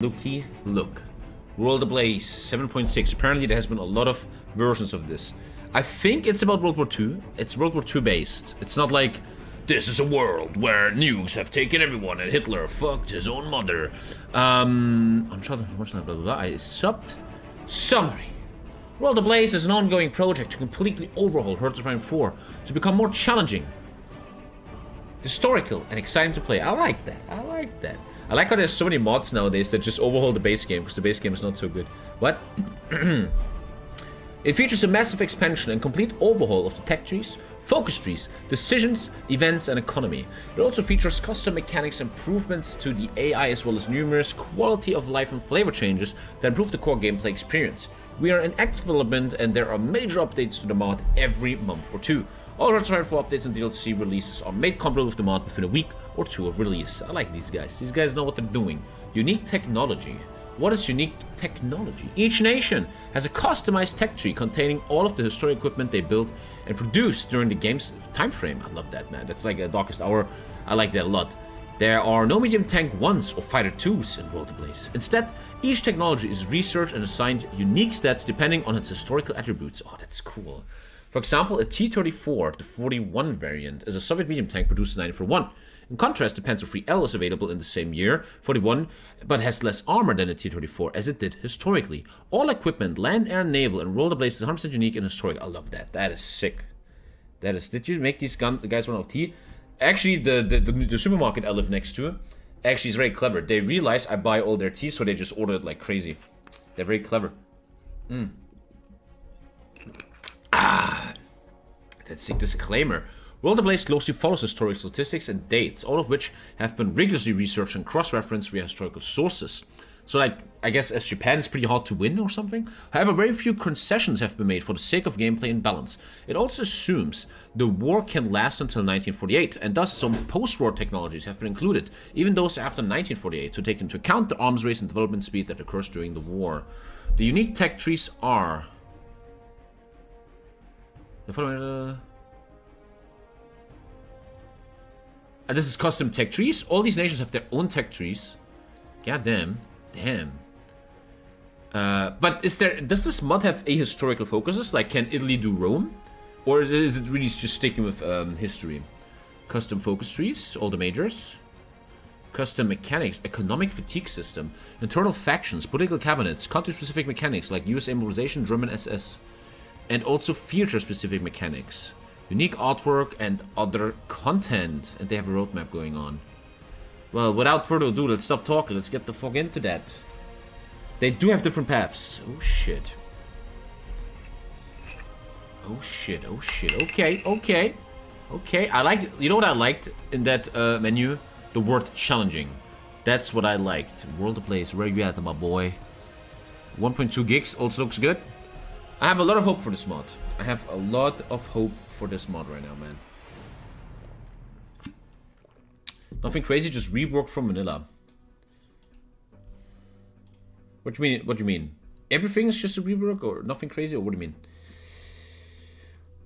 Looky, look. World Ablaze 7.6. Apparently there has been a lot of versions of this. I think it's about World War II. It's World War II based. It's not like, this is a world where nukes have taken everyone and Hitler fucked his own mother. Um, Uncharted information, blah, blah, blah. I. Summary. World Ablaze is an ongoing project to completely overhaul Hearts of Iron 4 to become more challenging, historical, and exciting to play. I like that. I like that. I like how there's so many mods nowadays that just overhaul the base game because the base game is not so good. What? it features a massive expansion and complete overhaul of the tech trees, focus trees, decisions, events, and economy. It also features custom mechanics improvements to the AI as well as numerous quality of life and flavor changes that improve the core gameplay experience. We are in active development and there are major updates to the mod every month or two. Hearts of Iron 4 updates and DLC releases are made compatible with the mod within a week or two of release. I like these guys. These guys know what they're doing. Unique technology. What is unique technology? Each nation has a customized tech tree containing all of the historic equipment they built and produced during the game's time frame. I love that, man. That's like a Darkest Hour. I like that a lot. There are no medium tank 1s or fighter 2s in World Ablaze. Instead, each technology is researched and assigned unique stats depending on its historical attributes. Oh, that's cool. For example, a T-34, the 41 variant, is a Soviet medium tank produced in 1941. In contrast, the Panzer III-L is available in the same year, 41, but has less armor than the T-34, as it did historically. All equipment, land, air, naval, and World Ablaze is 100% unique and historic. I love that. That is sick. That is. Did you make these guns, the guys run out T? Actually, the, the, the, the supermarket I live next to, actually is very clever. They realize I buy all their tea, so they just order it like crazy. They're very clever. Mm. Ah. That's a disclaimer. World of Ablaze closely follows historical statistics and dates, all of which have been rigorously researched and cross-referenced via historical sources. So, like, I guess as Japan, it's pretty hard to win or something. However, very few concessions have been made for the sake of gameplay and balance. It also assumes the war can last until 1948, and thus some post-war technologies have been included, even those after 1948, to take into account the arms race and development speed that occurs during the war. The unique tech trees are... The. Uh, and this is custom tech trees. All these nations have their own tech trees. God damn. Damn. Uh, but is there does this mod have ahistorical focuses? Like, can Italy do Rome, or is it, is it really just sticking with um, history? Custom focus trees, all the majors. Custom mechanics, economic fatigue system, internal factions, political cabinets, country-specific mechanics like U.S. mobilization, German SS, and also feature-specific mechanics, unique artwork, and other content. And they have a roadmap going on. Well, without further ado, let's stop talking. Let's get the fuck into that. They do have different paths. Oh, shit. Oh, shit. Oh, shit. Okay, okay. Okay, I like... You know what I liked in that uh, menu? The word challenging. That's what I liked. World of Ablaze, where you at, my boy? 1.2 gigs also looks good. I have a lot of hope for this mod. I have a lot of hope for this mod right now, man. Nothing crazy, just reworked from vanilla. What do you mean? What do you mean? Everything is just a rework, or nothing crazy, or what do you mean?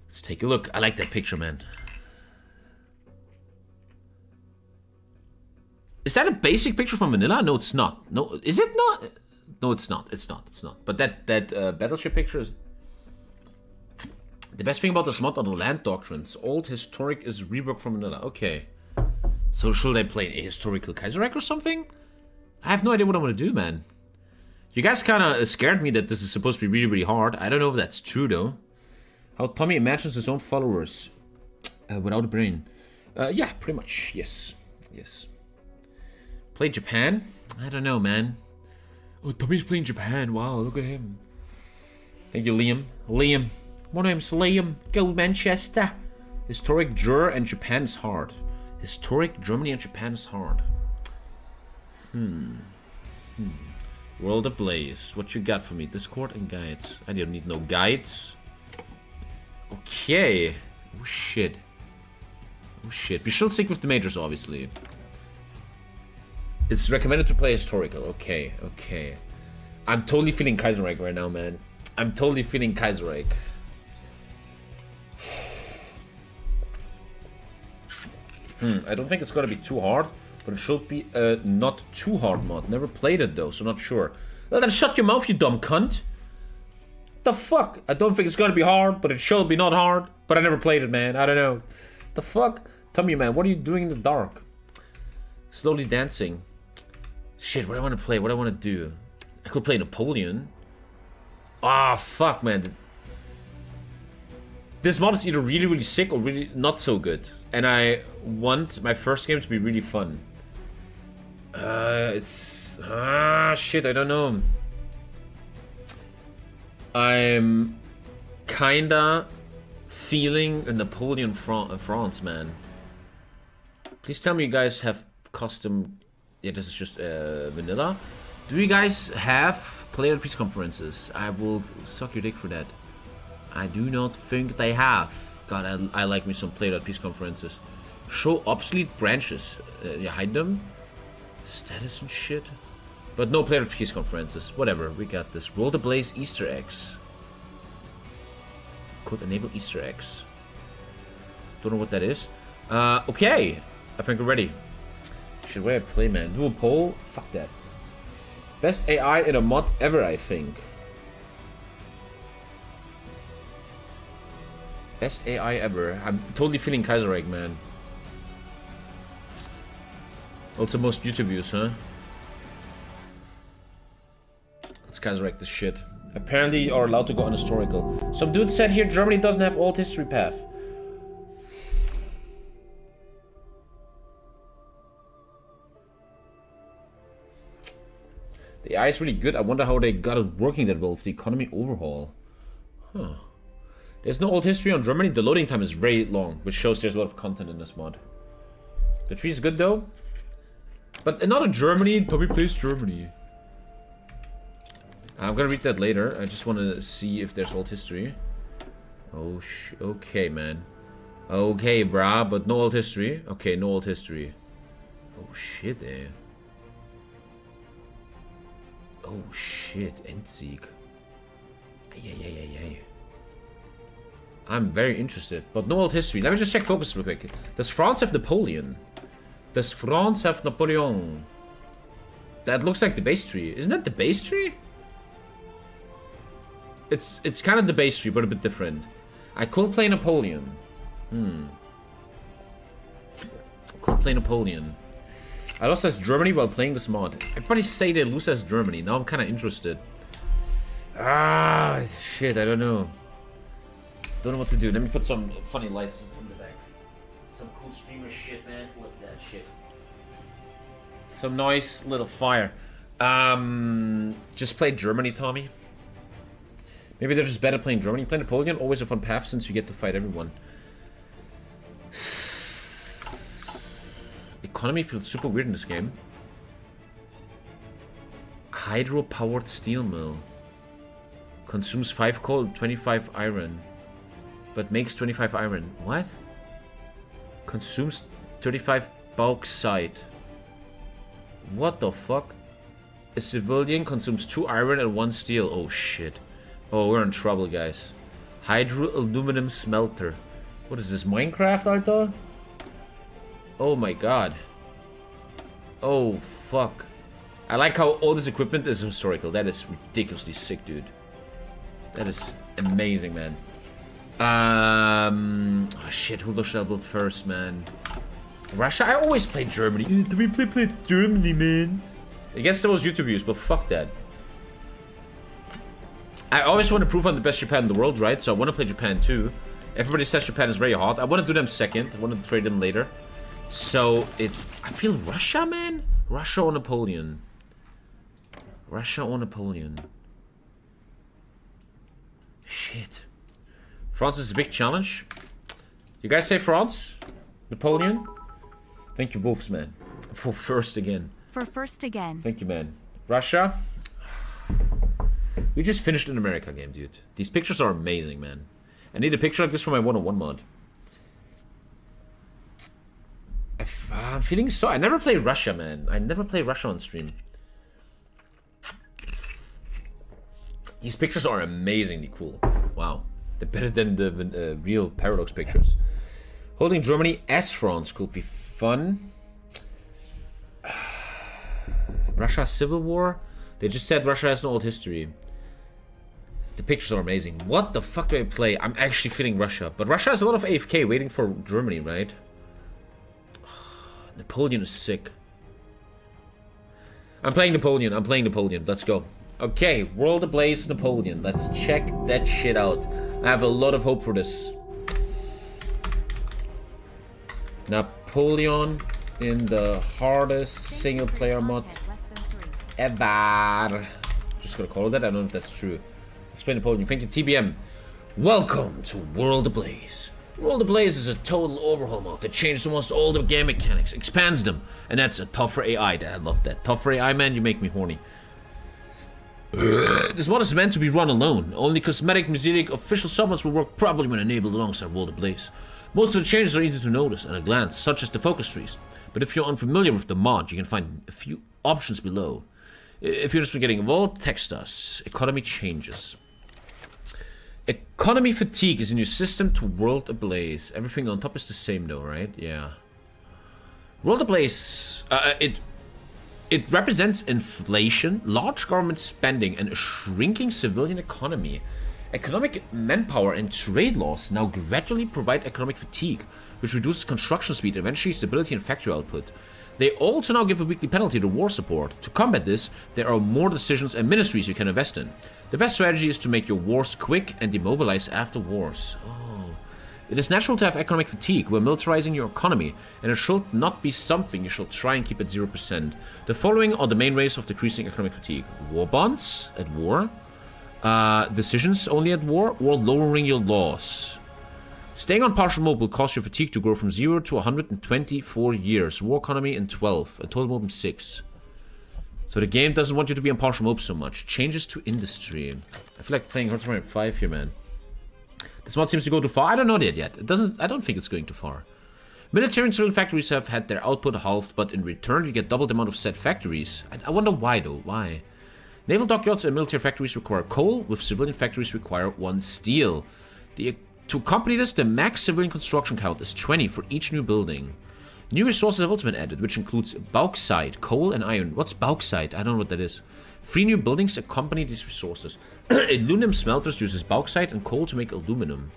Let's take a look. I like that picture, man. Is that a basic picture from vanilla? No, it's not. No, is it not? No, it's not. It's not. It's not. But that that uh, battleship picture is. The best thing about this mod are the land doctrines. Old historic is reworked from another. Okay. So should I play a historical Kaiserreich or something? I have no idea what I want to do, man. You guys kind of scared me that this is supposed to be really, really hard. I don't know if that's true, though. How Tommy imagines his own followers uh, without a brain. Uh, yeah, pretty much. Yes. Yes. Play Japan? I don't know, man. Oh, Tommy's playing Japan. Wow, look at him. Thank you, Liam. Liam. My name's Liam. Go Manchester. Historic Jur and Japan's hard. Historic Germany and Japan's hard. Hmm. Hmm. World Ablaze. What you got for me? Discord and guides. I don't need no guides. Okay. Oh shit. Oh shit. We should stick with the majors, obviously. It's recommended to play historical. Okay, okay. I'm totally feeling Kaiserreich right now, man. I'm totally feeling Kaiserreich. Hmm, I don't think it's gonna be too hard. But it should be a not too hard mod. Never played it though, so not sure. Well then shut your mouth, you dumb cunt. The fuck? I don't think it's gonna be hard, but it should be not hard. But I never played it, man. I don't know. The fuck? Tell me, man, what are you doing in the dark? Slowly dancing. Shit, what do I want to play? What do I want to do? I could play Napoleon. Ah, oh, fuck, man. This mod is either really, really sick or really not so good. And I want my first game to be really fun. Uh, it's... Ah, shit, I don't know. I'm kinda feeling a Napoleon Fran uh, France, man. Please tell me you guys have custom... Yeah, this is just uh, vanilla. Do you guys have player peace conferences? I will suck your dick for that. I do not think they have. God, I, I like me some player peace conferences. Show obsolete branches. Uh, yeah, hide them. Status and shit. But no player peace conferences. Whatever, we got this. World Ablaze Easter eggs. Could enable Easter eggs. Don't know what that is. Uh, okay. I think we're ready. Should we play, man? Do a poll? Fuck that. Best AI in a mod ever, I think. Best AI ever. I'm totally feeling Kaiserreich, man. Also most YouTube views, huh? Let's Kaiserreich this shit. Apparently you are allowed to go on historical. Some dude said here Germany doesn't have old history path. The AI is really good. I wonder how they got it working that well with the economy overhaul. Huh. There's no old history on Germany. The loading time is very long, which shows there's a lot of content in this mod. The tree is good though. But not in Germany. Toby plays Germany. I'm gonna read that later. I just want to see if there's old history. Oh, sh okay, man. Okay, brah, but no old history. Okay, no old history. Oh, shit, eh. Oh, shit, Endsieg. Yeah, yeah, yeah, yeah. I'm very interested. But no old history. Let me just check focus real quick. Does France have Napoleon? Does France have Napoleon? That looks like the base tree. Isn't that the base tree? It's it's kind of the base tree, but a bit different. I could play Napoleon. Hmm. Could play Napoleon. I lost as Germany while playing this mod. Everybody say they lose as Germany. Now I'm kind of interested. Ah, shit, I don't know. Don't know what to do. Let me put some funny lights in the back. Some cool streamer shit, man. Look at that shit. Some nice little fire. Um, just play Germany, Tommy. Maybe they're just better playing Germany. Play Napoleon, always a fun path since you get to fight everyone. Economy feels super weird in this game. Hydro-powered steel mill. Consumes 5 coal, 25 iron. But makes 25 iron. What? Consumes 35 bauxite. What the fuck? A civilian consumes 2 iron and 1 steel. Oh shit. Oh, we're in trouble, guys. Hydro aluminum smelter. What is this, Minecraft, Alta? Oh my god. Oh, fuck. I like how all this equipment is historical. That is ridiculously sick, dude. That is amazing, man. Um, oh shit, who should I build first, man? Russia? I always play Germany. Do We play, play Germany, man. Against those YouTube views, but fuck that. I always want to prove I'm the best Japan in the world, right? So I want to play Japan too. Everybody says Japan is very hot. I want to do them second. I want to trade them later. So it... I feel Russia, man? Russia or Napoleon? Russia or Napoleon? Shit. France is a big challenge. You guys say France? Napoleon? Thank you, Wolves, man. For first again. For first again. Thank you, man. Russia? We just finished an America game, dude. These pictures are amazing, man. I need a picture like this for my 101 mod. I'm feeling so... I never play Russia, man. I never play Russia on stream. These pictures are amazingly cool. Wow. They're better than the uh, real Paradox pictures. Holding Germany as France could be fun. Russia Civil War? They just said Russia has no old history. The pictures are amazing. What the fuck do I play? I'm actually feeling Russia. But Russia has a lot of AFK waiting for Germany, right? Napoleon is sick. I'm playing Napoleon. I'm playing Napoleon. Let's go. Okay, World Ablaze Napoleon. Let's check that shit out. I have a lot of hope for this. Napoleon in the hardest single player mod ever. Just gonna call it that. I don't know if that's true. Play Napoleon. Thank you, TBM. Welcome to World Ablaze. World Ablaze is a total overhaul mod that changes almost all the game mechanics, expands them, and that's a tougher AI. I love that. Tougher AI, man, you make me horny. This mod is meant to be run alone. Only cosmetic, music, official summons will work properly when enabled alongside World Ablaze. Most of the changes are easy to notice at a glance, such as the focus trees. But if you're unfamiliar with the mod, you can find a few options below. If you're just getting involved, text us. Economy changes. Economy fatigue is a new system to world ablaze. Everything on top is the same though, right? Yeah. World ablaze, uh, uh, it it represents inflation, large government spending, and a shrinking civilian economy. Economic manpower and trade laws now gradually provide economic fatigue, which reduces construction speed, eventually stability and factory output. They also now give a weekly penalty to war support. To combat this, there are more decisions and ministries you can invest in. The best strategy is to make your wars quick and demobilize after wars. Oh. It is natural to have economic fatigue when militarizing your economy, and it should not be something you should try and keep at 0%. The following are the main ways of decreasing economic fatigue. War bonds at war, uh, decisions only at war, or lowering your laws. Staying on partial mob will cause your fatigue to grow from 0 to 124 years. War economy in 12, and total mob in 6. So the game doesn't want you to be on partial mob so much. Changes to industry. I feel like playing Hearts of 5 here, man. This mod seems to go too far. I don't know that yet. It doesn't. I don't think it's going too far. Military and civil factories have had their output halved, but in return you get double the amount of said factories. I, I wonder why though. Why? Naval dockyards and military factories require coal, with civilian factories require one steel. The, to accompany this, the max civilian construction count is 20 for each new building. New resources have also been added, which includes bauxite, coal, and iron. What's bauxite? I don't know what that is. Three new buildings accompany these resources. aluminum smelters uses bauxite and coal to make aluminum.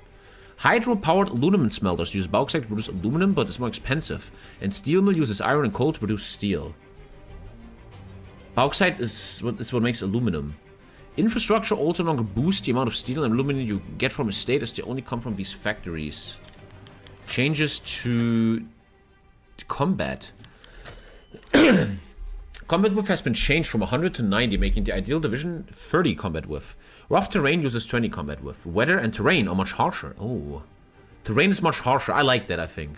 Hydro-powered aluminum smelters use bauxite to produce aluminum, but it's more expensive. And steel mill uses iron and coal to produce steel. Bauxite is what, is what makes aluminum. Infrastructure also no longer boosts the amount of steel and aluminum you get from a state as they only come from these factories. Changes to combat. combat width has been changed from 100 to 90, making the ideal division 30 combat width. Rough terrain uses 20 combat width. Weather and terrain are much harsher. Oh. Terrain is much harsher. I like that, I think.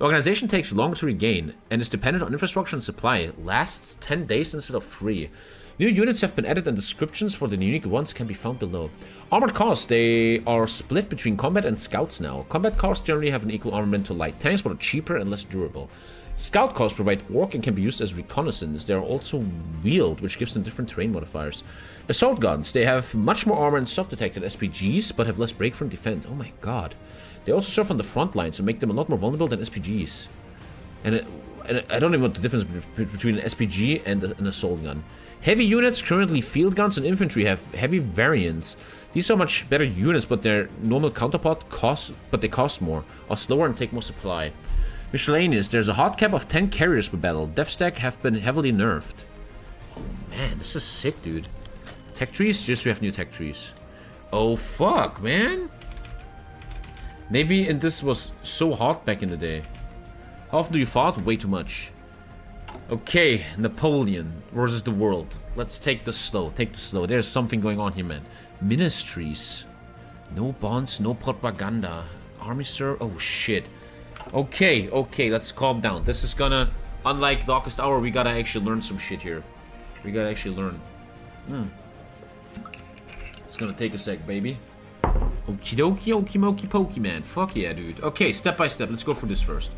Organization takes longer to regain and is dependent on infrastructure and supply. It lasts 10 days instead of 3. New units have been added and descriptions for the unique ones can be found below. Armored cars, they are split between combat and scouts now. Combat cars generally have an equal armament to light tanks but are cheaper and less durable. Scout cars provide work and can be used as reconnaissance. They are also wheeled, which gives them different terrain modifiers. Assault guns, they have much more armor and soft detect than SPGs, but have less breakthrough defense. Oh my god. They also serve on the front lines and make them a lot more vulnerable than SPGs. And, it, and I don't even know the difference between an SPG and an assault gun. Heavy units, currently field guns and infantry, have heavy variants. These are much better units, but their normal counterpart costs, but they cost more, are slower and take more supply. Miscellaneous, there's a hot cap of 10 carriers per battle. Dev stack have been heavily nerfed. Oh man, this is sick, dude. Tech trees? Just we have new tech trees. Oh fuck, man. Navy and this was so hot back in the day. How often do you fight? Way too much. Okay, Napoleon versus the world. Let's take the slow. Take the slow. There's something going on here, man. Ministries. No bonds, no propaganda. Army sir. Oh, shit. Okay, okay, let's calm down. This is gonna... Unlike Darkest Hour, we gotta actually learn some shit here. We gotta actually learn. Hmm. It's gonna take a sec, baby. Okie dokie, okie mokie pokey, man. Fuck yeah, dude. Okay, step by step. Let's go for this first.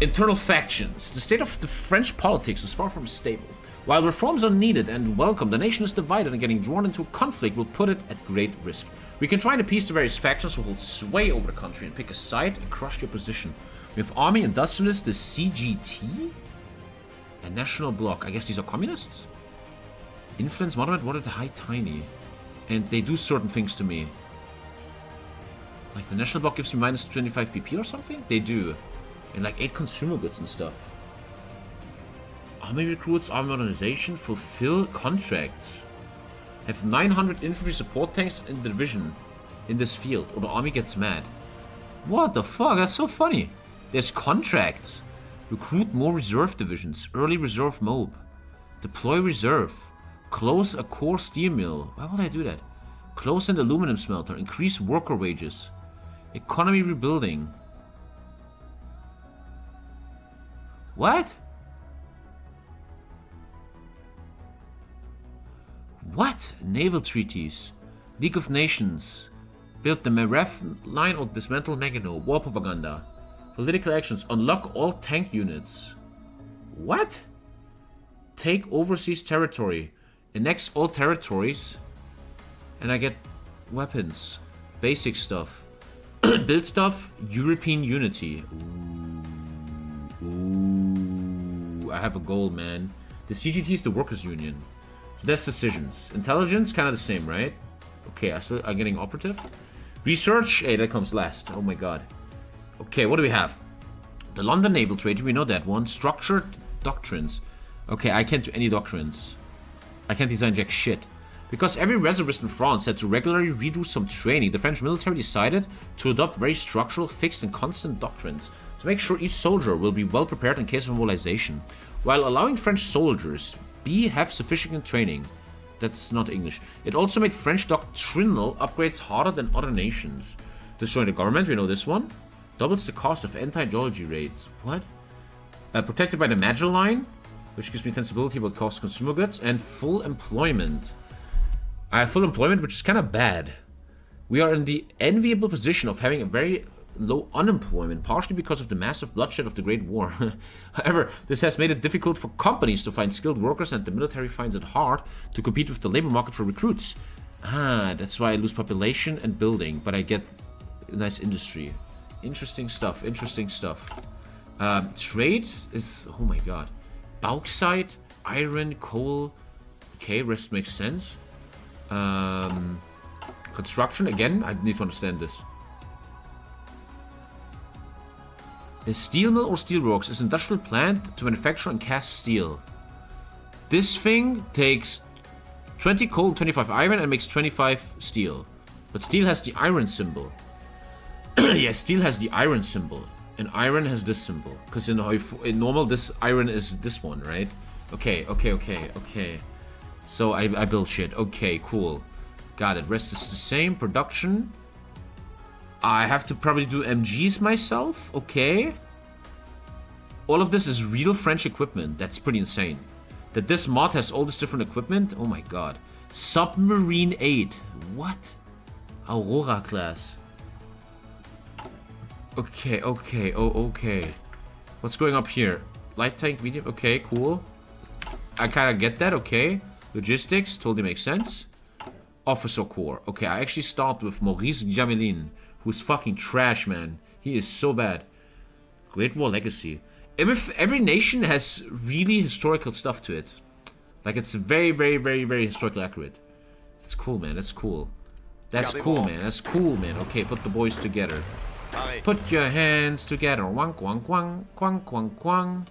Internal factions. The state of the French politics is far from stable. While reforms are needed and welcome, the nation is divided and getting drawn into a conflict will put it at great risk. We can try to piece the various factions who hold sway over the country and pick a side and crush your position. We have Army Industrialists, the CGT? A national bloc. I guess these are communists? Influence, moderate, moderate, high, tiny. And they do certain things to me. Like the national bloc gives me minus 25 PP or something? They do. And like 8 consumer goods and stuff. Army recruits, army modernization, fulfill contracts. Have 900 infantry support tanks in the division in this field, or the army gets mad. What the fuck? That's so funny. There's contracts. Recruit more reserve divisions. Early reserve mob. Deploy reserve. Close a core steel mill. Why would I do that? Close an aluminum smelter. Increase worker wages. Economy rebuilding. What? What? Naval treaties. League of Nations. Build the Mareth line or dismantle Maginot. War propaganda. Political actions. Unlock all tank units. What? Take overseas territory. Annex all territories. And I get weapons. Basic stuff. Build stuff. European unity. Ooh. Ooh. I have a goal, man. The CGT is the workers' union. That's decisions. Intelligence, kind of the same, right? Okay, I still, I'm getting operative. Research, hey, that comes last. Oh my god. Okay, what do we have? The London Naval Treaty, we know that one. Structured doctrines. Okay, I can't do any doctrines. I can't design jack shit. Because every reservist in France had to regularly redo some training, the French military decided to adopt very structural, fixed and constant doctrines to make sure each soldier will be well prepared in case of mobilization, while allowing French soldiers B have sufficient training. That's not English. It also made French doctrinal upgrades harder than other nations. Destroying the government, we know this one. Doubles the cost of anti-ideology raids. What? Uh, protected by the Magellan line, which gives me sensibility about cost consumer goods, and full employment. I have full employment, which is kind of bad. We are in the enviable position of having a very low unemployment, partially because of the massive bloodshed of the Great War. However, this has made it difficult for companies to find skilled workers, and the military finds it hard to compete with the labor market for recruits. Ah, that's why I lose population and building, but I get nice industry. Interesting stuff, interesting stuff. Um, trade is, oh my god. Bauxite, iron, coal. Okay, rest makes sense. Um, construction, again, I need to understand this. A steel mill or steelworks is an industrial plant to manufacture and cast steel. This thing takes 20 coal, 25 iron and makes 25 steel. But steel has the iron symbol. yeah, steel has the iron symbol. And iron has this symbol. Because in, in normal, this iron is this one, right? Okay, okay, okay, okay. So I, I shit. Okay, cool. Got it. Rest is the same. Production. I have to probably do MGs myself. Okay. All of this is real French equipment. That's pretty insane. That this mod has all this different equipment. Oh my god. Submarine 8. What? Aurora class. Okay, okay, oh, okay. What's going up here? Light tank, medium, okay, cool. I kind of get that, okay. Logistics, totally makes sense. Officer Corps. Okay, I actually start with Maurice Gamelin who's fucking trash, man. He is so bad. Great War Legacy. Every, every nation has really historical stuff to it. Like, it's very, very, very, very historically accurate. That's cool, man. That's cool. That's cool, man. That's cool, man. Okay, put the boys together. Put your hands together. Wang, wang, wang, wang, wang, wang.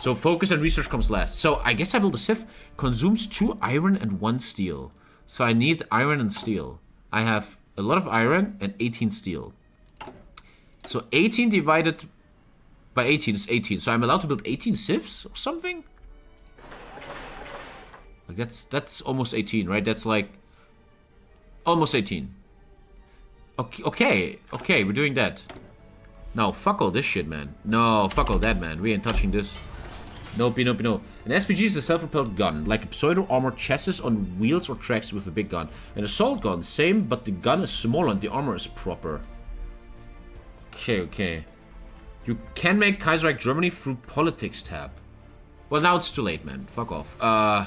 So focus and research comes last. So I guess I build a civ. Consumes two iron and one steel. So I need iron and steel. I have a lot of iron and 18 steel. So 18 divided by 18 is 18. So I'm allowed to build 18 civs or something? Like that's that's almost 18, right? That's like almost 18. Okay, okay, okay, we're doing that. No, fuck all this shit, man. No, fuck all that, man. We ain't touching this. Nope, nope, nope. An SPG is a self-propelled gun, like a pseudo-armored chassis on wheels or tracks with a big gun. An assault gun, same, but the gun is smaller and the armor is proper. Okay, okay. You can make Kaiserreich Germany through politics tab. Well, now it's too late, man. Fuck off. Uh,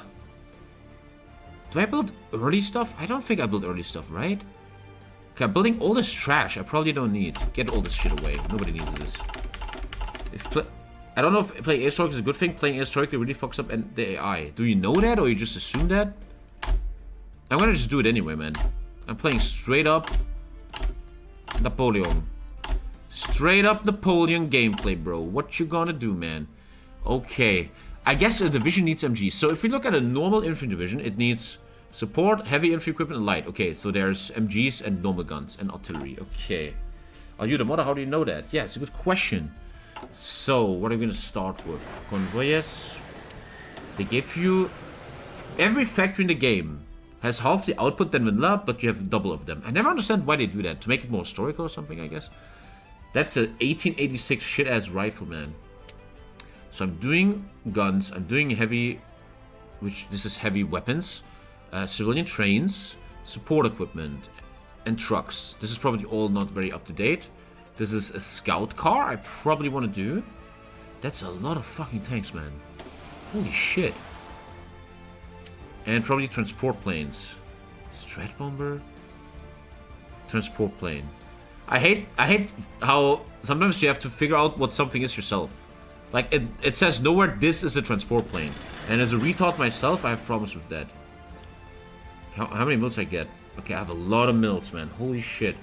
do I build early stuff? I don't think I build early stuff, right? Okay, I'm building all this trash I probably don't need. Get all this shit away. Nobody needs this. If I don't know if playing Airstrike is a good thing. Playing Airstrike really fucks up the AI. Do you know that or you just assume that? I'm gonna just do it anyway, man. I'm playing straight up Napoleon. Straight up Napoleon gameplay, bro. What you gonna do, man? Okay. I guess a division needs MG. So if we look at a normal infantry division, it needs support, heavy infantry equipment, and light. Okay, so there's MGs and normal guns and artillery. Okay. Are you the mother? How do you know that? Yeah, it's a good question. So, what are we going to start with? Convoyers. They give you... Every factory in the game has half the output than vanilla, but you have double of them. I never understand why they do that. To make it more historical or something, I guess. That's a 1886 shit-ass rifle, man. So I'm doing guns, I'm doing heavy, which this is heavy weapons, uh, civilian trains, support equipment, and trucks. This is probably all not very up to date. This is a scout car I probably want to do. That's a lot of fucking tanks, man. Holy shit. And probably transport planes. Strat bomber? Transport plane. I hate I hate how sometimes you have to figure out what something is yourself. Like it, it says nowhere this is a transport plane. And as a retard myself, I have problems with that. How, how many mils I get? Okay, I have a lot of mils, man. Holy shit.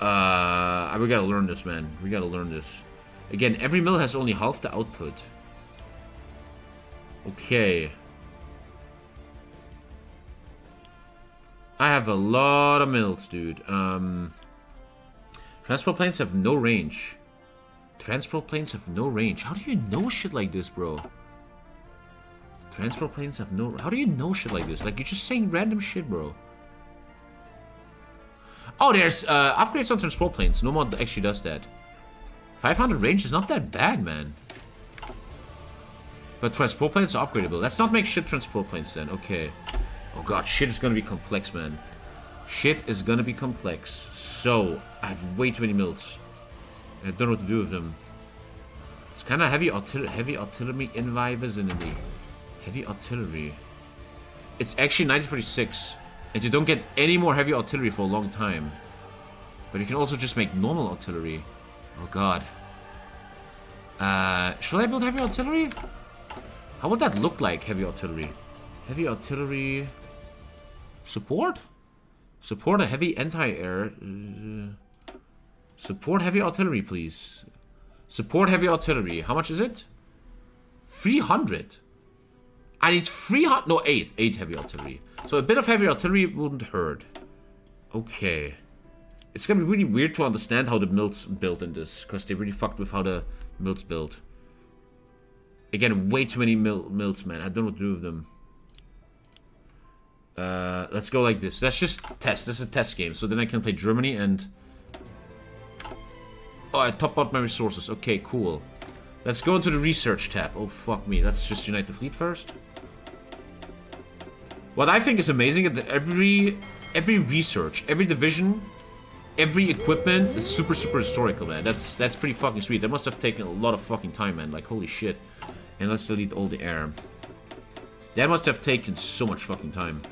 Uh, we gotta learn this, man. We gotta learn this. Again, every mill has only half the output. Okay. I have a lot of mills, dude. Um, transport planes have no range. Transport planes have no range. How do you know shit like this, bro? Transport planes have no... How do you know shit like this? Like, you're just saying random shit, bro. Oh, there's uh, upgrades on transport planes. No mod actually does that. 500 range is not that bad, man. But transport planes are upgradable. Let's not make shit transport planes then. Okay. Oh god, shit is gonna be complex, man. Shit is gonna be complex. So, I have way too many mills. I don't know what to do with them. It's kind of heavy artillery, heavy artillery in vicinity. Heavy artillery. It's actually 1946. And you don't get any more heavy artillery for a long time. But you can also just make normal artillery. Oh god. Uh, should I build heavy artillery? How would that look like, heavy artillery? Heavy artillery... Support? Support a heavy anti-air... Uh, support heavy artillery, please. Support heavy artillery. How much is it? 300. I need 300... No, 8. 8 heavy artillery. So a bit of heavy artillery wouldn't hurt. Okay. It's gonna be really weird to understand how the mills built in this, because they really fucked with how the mills built. Again, way too many mil mills, man. I don't know what to do with them. Uh, let's go like this. Let's just test. This is a test game, so then I can play Germany and... Oh, I top out my resources. Okay, cool. Let's go into the research tab. Oh, fuck me. Let's just unite the fleet first. What I think is amazing is that every every research, every division, every equipment is super super historical, man. That's that's pretty fucking sweet. That must have taken a lot of fucking time, man. Like holy shit. And let's delete all the air. That must have taken so much fucking time.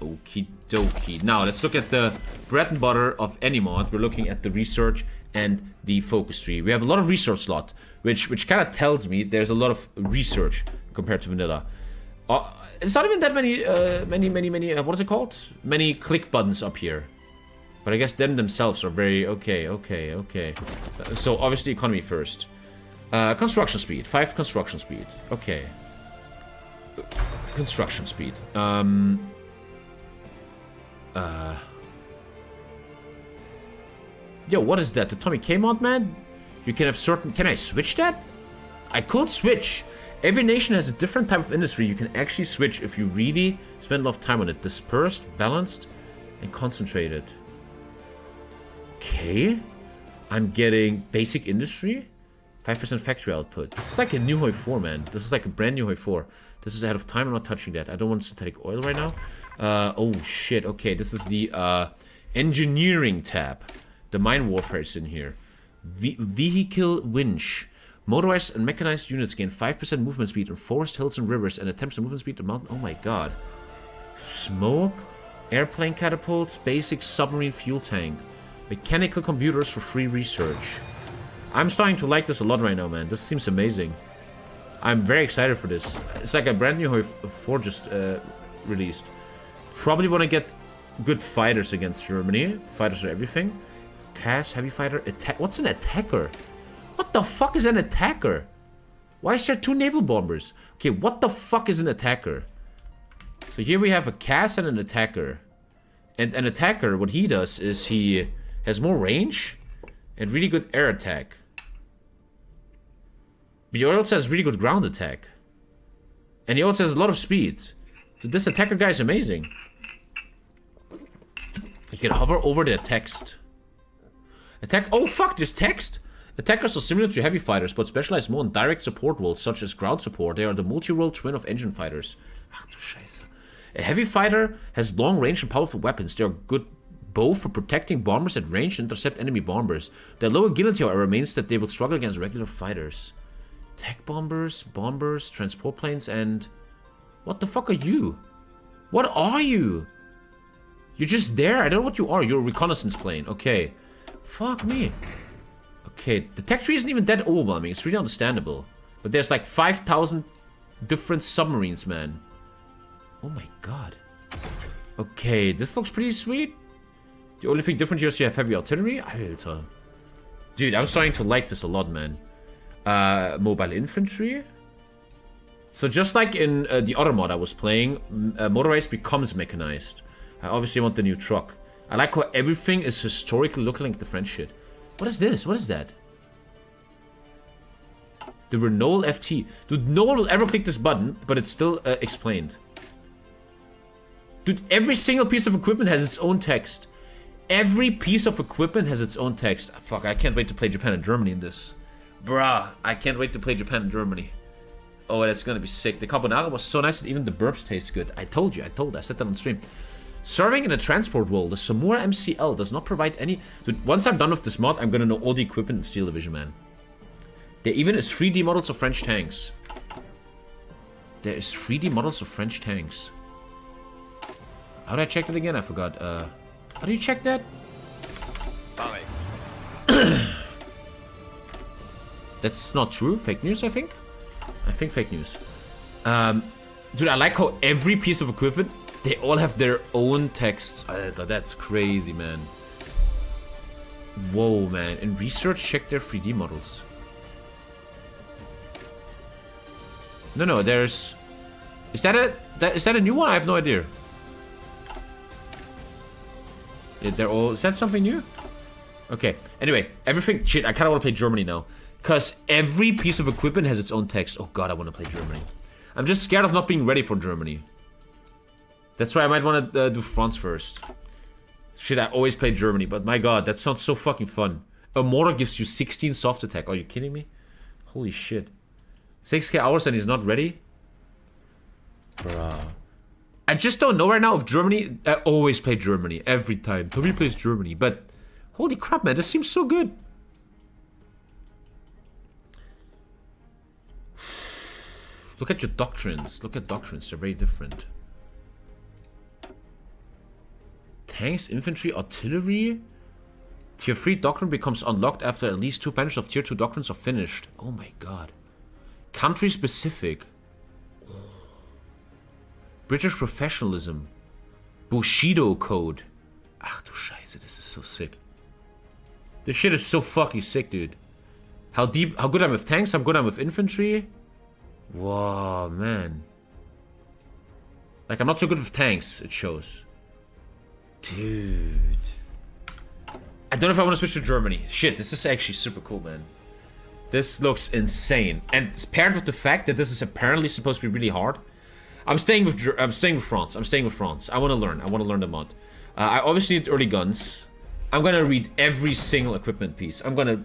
Okie dokie. Now let's look at the bread and butter of any mod. We're looking at the research and the focus tree. We have a lot of research slot, which which kind of tells me there's a lot of research compared to vanilla. Uh, it's not even that many, uh, many, many, many, uh, what is it called? Many click buttons up here. But I guess them themselves are very, okay, okay, okay. Uh, so obviously economy first. Uh, construction speed, 5 construction speed, okay. Construction speed. Um, uh, yo, what is that? The Tommy K mod, man? You can have certain, can I switch that? I could switch. Every nation has a different type of industry you can actually switch if you really spend a lot of time on it. Dispersed, balanced, and concentrated. Okay. I'm getting basic industry. 5% factory output. This is like a new Hoi 4, man. This is like a brand new Hoi 4. This is ahead of time. I'm not touching that. I don't want synthetic oil right now. Uh, oh, shit. Okay, this is the uh, engineering tab. The mine warfare is in here. Ve vehicle winch. Motorized and mechanized units gain 5% movement speed on forests, hills, and rivers, and 10% movement speed on mountain. Oh my god. Smoke, Airplane catapults, basic submarine fuel tank. Mechanical computers for free research. I'm starting to like this a lot right now, man. This seems amazing. I'm very excited for this. It's like a brand new 4 just uh, released. Probably want to get good fighters against Germany. Fighters are everything. CAS, heavy fighter, attack. What's an attacker? What the fuck is an attacker? Why is there two naval bombers? Okay, what the fuck is an attacker? So here we have a CAS and an attacker. And an attacker, what he does is he has more range and really good air attack. But he also has really good ground attack. And he also has a lot of speed. So this attacker guy is amazing. You can hover over the text. Attack- oh fuck, there's text! Attackers are similar to heavy fighters, but specialize more in direct support roles, such as ground support. They are the multi-role twin of engine fighters. Ach du Scheiße. A heavy fighter has long range and powerful weapons. They are good both for protecting bombers at range and intercept enemy bombers. Their low agility, however, means that they will struggle against regular fighters. Tech bombers, bombers, transport planes, and... What the fuck are you? What are you? You're just there? I don't know what you are. You're a reconnaissance plane. Okay. Fuck me. Okay, the tech tree isn't even that overwhelming. It's really understandable. But there's like 5,000 different submarines, man. Oh my god. Okay, this looks pretty sweet. The only thing different here is you have heavy artillery. Alter. Dude, I'm starting to like this a lot, man. Uh, mobile infantry. So just like in uh, the other mod I was playing, uh, motorized becomes mechanized. I obviously want the new truck. I like how everything is historically looking like the French shit. What is this? What is that? The Renault FT. Dude, no one will ever click this button, but it's still uh, explained. Dude, every single piece of equipment has its own text. Every piece of equipment has its own text. Fuck, I can't wait to play Japan and Germany in this. Bruh, I can't wait to play Japan and Germany. Oh, that's gonna be sick. The carbonara was so nice that even the burps taste good. I told you, I told I said that on stream. Serving in a transport role, the Somua MCL does not provide any... Dude, once I'm done with this mod, I'm gonna know all the equipment in Steel Division, man. There even is 3D models of French tanks. There is 3D models of French tanks. How did I check that again? I forgot. Uh, how do you check that? That's not true. Fake news, I think. I think fake news. Um, dude, I like how every piece of equipment they all have their own texts. that's crazy, man. Whoa, man. In research, check their 3D models. No, no, there's... Is that a... That, is that a new one? I have no idea. They're all... Is that something new? Okay. Anyway, everything... Shit, I kind of want to play Germany now. Because every piece of equipment has its own text. Oh god, I want to play Germany. I'm just scared of not being ready for Germany. That's why I might want to uh, do France first. Shit, I always play Germany, but my god, that sounds so fucking fun. A mortar gives you 16 soft attack. Are you kidding me? Holy shit. 6k hours and he's not ready? Bruh. I just don't know right now if Germany... I always play Germany, every time. Toby plays Germany, but... Holy crap, man, this seems so good. Look at your doctrines. Look at doctrines, they're very different. Tanks, infantry, artillery. Tier 3 doctrine becomes unlocked after at least two benches of tier 2 doctrines are finished. Oh my god. Country specific. British professionalism. Bushido code. Ach du Scheiße, this is so sick. This shit is so fucking sick, dude. How deep, how good I'm with tanks, how good I'm with infantry. Whoa, man. Like, I'm not so good with tanks, it shows. Dude. I don't know if I want to switch to Germany. Shit, this is actually super cool, man. This looks insane. And paired with the fact that this is apparently supposed to be really hard. I'm staying with I'm staying with France. I'm staying with France. I want to learn. I want to learn the mod. Uh, I obviously need early guns. I'm gonna read every single equipment piece. I'm gonna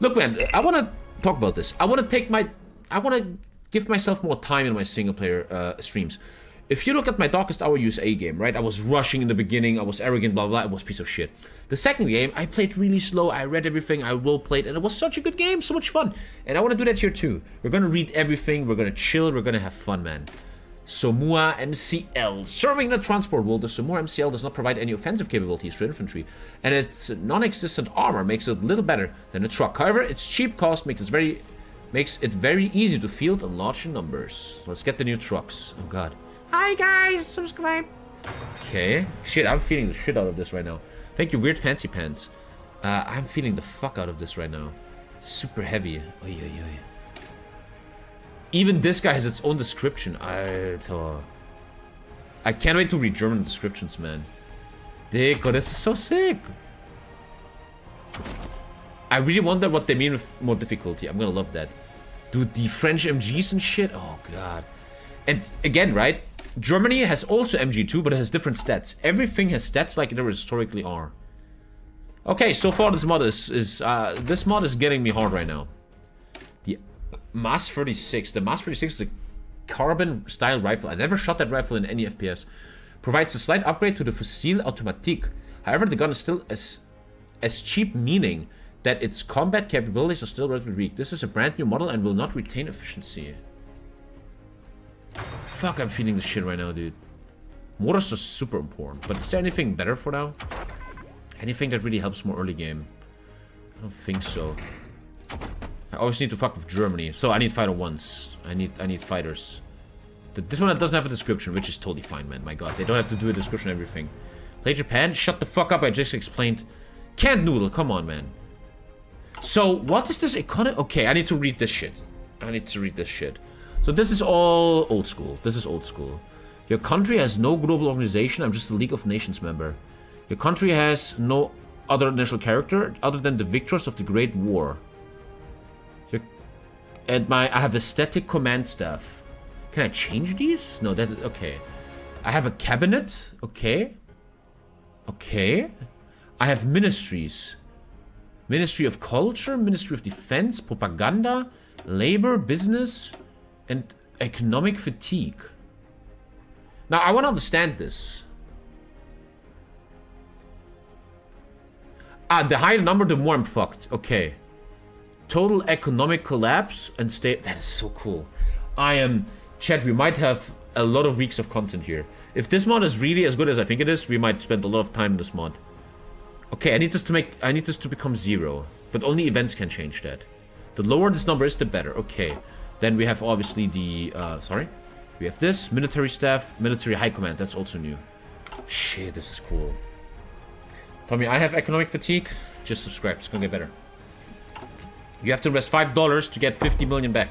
look, man. I want to talk about this. I want to take my. I want to give myself more time in my single player uh, streams. If you look at my Darkest Hour USA game, right, I was rushing in the beginning, I was arrogant, blah, blah, blah, it was piece of shit. The second game, I played really slow, I read everything, I role played, and it was such a good game, so much fun. And I want to do that here too. We're to read everything, we're to chill, we're to have fun, man. Somua MCL. Serving in a transport world, the Somua MCL does not provide any offensive capabilities to infantry, and its non-existent armor makes it a little better than a truck. However, its cheap cost makes it very makes it very easy to field in large numbers. Let's get the new trucks. Oh god. Hi guys, subscribe. Okay. Shit, I'm feeling the shit out of this right now. Thank you, Weird Fancy Pants. Uh, I'm feeling the fuck out of this right now. Super heavy. Oy, oy, oy. Even this guy has its own description. Alter. I can't wait to read German descriptions, man. Dick, oh, this is so sick. I really wonder what they mean with more difficulty. I'm gonna love that. Dude, the French MGs and shit. Oh, God. And again, right? Germany has also MG2, but it has different stats. Everything has stats like there historically are. Okay, so far this mod is, is uh, this mod is getting me hard right now. The MAS 36, the MAS 36 is a carbon style rifle. I never shot that rifle in any FPS. Provides a slight upgrade to the Fusil Automatique. However, the gun is still as as cheap, meaning that its combat capabilities are still relatively weak. This is a brand new model and will not retain efficiency. Fuck, I'm feeling the shit right now, dude. Mortars are super important, but is there anything better for now? Anything that really helps more early game? I don't think so. I always need to fuck with Germany, so I need fighter ones. I need I need fighters. This one doesn't have a description, which is totally fine, man. My god, they don't have to do a description everything. Play Japan? Shut the fuck up, I just explained. Can't noodle, come on, man. So, what is this economy? Okay, I need to read this shit. I need to read this shit. So this is all old school. This is old school. Your country has no global organization. I'm just a League of Nations member. Your country has no other national character other than the victors of the Great War. Your, and my I have a static command staff. Can I change these? No, that okay. I have a cabinet. Okay. Okay. I have ministries. Ministry of Culture, Ministry of Defense, Propaganda, Labor, Business, and economic fatigue. Now, I want to understand this. Ah, the higher the number, the more I'm fucked. Okay. Total economic collapse and state. That is so cool. I am... Chad, we might have a lot of weeks of content here. If this mod is really as good as I think it is, we might spend a lot of time in this mod. Okay, I need this to make... I need this to become zero. But only events can change that. The lower this number is, the better. Okay. Then we have obviously the, uh, sorry. We have this, military staff, military high command. That's also new. Shit, this is cool. Tommy, I have economic fatigue. Just subscribe. It's gonna get better. You have to invest $5 to get 50 million back.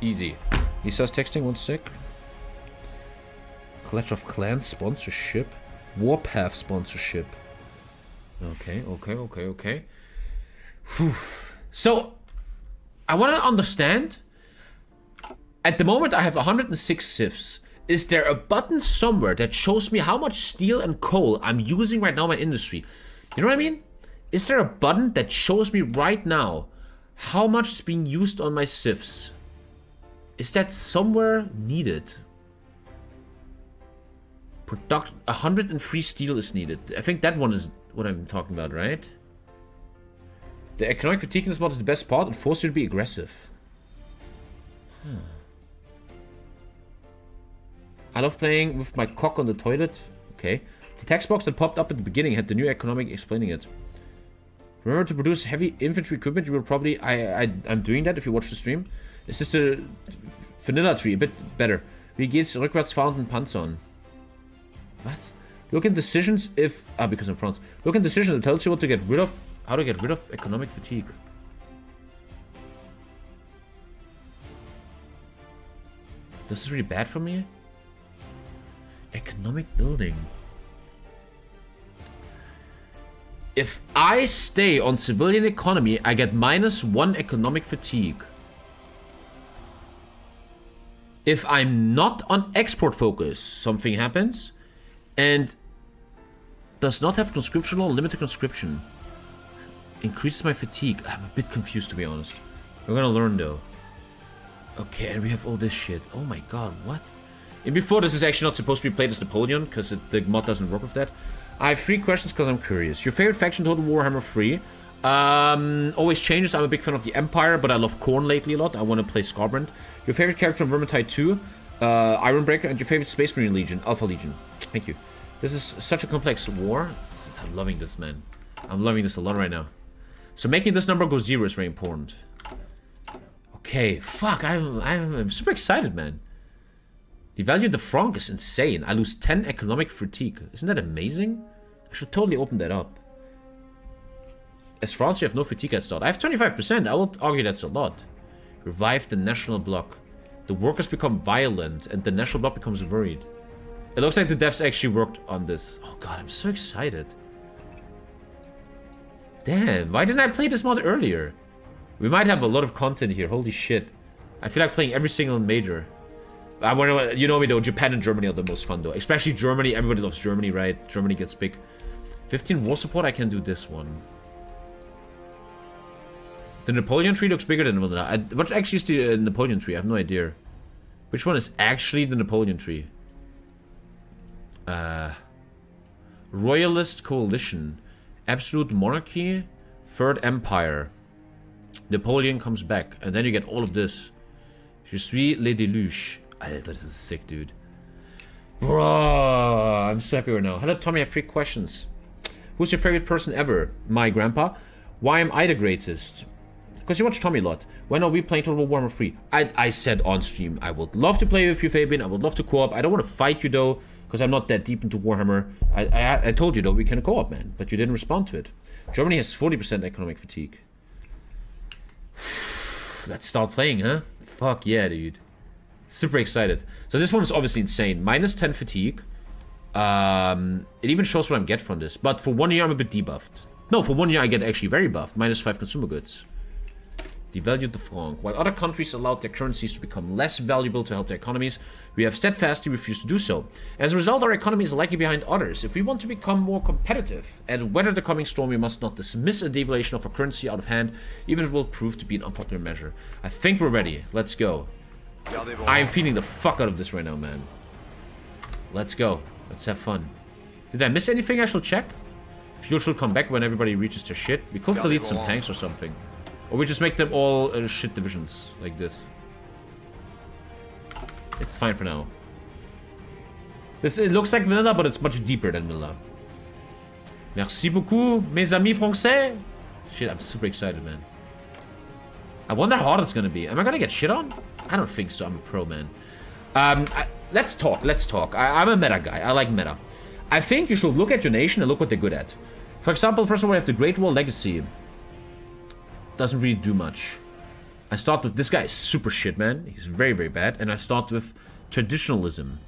Easy. Lisa's texting, one sec. Clash of Clans sponsorship. Warpath sponsorship. Okay, okay, okay, okay. Whew. So, I want to understand at the moment, I have 106 civs. Is there a button somewhere that shows me how much steel and coal I'm using right now in my industry? You know what I mean? Is there a button that shows me right now how much is being used on my civs? Is that somewhere needed? Product 103 steel is needed. I think that one is what I'm talking about, right? The economic fatigue in this mod is the best part. It forces you to be aggressive. Hmm. I love playing with my cock on the toilet. Okay. The text box that popped up at the beginning had the new economic explaining it. Remember to produce heavy infantry equipment, you will probably... I, I, I'm doing that if you watch the stream. It's just a vanilla tree, a bit better. Wie geht's rückwärts fahrenden Panzern? What? Look in decisions if... Ah, because I'm France. Look in decisions that tells you what to get rid of... How to get rid of economic fatigue. This is really bad for me? Economic building. If I stay on civilian economy, I get minus one economic fatigue. If I'm not on export focus, something happens and does not have conscription or limited conscription. Increases my fatigue. I'm a bit confused to be honest. We're gonna learn though. Okay, and we have all this shit. Oh my god, what? And before, this is actually not supposed to be played as Napoleon, because the mod doesn't work with that. I have three questions because I'm curious. Your favorite faction Total Warhammer 3? Um, always changes. I'm a big fan of the Empire, but I love Khorne lately a lot. I want to play Skarbrand. Your favorite character in Vermintide 2? Uh, Ironbreaker and your favorite Space Marine Legion, Alpha Legion. Thank you. This is such a complex war. Is, I'm loving this, man. I'm loving this a lot right now. So making this number go zero is very important. Okay, fuck, I'm, I'm, I'm super excited, man. The value of the franc is insane. I lose 10 economic fatigue. Isn't that amazing? I should totally open that up. As France, you have no fatigue at start. I have 25%. I will argue that's a lot. Revive the national bloc. The workers become violent and the national bloc becomes worried. It looks like the devs actually worked on this. Oh god, I'm so excited. Damn, why didn't I play this mod earlier? We might have a lot of content here, holy shit. I feel like playing every single major. I to, you know me though, Japan and Germany are the most fun though. Especially Germany, everybody loves Germany, right? Germany gets big. 15 war support, I can do this one. The Napoleon tree looks bigger than Vanilla. I, what actually is the uh, Napoleon tree? I have no idea. Which one is actually the Napoleon tree? Uh, Royalist Coalition. Absolute Monarchy. Third Empire. Napoleon comes back. And then you get all of this. Je suis le déluge. Alter, this is sick, dude. Bro, I'm so happy right now. Hello, Tommy. I have three questions. Who's your favorite person ever? My grandpa. Why am I the greatest? Because you watch Tommy a lot. When are we playing Total War Warhammer 3? I, I said on stream, I would love to play with you, Fabian. I would love to co-op. I don't want to fight you, though, because I'm not that deep into Warhammer. I, I, I told you, though, we can co-op, man. But you didn't respond to it. Germany has 40% economic fatigue. Let's start playing, huh? Fuck yeah, dude. Super excited. So this one is obviously insane. Minus 10 fatigue. Um, it even shows what I'm get from this. But for one year, I'm a bit debuffed. No, for one year, I get actually very buffed. Minus 5 consumer goods. Devalued the franc. While other countries allowed their currencies to become less valuable to help their economies, we have steadfastly refused to do so. As a result, our economy is lagging behind others. If we want to become more competitive and weather the coming storm, we must not dismiss a devaluation of our currency out of hand, even if it will prove to be an unpopular measure. I think we're ready. Let's go. I'm feeling the fuck out of this right now, man. Let's go. Let's have fun. Did I miss anything I should check? Fuel should come back when everybody reaches their shit. We could delete some tanks or something. Or we just make them all uh, shit divisions, like this. It's fine for now. This It looks like vanilla, but it's much deeper than vanilla. Merci beaucoup, mes amis français. Shit, I'm super excited, man. I wonder how hard it's gonna be. Am I gonna get shit on? I don't think so. I'm a pro, man. Um, I, let's talk. Let's talk. I, I'm a meta guy. I like meta. I think you should look at your nation and look what they're good at. For example, first of all, we have the Great Wall Legacy doesn't really do much. I start with, this guy is super shit, man. He's very, very bad. And I start with traditionalism,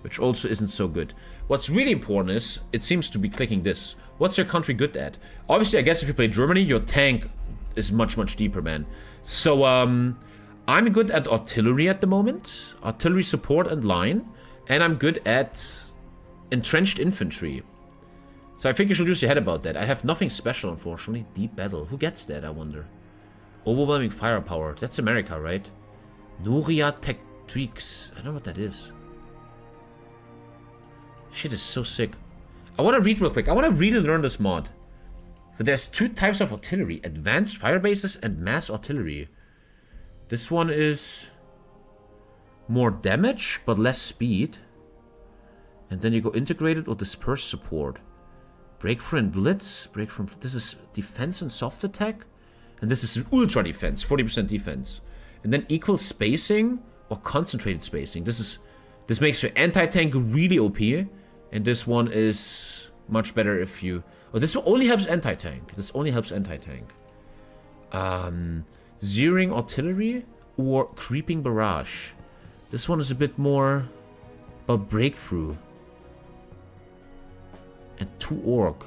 which also isn't so good. What's really important is, it seems to be clicking this. What's your country good at? Obviously, I guess if you play Germany, your tank is much, much deeper, man. So, um, I'm good at artillery at the moment. Artillery support and line. And I'm good at entrenched infantry. So I think you should use your head about that. I have nothing special, unfortunately. Deep battle. Who gets that, I wonder? Overwhelming firepower. That's America, right? Noria Tech Tweaks. I don't know what that is. Shit is so sick. I want to read real quick. I want to really learn this mod. So there's two types of artillery. Advanced fire bases and mass artillery. This one is more damage, but less speed. And then you go integrated or dispersed support. Breakthrough and Blitz. Break from This is defense and soft attack. And this is ultra defense, 40% defense. And then equal spacing or concentrated spacing. This is this makes your anti-tank really OP. And this one is much better if you... Oh, this only helps anti-tank. This only helps anti-tank. Um, Zeroing Artillery or Creeping Barrage. This one is a bit more about breakthrough and two orc.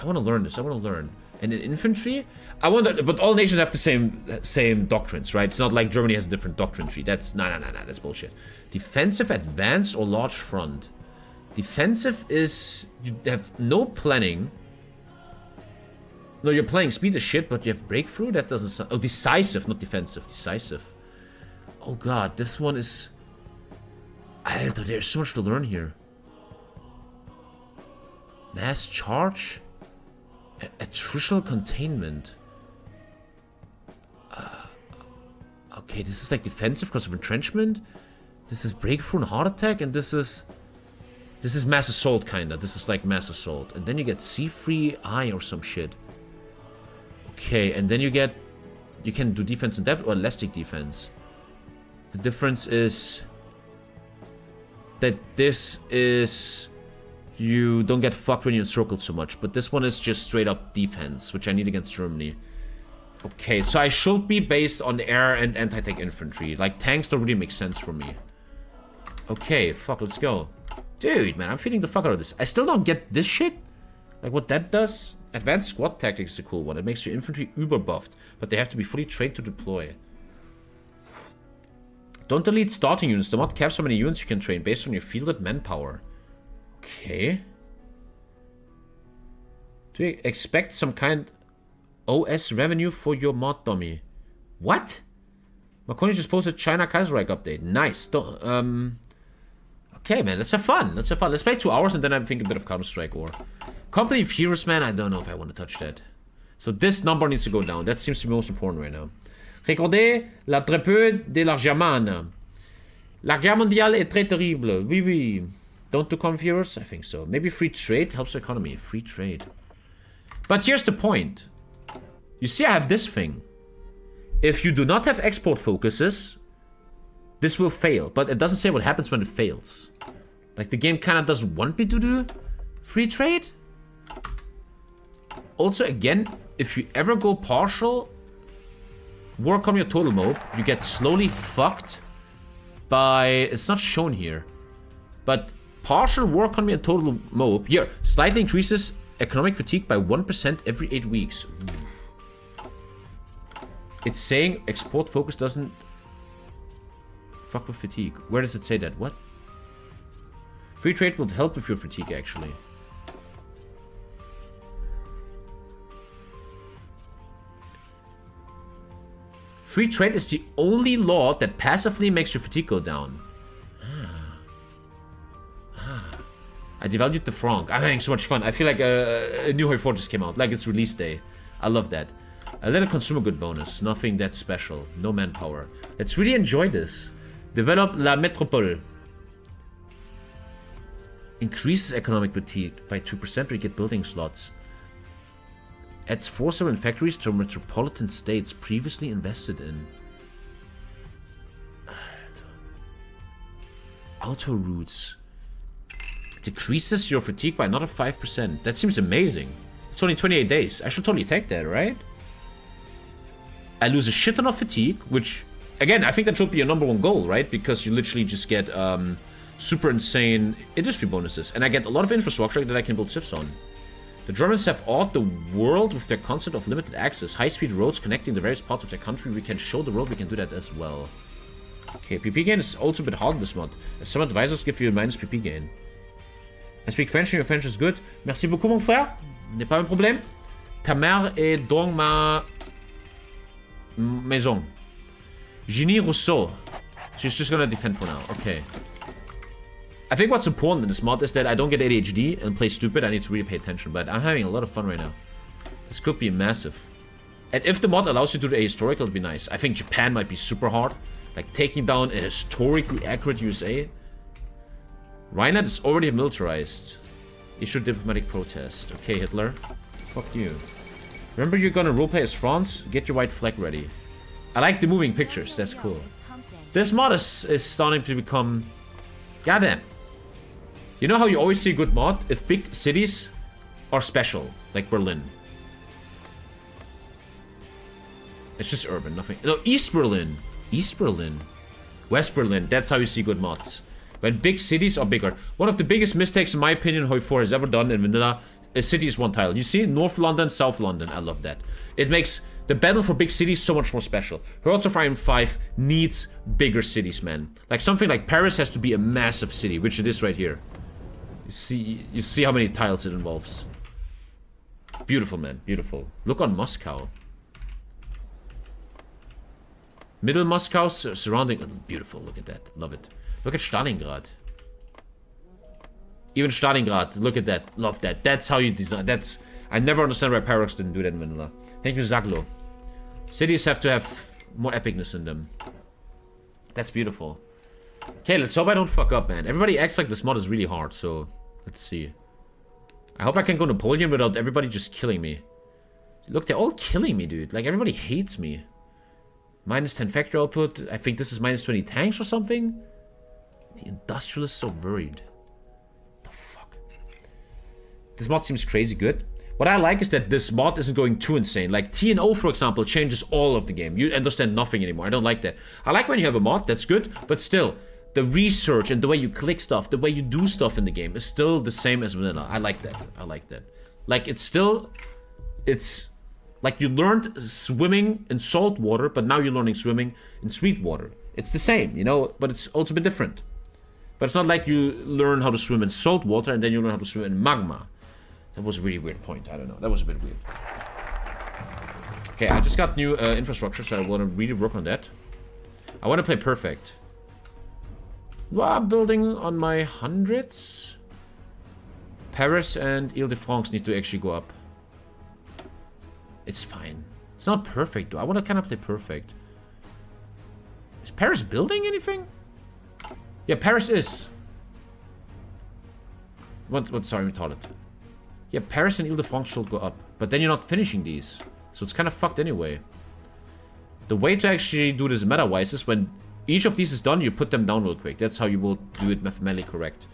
I want to learn this. I want to learn. And in infantry, I wonder, but all nations have the same same doctrines, right? It's not like Germany has a different doctrine tree. That's no, no, no, no. That's bullshit. Defensive, advance, or large front. Defensive is you have no planning. No, you're playing speed as shit, but you have breakthrough. That doesn't sound. Oh, decisive, not defensive. Decisive. Oh god, this one is. Alter, there's so much to learn here. Mass charge? A attritional containment. Uh, okay, this is like defensive because of entrenchment. This is breakthrough and hard attack, and this is... This is mass assault, kinda. This is like mass assault. And then you get C-free eye or some shit. Okay, and then you get... You can do defense in depth or elastic defense. The difference is... That this is... You don't get fucked when you're encircled so much. But this one is just straight up defense, which I need against Germany. Okay, so I should be based on air and anti-tank infantry. Like, tanks don't really make sense for me. Okay, fuck, let's go. Dude, man, I'm feeling the fuck out of this. I still don't get this shit. Like, what that does? Advanced squad tactics is a cool one. It makes your infantry uber buffed, but they have to be fully trained to deploy. Don't delete starting units. The mod caps how many units you can train based on your fielded manpower. Okay. Do you expect some kind OS revenue for your mod dummy? What? Marconi just posted China Kaiserreich update. Nice. Don't, um, okay, man. Let's have fun. Let's have fun. Let's play two hours and then I think a bit of Counter-Strike or... Company of Heroes, man. I don't know if I want to touch that. So this number needs to go down. That seems to be most important right now. Regardez la très peu de la Germane. La guerre mondiale est très terrible. Oui, oui. Don't do confuse? I think so. Maybe free trade helps the economy. Free trade. But here's the point. You see I have this thing. If you do not have export focuses, this will fail. But it doesn't say what happens when it fails. Like the game kind of doesn't want me to do free trade. Also, again, if you ever go partial, work on your total mode, you get slowly fucked by... It's not shown here. But partial work on and total MOAB. Here, slightly increases economic fatigue by 1% every 8 weeks. It's saying export focus doesn't fuck with fatigue. Where does it say that? What? Free trade will help with your fatigue, actually. Free trade is the only law that passively makes your fatigue go down. Ah. Ah. I devalued the franc. I'm having so much fun. I feel like a, new Hoi 4 just came out. Like it's release day. I love that. A little consumer good bonus. Nothing that special. No manpower. Let's really enjoy this. Develop La Métropole. Increases economic fatigue by 2% we get building slots. Adds 4 7 factories to metropolitan states previously invested in. Auto routes. Decreases your fatigue by another 5%. That seems amazing. It's only 28 days. I should totally take that, right? I lose a shit ton of fatigue, which, again, I think that should be your number one goal, right? Because you literally just get um, super insane industry bonuses. And I get a lot of infrastructure that I can build civs on. The Germans have awed the world with their concept of limited access. High-speed roads connecting the various parts of their country. We can show the world we can do that as well. Okay, PP gain is also a bit hard in this mod. Some advisors give you minus PP gain. I speak French and your French is good. Merci beaucoup, mon frère. N'est pas un problème. Ta mère est dans ma maison. Ginny Rousseau. She's just gonna defend for now. Okay. I think what's important in this mod is that I don't get ADHD and play stupid. I need to really pay attention, but I'm having a lot of fun right now. This could be massive. And if the mod allows you to do a historical, it'd be nice. I think Japan might be super hard. Like taking down a historically accurate USA Rhineland is already militarized. Issue diplomatic protest. Okay, Hitler. Fuck you. Remember you're gonna roleplay as France? Get your white flag ready. I like the moving pictures. That's cool. This mod is, is starting to become... Goddamn. You know how you always see good mod? If big cities are special. Like Berlin. It's just urban, nothing. No, East Berlin. East Berlin. West Berlin. That's how you see good mods. When big cities are bigger. One of the biggest mistakes, in my opinion, Hoi 4 has ever done in vanilla, a city is one tile. You see, North London, South London. I love that. It makes the battle for big cities so much more special. Hearts of Iron 5 needs bigger cities, man. Like something like Paris has to be a massive city, which it is right here. You see, you see how many tiles it involves. Beautiful, man. Beautiful. Look on Moscow. Middle Moscow surrounding... Oh, beautiful. Look at that. Love it. Look at Stalingrad. Even Stalingrad, look at that. Love that. That's how you design. That's... I never understand why Paradox didn't do that in vanilla. Thank you, Zaglo. Cities have to have more epicness in them. That's beautiful. Okay, let's hope I don't fuck up, man. Everybody acts like this mod is really hard, so let's see. I hope I can go Napoleon without everybody just killing me. Look, they're all killing me, dude. Like, everybody hates me. Minus 10 factor output. I think this is minus 20 tanks or something. The industrialist so worried. The fuck? This mod seems crazy good. What I like is that this mod isn't going too insane. Like TNO, for example, changes all of the game. You understand nothing anymore. I don't like that. I like when you have a mod, that's good, but still, the research and the way you click stuff, the way you do stuff in the game is still the same as vanilla. I like that. I like that. Like, it's still... It's... Like, you learned swimming in salt water, but now you're learning swimming in sweet water. It's the same, you know, but it's also a bit different. But it's not like you learn how to swim in salt water and then you learn how to swim in magma. That was a really weird point. I don't know. That was a bit weird. Okay, I just got new uh, infrastructure, so I want to really work on that. I want to play perfect. Well, I'm building on my hundreds. Paris and Ile-de-France need to actually go up. It's fine. It's not perfect, though. I want to kind of play perfect. Is Paris building anything? Yeah, Paris is. What, what, sorry, retarded. Yeah, Paris and Ile-de-France should go up. But then you're not finishing these. So it's kind of fucked anyway. The way to actually do this meta-wise is when each of these is done, you put them down real quick. That's how you will do it mathematically correct.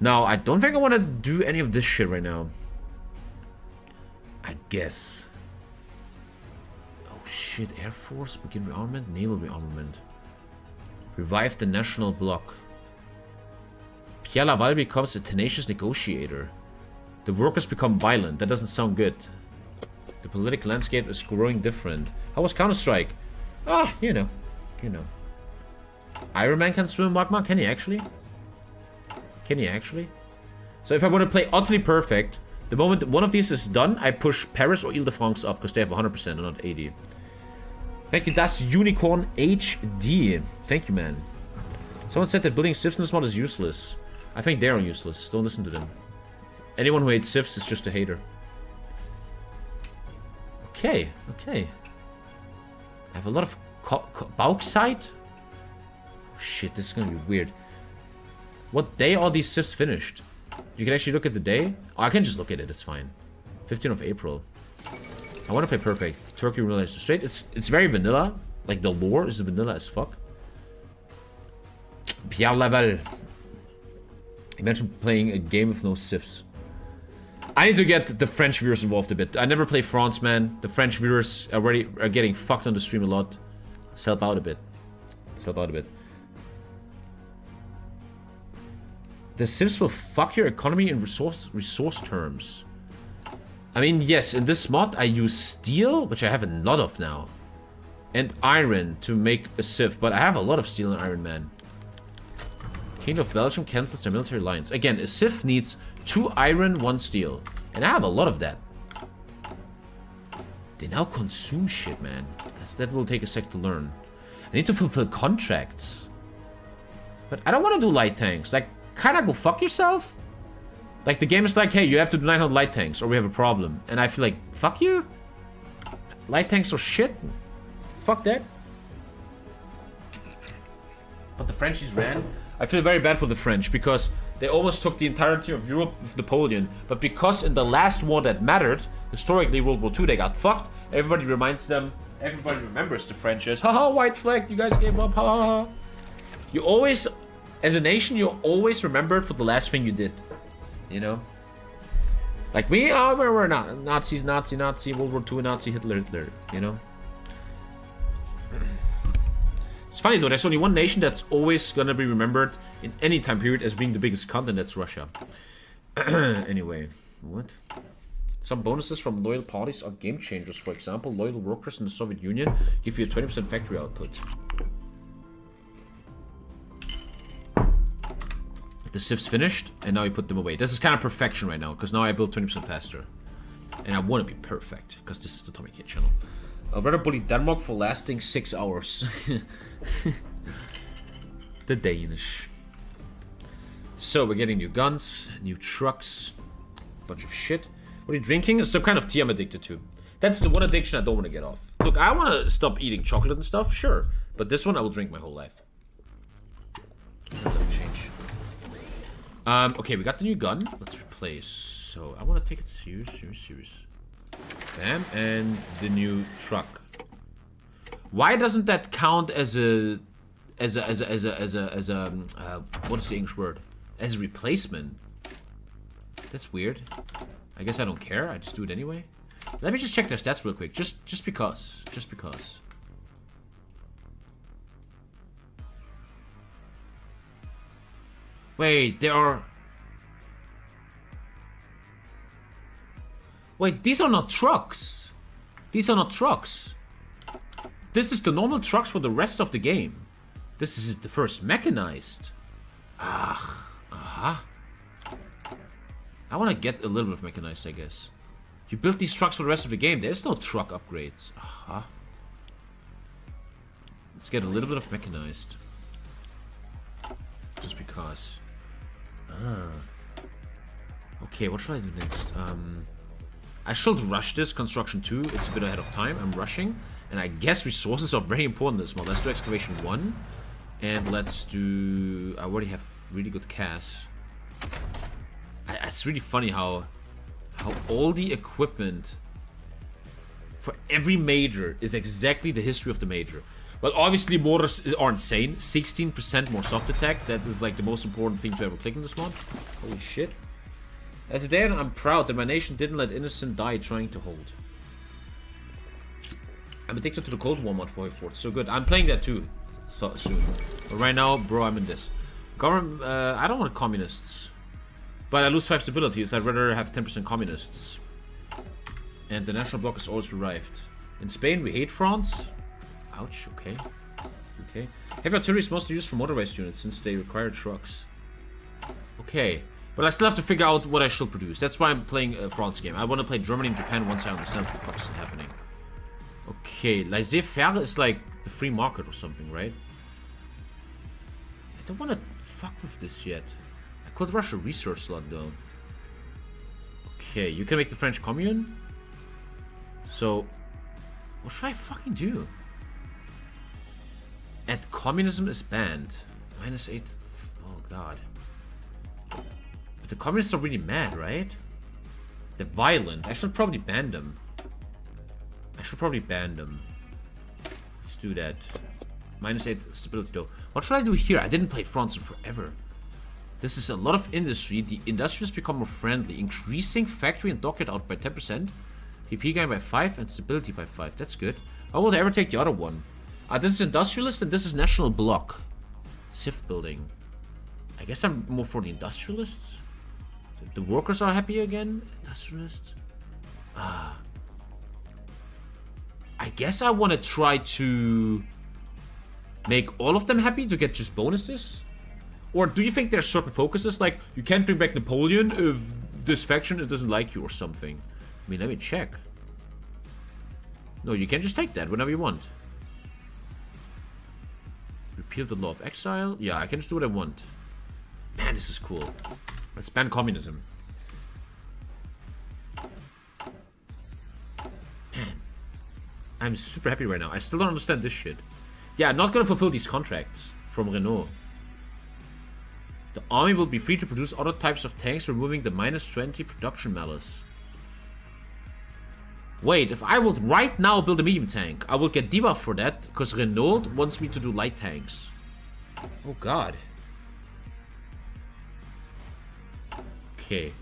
Now, I don't think I want to do any of this shit right now. I guess. Oh shit, Air Force, begin rearmament, naval rearmament. Revive the national bloc. Pierre Laval becomes a tenacious negotiator. The workers become violent. That doesn't sound good. The political landscape is growing different. How was Counter-Strike? Ah, you know. You know. Iron Man can swim magma? Can he actually? Can he actually? So if I want to play utterly perfect, the moment one of these is done, I push Paris or Ile-de-France up because they have 100% and not 80. Thank you, that's Unicorn HD. Thank you, man. Someone said that building civs in this mod is useless. I think they're useless. Don't listen to them. Anyone who hates civs is just a hater. Okay, okay. I have a lot of bauxite. Shit, this is gonna be weird. What day are these civs finished? You can actually look at the day. Oh, I can just look at it. It's fine. 15th of April. I want to play perfect. Turkey relates straight. It's it's very vanilla. Like the lore is vanilla as fuck. Pierre Laval. Imagine playing a game with no civs. I need to get the French viewers involved a bit. I never play France, man. The French viewers already are getting fucked on the stream a lot. Let's help out a bit. Let's help out a bit. The Civs will fuck your economy in resource resource terms. I mean, yes, in this mod I use steel, which I have a lot of now. And iron to make a Civ, but I have a lot of steel and iron, man. King of Belgium cancels their military alliance. Again, a Civ needs two iron, one steel. And I have a lot of that. They now consume shit, man. That's, that will take a sec to learn. I need to fulfill contracts. But I don't want to do light tanks. Like, kind of go fuck yourself. Like, the game is like, hey, you have to do 900 light tanks or we have a problem. And I feel like, fuck you? Light tanks are shit. Fuck that. But the Frenchies ran. I feel very bad for the French because they almost took the entirety of Europe with Napoleon. But because in the last war that mattered, historically World War II, they got fucked. Everybody reminds them, everybody remembers the French as, haha, white flag, you guys gave up, ha You always, as a nation, you're always remembered for the last thing you did. You know? Like we, oh, we're not Nazis, Nazi, Nazi, World War II, Nazi, Hitler, Hitler, you know? It's funny though, there's only one nation that's always gonna be remembered in any time period as being the biggest continent, that's Russia. anyway, what? Some bonuses from loyal parties are game changers. For example, loyal workers in the Soviet Union give you a 20% factory output. The civs finished, and now you put them away. This is kind of perfection right now, because now I build 20% faster. And I want to be perfect, because this is the Tommy Kay channel. I'd rather bully Denmark for lasting six hours. the Danish. So, we're getting new guns, new trucks, bunch of shit. What are you drinking? Some kind of tea I'm addicted to. That's the one addiction I don't want to get off. Look, I want to stop eating chocolate and stuff, sure. But this one I will drink my whole life. Um, okay, we got the new gun. Let's replace. So I want to take it serious, serious, serious. Bam, and the new truck. Why doesn't that count as a, as a, as a, as a, as a, as a, um, uh, what is the English word? As a replacement? That's weird. I guess I don't care. I just do it anyway. Let me just check their stats real quick. Just, just because. Just because. Wait, there are... Wait, these are not trucks. These are not trucks. This is the normal trucks for the rest of the game. This is the first mechanized. Ah, uh-huh. I want to get a little bit of mechanized, I guess. You built these trucks for the rest of the game. There's no truck upgrades. Uh-huh. Let's get a little bit of mechanized. Just because. Ah. Okay, what should I do next? Um, I should rush this construction 2. It's a bit ahead of time. I'm rushing. And I guess resources are very important this mod. Let's do excavation 1. And let's do... I already have really good cash. I, it's really funny how how all the equipment for every major is exactly the history of the major. But obviously mortars are insane. 16% more soft attack. That is like the most important thing to ever click in this mod. Holy shit. As a Dane, I'm proud that my nation didn't let innocent die trying to hold. I'm addicted to the Cold War mod for Fort. So good. I'm playing that too. So soon. But right now, bro, I'm in this. Government. Uh, I don't want communists. But I lose 5 stability, so I'd rather have 10% communists. And the national bloc is always arrived. In Spain, we hate France. Ouch, okay. Okay. Heavy artillery is mostly used for motorized units since they require trucks. Okay. But I still have to figure out what I should produce. That's why I'm playing a France game. I want to play Germany and Japan once I understand what the fuck is happening. Okay, laissez-faire is like the free market or something, right? I don't want to fuck with this yet. I could rush a research slot though. Okay, you can make the French Commune. So, what should I fucking do? And communism is banned. Minus 8. Oh god. But the communists are really mad, right? They're violent. I should probably ban them. I should probably ban them. Let's do that. Minus 8 stability though. What should I do here? I didn't play France in forever. This is a lot of industry. The industrials become more friendly. Increasing factory and dockyard out by 10%. PP gain by 5 and stability by 5. That's good. I will ever take the other one? Uh, this is industrialist and this is national bloc. Civ building. I guess I'm more for the industrialists. The workers are happy again. Industrialists. Ah. I guess I want to try to make all of them happy to get just bonuses. Or do you think there's certain focuses like you can't bring back Napoleon if this faction doesn't like you or something? I mean, let me check. No, you can just take that whenever you want. Repeal the law of exile. Yeah, I can just do what I want. Man, this is cool. Let's ban communism. Man. I'm super happy right now. I still don't understand this shit. Yeah, I'm not gonna fulfill these contracts from Renault. The army will be free to produce other types of tanks, removing the minus 20 production malus. Wait, if I would right now build a medium tank, I will get debuff for that, because Renault wants me to do light tanks. Oh god. Okay.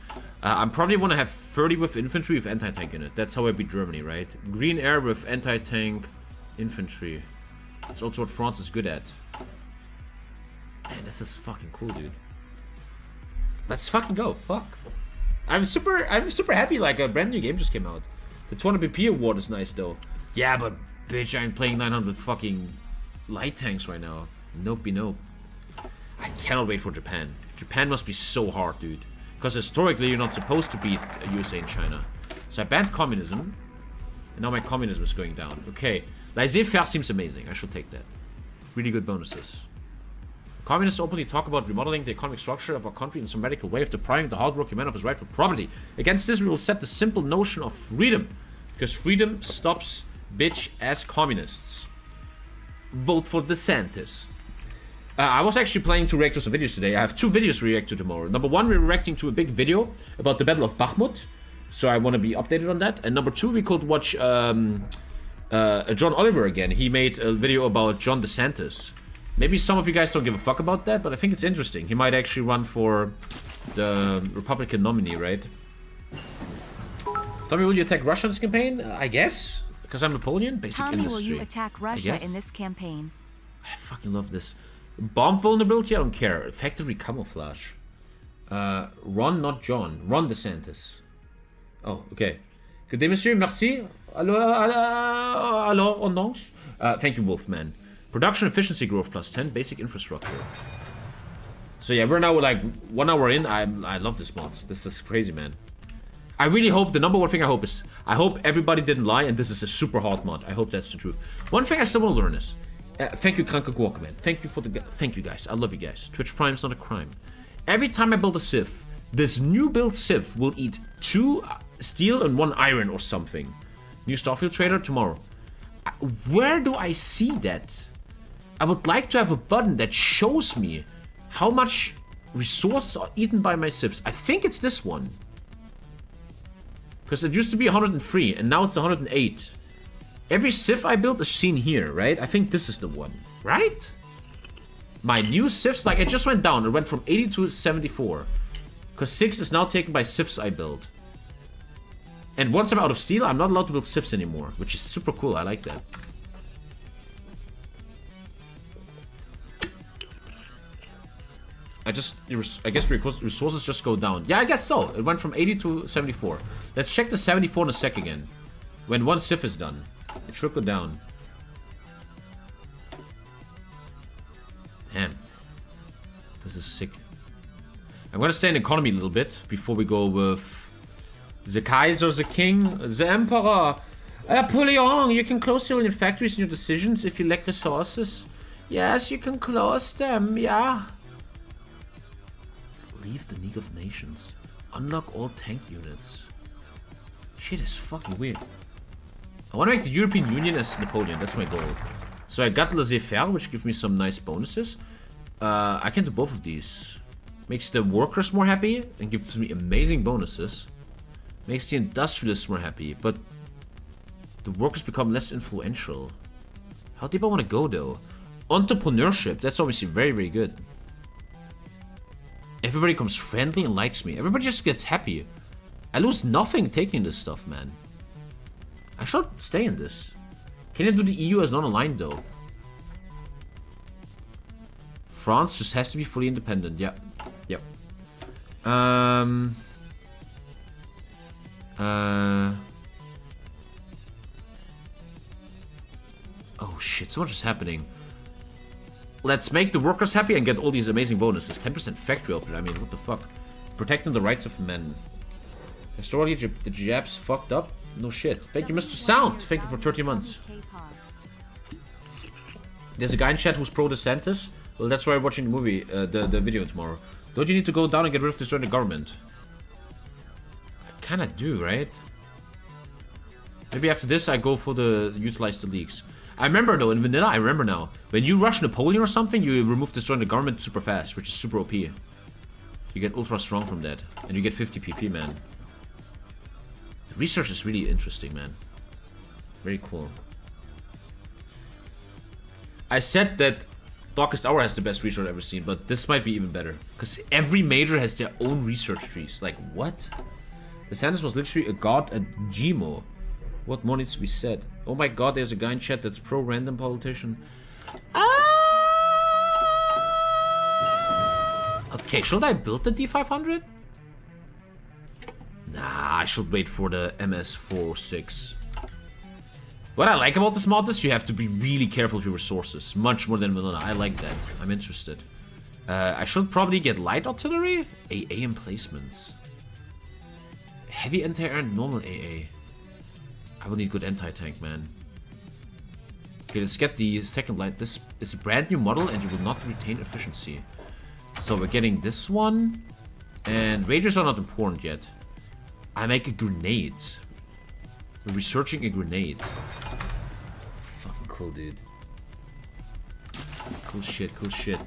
Uh, I'm probably want to have 30 with infantry with anti-tank in it. That's how I beat Germany, right? Green air with anti-tank infantry. That's also what France is good at. Man, this is fucking cool, dude. Let's fucking go. Fuck. I'm super I'm super happy like a brand new game just came out. The 200 BP award is nice though. Yeah, but bitch, I'm playing 900 fucking light tanks right now. Nope, nope. I cannot wait for Japan. Japan must be so hard, dude. Because historically, you're not supposed to beat USA and China. So I banned communism. And now my communism is going down. Okay. Laissez-faire seems amazing. I should take that. Really good bonuses. Communists openly talk about remodeling the economic structure of our country in some radical way of depriving the hardworking man of his rightful property. Against this, we will set the simple notion of freedom. Because freedom stops bitch ass communists. Vote for DeSantis. Uh, I was actually planning to react to some videos today. I have two videos to react to tomorrow. Number one, we're reacting to a big video about the Battle of Bakhmut. So I want to be updated on that. And number two, we could watch um, uh, John Oliver again. He made a video about John DeSantis. Maybe some of you guys don't give a fuck about that, but I think it's interesting. He might actually run for the Republican nominee, right? Tommy, will you attack Russia in this campaign? Uh, I guess. Because I'm Napoleon? Basic Tommy, industry. will you attack Russia in this campaign? I fucking love this. Bomb vulnerability? I don't care. Effectively camouflage. Uh, Ron, not John. Ron DeSantis. Oh, okay. Good day, monsieur. Merci. Hello, hello, hello, on uh, Thank you, Wolfman. Production efficiency growth plus 10. Basic infrastructure. So yeah, we're now like one hour in. I I love this mod. This is crazy, man. I really hope, the number one thing I hope is, I hope everybody didn't lie and this is a super hard mod. I hope that's the truth. One thing I still want to learn is, uh, thank you, Kranke Walkman. Thank you for the, thank you guys. I love you guys. Twitch Prime is not a crime. Every time I build a Civ, this new build Civ will eat two uh, steel and one iron or something. New Starfield trailer tomorrow. Uh, where do I see that? I would like to have a button that shows me how much resources are eaten by my civs. I think it's this one. Because it used to be 103, and now it's 108. Every Civ I built is seen here, right? I think this is the one, right? My new Civs, like, it just went down. It went from 80 to 74. Because 6 is now taken by Civs I build. And once I'm out of steel, I'm not allowed to build Civs anymore, which is super cool. I like that. I just, I guess resources just go down. Yeah, I guess so. It went from 80 to 74. Let's check the 74 in a sec again. When one Civ is done. It should go down. Damn. This is sick. I'm gonna stay in economy a little bit before we go with the Kaiser, the King, the Emperor. Napoleon, you can close civilian factories in your decisions if you lack resources. Yes, you can close them, yeah. Leave the League of Nations. Unlock all tank units. Shit is fucking weird. I want to make the European Union as Napoleon. That's my goal. So I got laissez-faire, which gives me some nice bonuses. Uh, I can do both of these. Makes the workers more happy and gives me amazing bonuses. Makes the industrialists more happy, but the workers become less influential. How deep I want to go though? Entrepreneurship, that's obviously very, very good. Everybody comes friendly and likes me. Everybody just gets happy. I lose nothing taking this stuff, man. I should stay in this. Can I do the EU as non-aligned, though? France just has to be fully independent. Yep. Yep. Um... Uh... Oh shit, so much is happening. Let's make the workers happy and get all these amazing bonuses. 10% factory output, I mean, what the fuck? Protecting the rights of men. Historically, the Japs fucked up? No shit. Thank you, Mr. Sound. Thank you for 30 months. There's a guy in chat who's pro DeSantis. Well, that's why I'm watching the movie, uh, the, the video tomorrow. Don't you need to go down and get rid of this the government? I kinda do, right? Maybe after this I go for the utilize the leaks. I remember though, in vanilla, I remember now. When you rush Napoleon or something, you remove destroy the government super fast, which is super OP. You get ultra strong from that. And you get 50 PP, man. The research is really interesting, man. Very cool. I said that Darkest Hour has the best research I've ever seen, but this might be even better. Because every major has their own research trees. Like, what? DeSantis was literally a god at GMO. What more needs to be said? Oh my god, there's a guy in chat that's pro-random politician. Ah! Okay, should I build the D500? Nah, I should wait for the MS46. What I like about this mod is you have to be really careful with your resources. Much more than vanilla. I like that. I'm interested. Uh, I should probably get light artillery? AA emplacements. Heavy anti-air normal AA. I will need good anti-tank, man. Okay, let's get the second light. This is a brand new model and you will not retain efficiency. So we're getting this one. And raiders are not important yet. I make a grenade. We're researching a grenade. Fucking cool, dude. Cool shit, cool shit.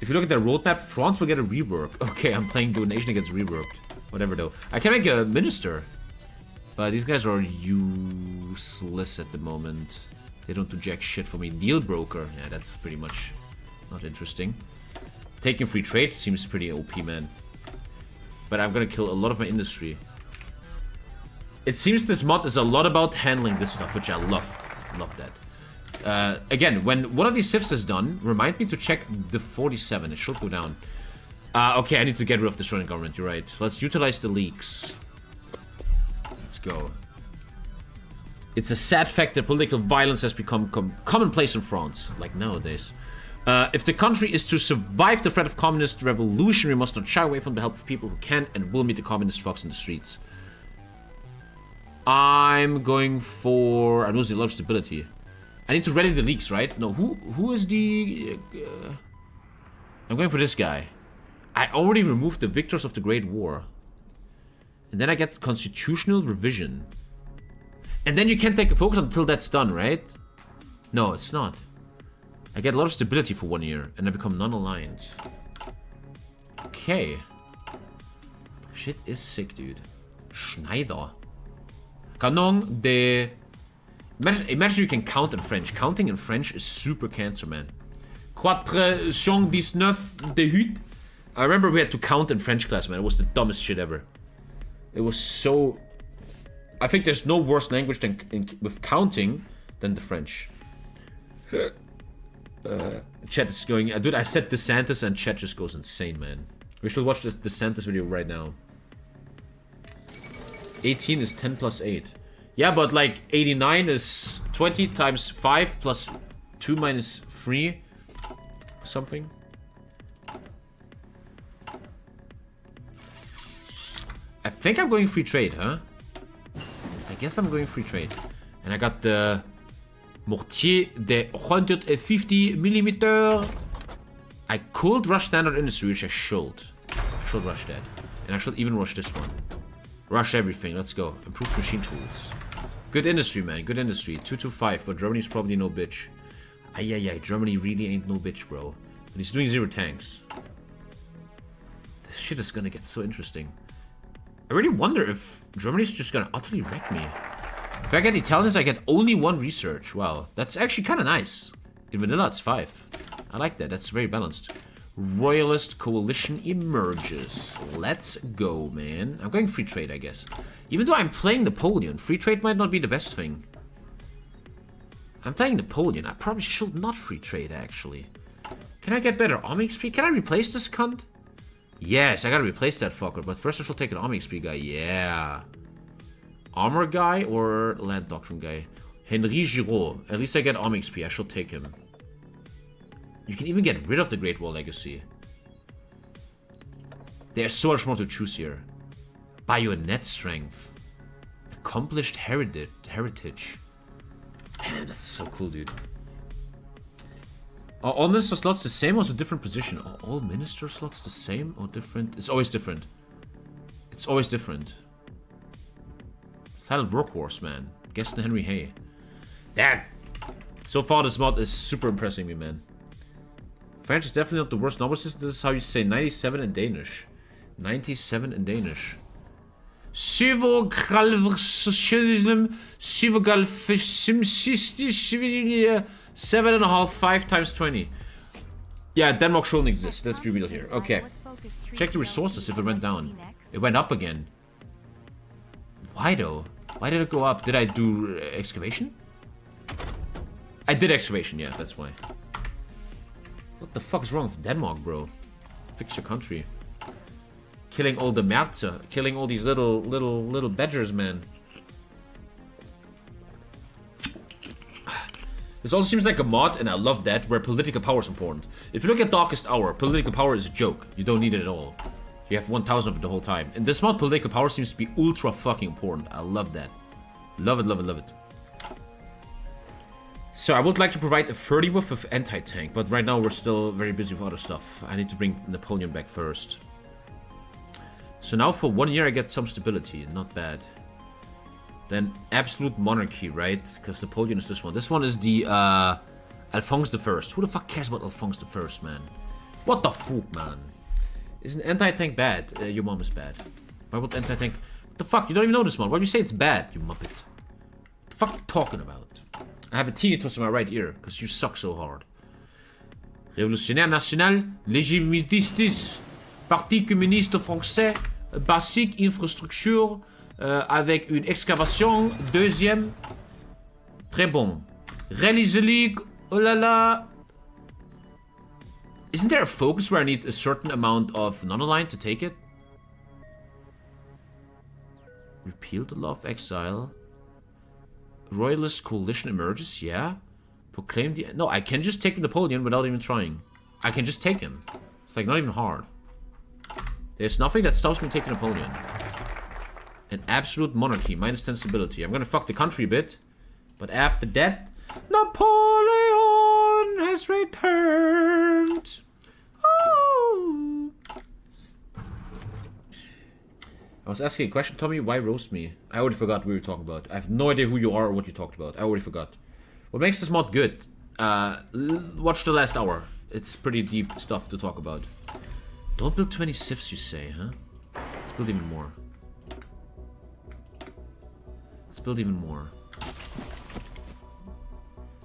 If you look at their roadmap, France will get a rework. Okay, I'm playing donation against reworked. Whatever though. I can make a minister. But these guys are useless at the moment. They don't do jack shit for me. Deal broker. Yeah, that's pretty much not interesting. Taking free trade seems pretty OP, man. But I'm gonna kill a lot of my industry. It seems this mod is a lot about handling this stuff, which I love. Love that. Uh, again, when one of these civs is done, remind me to check the 47. It should go down. Uh, okay, I need to get rid of the Australian government. You're right. Let's utilize the leaks. Go. It's a sad fact that political violence has become com commonplace in France, like nowadays. Uh, if the country is to survive the threat of communist revolution, we must not shy away from the help of people who can and will meet the communist fox in the streets. I'm going for... I'm losing a lot of stability. I need to ready the leaks, right? No, who who is the... Uh, I'm going for this guy. I already removed the victors of the Great War. And then I get constitutional revision. And then you can't take a focus until that's done, right? No, it's not. I get a lot of stability for one year, and I become non-aligned. Okay. Shit is sick, dude. Schneider. Canon de... Imagine, imagine you can count in French. Counting in French is super cancer, man. Quatre cent dix-neuf de huit. I remember we had to count in French class, man. It was the dumbest shit ever. It was so... I think there's no worse language than in, with counting than the French. Uh, chat is going... Uh, dude, I said DeSantis and chat just goes insane, man. We should watch this DeSantis video right now. 18 is 10 plus 8. Yeah, but like 89 is 20 times 5 plus 2 minus 3. Something. I think I'm going free trade, huh? I guess I'm going free trade. And I got the Mortier de 150 millimeter. I could rush standard industry, which I should. I should rush that. And I should even rush this one. Rush everything. Let's go. Improve machine tools. Good industry, man. Good industry. 225, but Germany's probably no bitch. Ay, ay, ay. Germany really ain't no bitch, bro. But he's doing zero tanks. This shit is gonna get so interesting. I really wonder if Germany's just gonna utterly wreck me. If I get Italians, I get only one research. Wow, that's actually kind of nice. In vanilla, it's five. I like that. That's very balanced. Royalist coalition emerges. Let's go, man. I'm going free trade, I guess. Even though I'm playing Napoleon, free trade might not be the best thing. I'm playing Napoleon. I probably should not free trade, actually. Can I get better army XP? Can I replace this cunt? Yes, I gotta replace that fucker. But first I should take an army XP guy. Yeah. Armor guy or land doctrine guy? Henri Giraud. At least I get army XP. I should take him. You can even get rid of the Great Wall Legacy. There's so much more to choose here. Bayonet strength. Accomplished heritage. heritage. Damn, that's so cool, dude. Are all minister slots the same or is a different position? Are all minister slots the same or different? It's always different. It's always different. Silent workhorse, man. Gaston Henry-Haye. Damn. So far, this mod is super impressing me, man. French is definitely not the worst number system. This is how you say 97 in Danish. 97 in Danish. Seven and a half, five times 20. Yeah, Denmark shouldn't exist. Let's be real here. Okay. Check the resources if it went down. It went up again. Why though? Why did it go up? Did I do uh, excavation? I did excavation, yeah, that's why. What the fuck is wrong with Denmark, bro? Fix your country. Killing all the Merze. Killing all these little, little, little badgers, man. This also seems like a mod, and I love that, where political power is important. If you look at Darkest Hour, political power is a joke. You don't need it at all. You have 1000 of it the whole time. In this mod, political power seems to be ultra fucking important. I love that. Love it, love it, love it. So I would like to provide a 30 worth of anti-tank, but right now we're still very busy with other stuff. I need to bring Napoleon back first. So now for one year I get some stability, not bad. Then absolute monarchy, right? Because Napoleon is this one. This one is the uh, Alphonse the First. Who the fuck cares about Alphonse the First, man? What the fuck, man? Is an anti-tank bad? Uh, your mom is bad. Why would anti-tank... What the fuck? You don't even know this one. Why do you say it's bad, you muppet? What the fuck you talking about? I have a tinnitus in my right ear, because you suck so hard. Révolutionnaire national, légitimistes, Parti communiste français, basique infrastructure, euh, avec une excavation, deuxième, très bon. Réalisez oh là là. Isn't there a focus where I need a certain amount of non-aligned to take it? Repeal the law of exile. Royalist coalition emerges, yeah. Proclaim the... No, I can just take Napoleon without even trying. I can just take him. It's like not even hard. There's nothing that stops me taking Napoleon. An absolute monarchy, minus 10 stability. I'm gonna fuck the country a bit. But after that, Napoleon has returned. Oh. I was asking a question, Tommy. Why roast me? I already forgot what we were talking about. I have no idea who you are or what you talked about. I already forgot. What makes this mod good? Uh, watch the last hour. It's pretty deep stuff to talk about. Don't build 20 civs, you say, huh? Let's build even more. Let's build even more.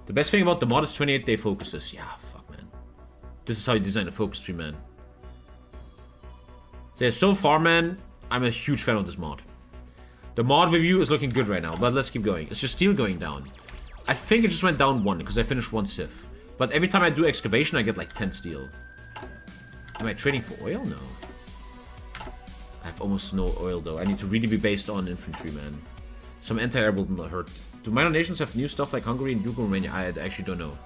The best thing about the mod is 28 day focuses. Yeah, fuck, man. This is how you design a focus tree, man. So, yeah, so far, man, I'm a huge fan of this mod. The mod review is looking good right now, but let's keep going. It's just still going down. I think it just went down one, because I finished one civ. But every time I do excavation, I get like 10 steel. Am I trading for oil? No. I have almost no oil, though. I need to really be based on infantry, man. Some anti-air will not hurt do minor nations have new stuff like Hungary and Yugo Romania? I actually don't know.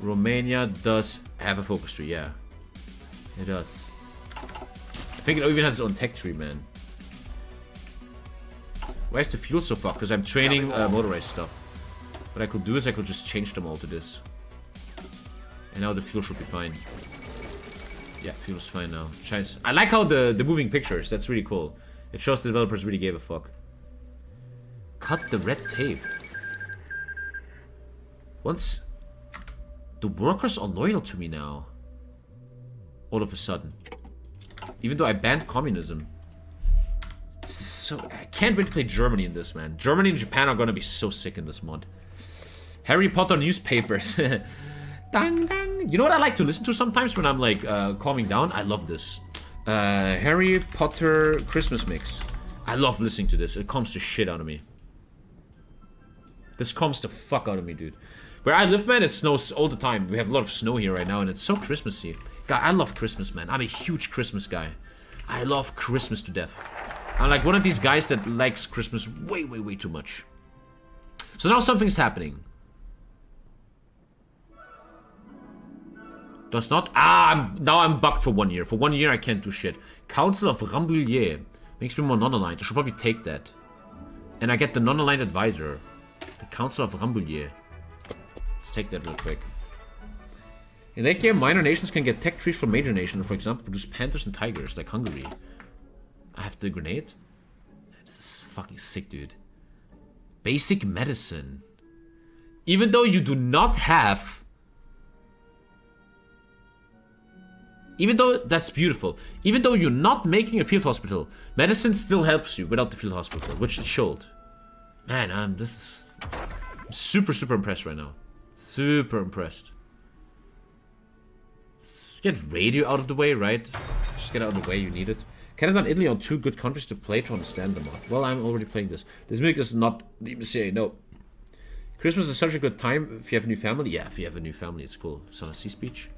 Romania does have a focus tree, yeah. It does. I think it even has its own tech tree, man. Why is the fuel so fucked? Because I'm training uh, motorized stuff. What I could do is I could just change them all to this. And now the fuel should be fine. Yeah, fuel's fine now. I like how the, the moving pictures. That's really cool. It shows the developers really gave a fuck. Cut the red tape. Once... The workers are loyal to me now. All of a sudden. Even though I banned communism. so... I can't wait to play Germany in this, man. Germany and Japan are gonna be so sick in this mod. Harry Potter newspapers. dang, dang. You know what I like to listen to sometimes when I'm like uh, calming down? I love this. Uh, Harry Potter Christmas mix. I love listening to this. It calms the shit out of me. This calms the fuck out of me, dude. Where I live, man, it snows all the time. We have a lot of snow here right now, and it's so Christmassy. God, I love Christmas, man. I'm a huge Christmas guy. I love Christmas to death. I'm like one of these guys that likes Christmas way, way, way too much. So now something's happening. Does not? Ah, I'm, now I'm bugged for one year. For one year, I can't do shit. Council of Rambouillet. Makes me more non-aligned. I should probably take that. And I get the non-aligned advisor. The Council of Rambouillet. Let's take that real quick. In that game, minor nations can get tech trees from major nations, for example, produce panthers and tigers, like Hungary. I have the grenade? This is fucking sick, dude. Basic medicine. Even though you do not have... Even though that's beautiful. Even though you're not making a field hospital, medicine still helps you without the field hospital, which it showed. Man, um, this is I'm super, super impressed right now. Super impressed. get radio out of the way, right? Just get out of the way, you need it. Canada and Italy are two good countries to play to understand them mod. Well, I'm already playing this. This music is not the MCA, no. Christmas is such a good time if you have a new family. Yeah, if you have a new family, it's cool. It's on a sea speech.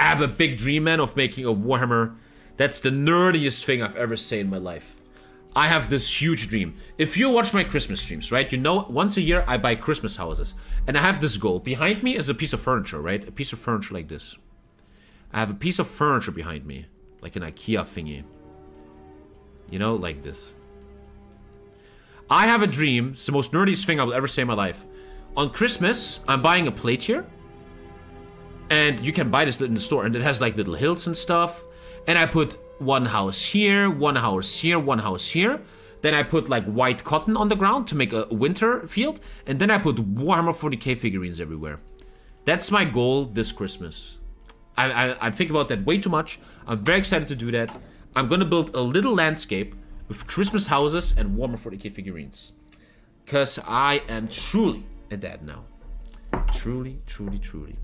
I have a big dream, man, of making a Warhammer. That's the nerdiest thing I've ever said in my life. I have this huge dream. If you watch my Christmas streams, right, you know once a year I buy Christmas houses. And I have this goal. Behind me is a piece of furniture, right? A piece of furniture like this. I have a piece of furniture behind me. Like an Ikea thingy. You know, like this. I have a dream. It's the most nerdiest thing I will ever say in my life. On Christmas, I'm buying a plate here. And you can buy this in the store. And it has like little hills and stuff. And I put one house here, one house here, one house here. Then I put like white cotton on the ground to make a winter field. And then I put Warhammer 40k figurines everywhere. That's my goal this Christmas. I, I, I think about that way too much. I'm very excited to do that. I'm gonna build a little landscape with Christmas houses and Warhammer 40k figurines. Because I am truly a dad now. Truly, truly, truly.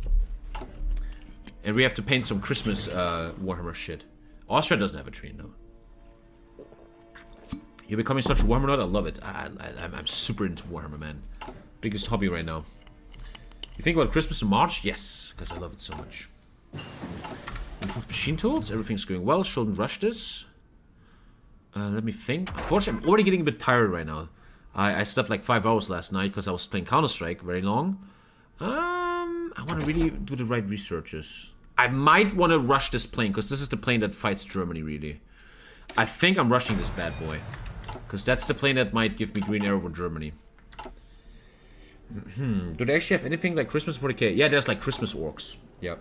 And we have to paint some Christmas uh, Warhammer shit. Austria doesn't have a tree, no. You're becoming such a Warhammer nut. I love it. I, I'm super into Warhammer, man. Biggest hobby right now. You think about Christmas in March? Yes, because I love it so much. Improved machine tools. Everything's going well. Shouldn't rush this. Uh, let me think. Unfortunately, I'm already getting a bit tired right now. I, I slept like five hours last night because I was playing Counter-Strike very long. Um, I want to really do the right researches. I might want to rush this plane because this is the plane that fights Germany, really. I think I'm rushing this bad boy. Because that's the plane that might give me green arrow for Germany. Hmm. Do they actually have anything like Christmas 40k? Yeah, there's like Christmas orcs. Yeah.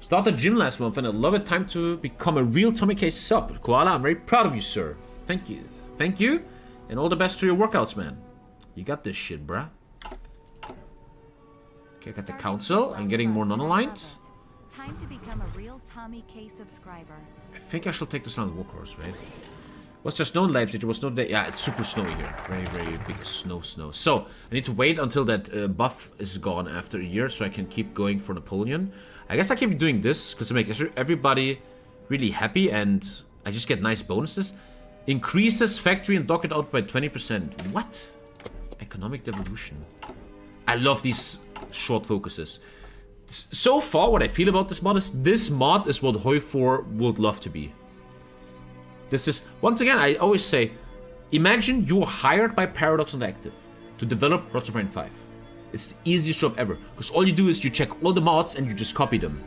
Started gym last month and I love it. Time to become a real Tommy Kay sub. Koala, I'm very proud of you, sir. Thank you. Thank you. And all the best to your workouts, man. You got this shit, bruh. Okay, I got the council. I'm getting more non-aligned. Time to become a real Tommy Kay subscriber. I think I shall take this on Warhorse, right? Was there snow in Leipzig? Was day. Yeah, it's super snowy here. Very, very big snow, snow. So, I need to wait until that uh, buff is gone after a year so I can keep going for Napoleon. I guess I keep doing this because to make everybody really happy and I just get nice bonuses. Increases factory and docket out by 20%. What? Economic devolution. I love these short focuses. So far, what I feel about this mod is this mod is what Hoi 4 would love to be. This is, once again, I always say, imagine you're hired by Paradox Interactive to develop Hearts of Iron 5. It's the easiest job ever, because all you do is you check all the mods and you just copy them.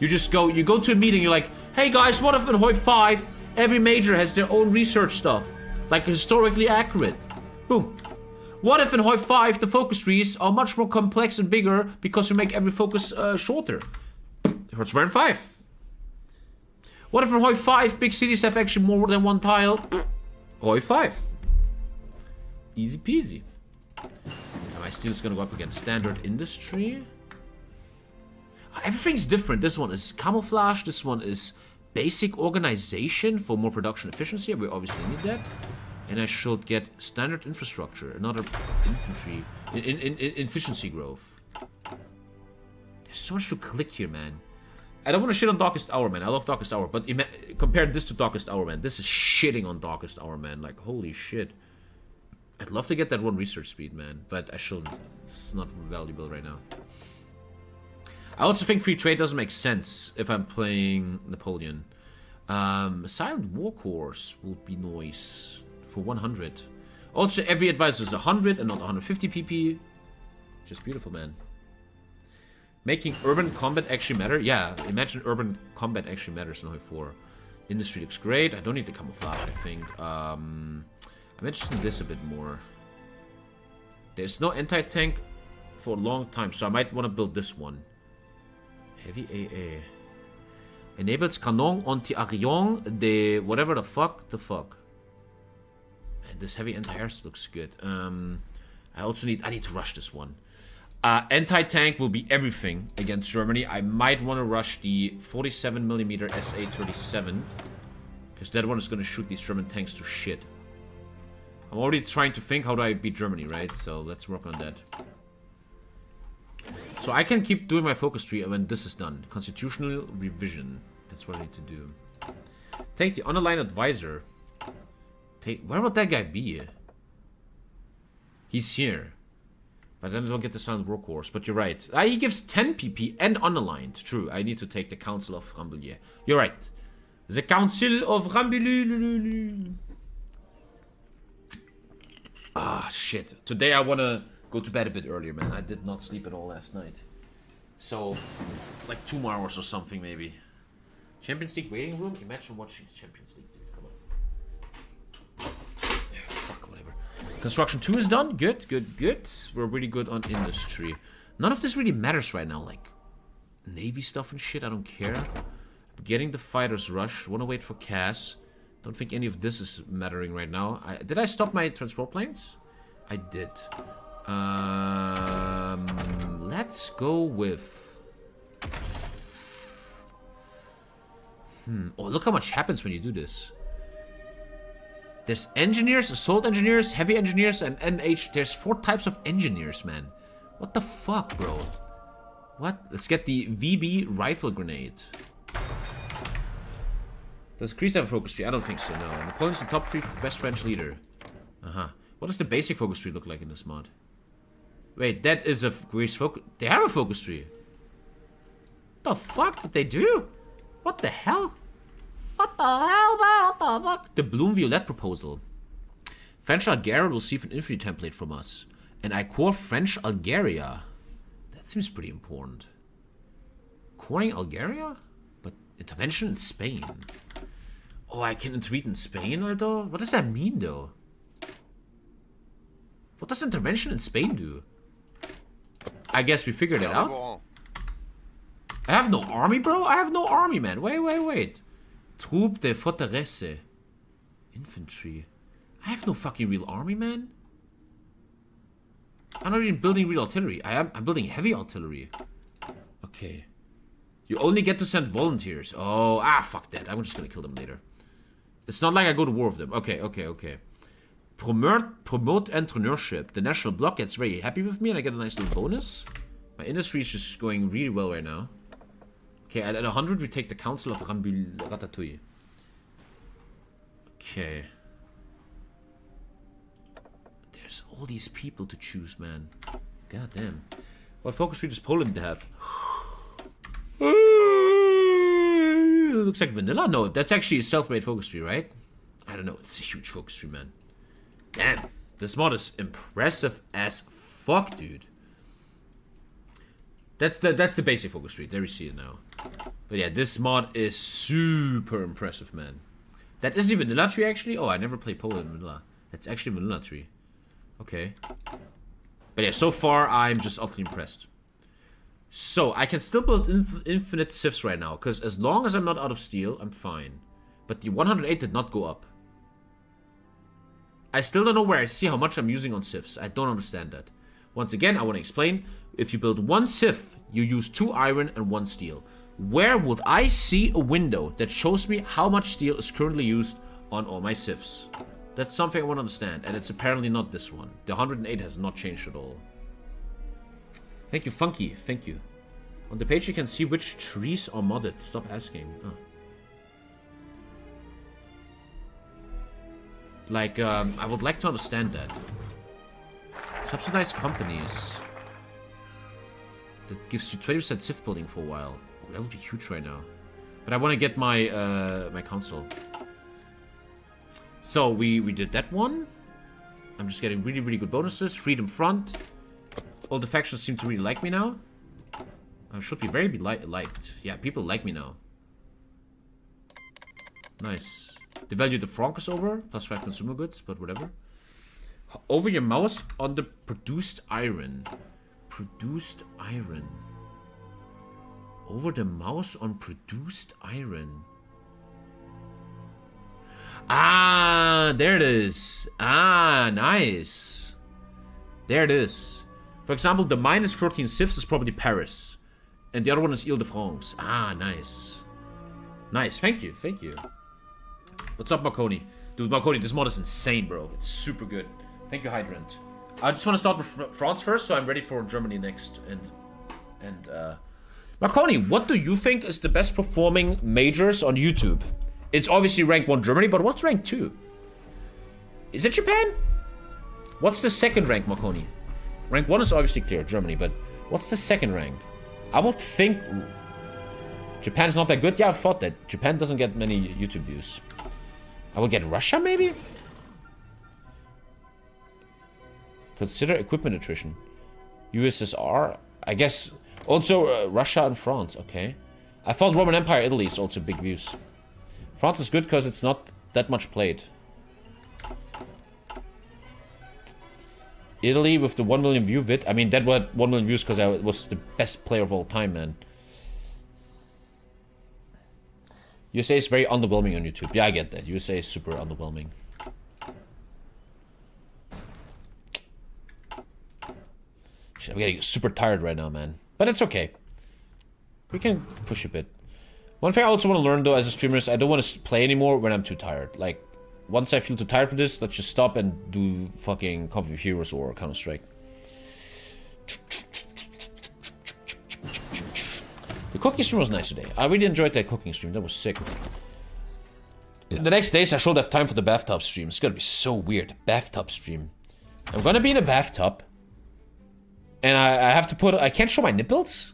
You just go, you go to a meeting, you're like, hey guys, what if in Hoi 5, every major has their own research stuff, like historically accurate? Boom. What if in Hoi 5, the focus trees are much more complex and bigger because you make every focus uh, shorter? Iron 5. What if in Hoi 5 big cities have actually more than one tile? Hoi 5. Easy peasy. Am I still gonna go up against standard industry? Everything's different. This one is camouflage. This one is basic organization for more production efficiency. We obviously need that. And I should get standard infrastructure, another infantry, in, in, in, efficiency growth. There's so much to click here, man. I don't want to shit on Darkest Hour, man. I love Darkest Hour, but compare this to Darkest Hour, man. This is shitting on Darkest Hour, man. Like, holy shit. I'd love to get that one research speed, man, but I should. It's not valuable right now. I also think free trade doesn't make sense if I'm playing Napoleon. Um, Silent Warhorse would be nice for 100. Also, every advisor is 100 and not 150 PP. Just beautiful, man. Making urban combat actually matter? Yeah, imagine urban combat actually matters in 4. Industry looks great. I don't need the camouflage, I think. Um, I'm interested in this a bit more. There's no anti-tank for a long time, so I might want to build this one. Heavy AA. Enables canon anti-avion de whatever the fuck the fuck. This heavy anti-air looks good. Um, I also need, I need to rush this one. Uh, Anti-tank will be everything against Germany. I might want to rush the 47mm SA-37. Because that one is going to shoot these German tanks to shit. I'm already trying to think how do I beat Germany, right? So let's work on that. So I can keep doing my focus tree when this is done. Constitutional revision. That's what I need to do. Take the underline advisor. Take where would that guy be? He's here. But then I don't get the sound workhorse. But you're right. Ah, he gives 10 PP and underlined. True. I need to take the Council of Rambouillet. You're right. The Council of Rambouillet. Ah, shit. Today I want to go to bed a bit earlier, man. I did not sleep at all last night. So, like two more hours or something, maybe. Champions League waiting room? Imagine watching Champions League, fuck, whatever. Construction 2 is done. Good, good, good. We're really good on industry. None of this really matters right now. Like, Navy stuff and shit, I don't care. Getting the fighters rush. Wanna wait for CAS. Don't think any of this is mattering right now. I, did I stop my transport planes? I did. Um, let let's go with... Hmm. Oh, look how much happens when you do this. There's engineers, assault engineers, heavy engineers, and NH. There's four types of engineers, man. What the fuck, bro? What? Let's get the VB rifle grenade. Does Greece have a focus tree? I don't think so, no. Napoleon's the top three best French leader. Uh-huh. What does the basic focus tree look like in this mod? Wait, that is a Greece focus... They have a focus tree. The fuck? They do? What the hell? What the hell, man? What the fuck? The Blum-Viollette proposal. French Algeria will receive an infantry template from us. And I core French Algeria. That seems pretty important. Coring Algeria? But intervention in Spain. Oh, I can entreat in Spain, although? What does that mean, though? What does intervention in Spain do? I guess we figured it out. I have no army, bro? I have no army, man. Wait, wait, wait. Troupe de forteresse. Infantry. I have no fucking real army, man. I'm not even building real artillery. I am I'm building heavy artillery. Okay. You only get to send volunteers. Oh, ah, fuck that. I'm just gonna kill them later. It's not like I go to war with them. Okay, okay, okay. Promote, promote entrepreneurship. The national bloc gets very happy with me and I get a nice little bonus. My industry is just going really well right now. Okay, at, at 100 we take the Council of Rambul Ratatouille. Okay. There's all these people to choose, man. God damn. What focus tree does Poland have? looks like vanilla. No, that's actually a self-made focus tree, right? I don't know. It's a huge focus tree, man. Damn. This mod is impressive as fuck, dude. That's the that's the basic focus tree. There we see it now. But yeah, this mod is super impressive, man. That isn't even vanilla tree, actually. Oh, I never played Poland vanilla. That's actually vanilla tree. Okay. But yeah, so far, I'm just utterly impressed. So, I can still build inf infinite civs right now, because as long as I'm not out of steel, I'm fine. But the 108 did not go up. I still don't know where I see how much I'm using on civs. I don't understand that. Once again, I want to explain. If you build one civ, you use two iron and one steel. Where would I see a window that shows me how much steel is currently used on all my civs? That's something I want to understand, and it's apparently not this one. The 108 has not changed at all. Thank you, Funky. Thank you. On the page you can see which trees are modded. Stop asking. Oh. Like, um, I would like to understand that. Subsidized companies. That gives you 20% civ building for a while. Oh, that would be huge right now. But I want to get my, uh, my console. So, we, we did that one. I'm just getting really, really good bonuses. Freedom Front. All the factions seem to really like me now. I should be very be li liked. Yeah, people like me now. Nice. The value of the franc is over. Plus 5 consumer goods, but whatever. Over your mouse on the produced iron. Produced iron. Over the mouse on produced iron. Ah, there it is. Ah, nice. There it is. For example, the minus 14 civs is probably Paris. And the other one is Ile-de-France. Ah, nice. Nice, thank you, thank you. What's up, Marconi? Dude, Marconi, this mod is insane, bro. It's super good. Thank you, Hydrant. I just want to start with France first, so I'm ready for Germany next. And, and, uh... Marconi, what do you think is the best performing majors on YouTube? It's obviously rank 1 Germany, but what's rank 2? Is it Japan? What's the second rank, Marconi? Rank 1 is obviously clear, Germany, but what's the second rank? I would think Japan is not that good. Yeah, I thought that. Japan doesn't get many YouTube views. I would get Russia, maybe? Consider equipment attrition. USSR? I guess also uh, Russia and France. Okay. I thought Roman Empire Italy is also big views. France is good because it's not that much played. Italy with the 1 million view vid. I mean, that was 1 million views because I was the best player of all time, man. USA is very underwhelming on YouTube. Yeah, I get that. USA is super underwhelming. Shit, I'm getting super tired right now, man. But it's okay. We can push a bit. One thing I also want to learn, though, as a streamer is I don't want to play anymore when I'm too tired. Like, once I feel too tired for this, let's just stop and do fucking Company of Heroes or Counter-Strike. The cooking stream was nice today. I really enjoyed that cooking stream. That was sick. The next days, I should have time for the bathtub stream. It's gonna be so weird. Bathtub stream. I'm gonna be in a bathtub. And I, I have to put... I can't show my nipples.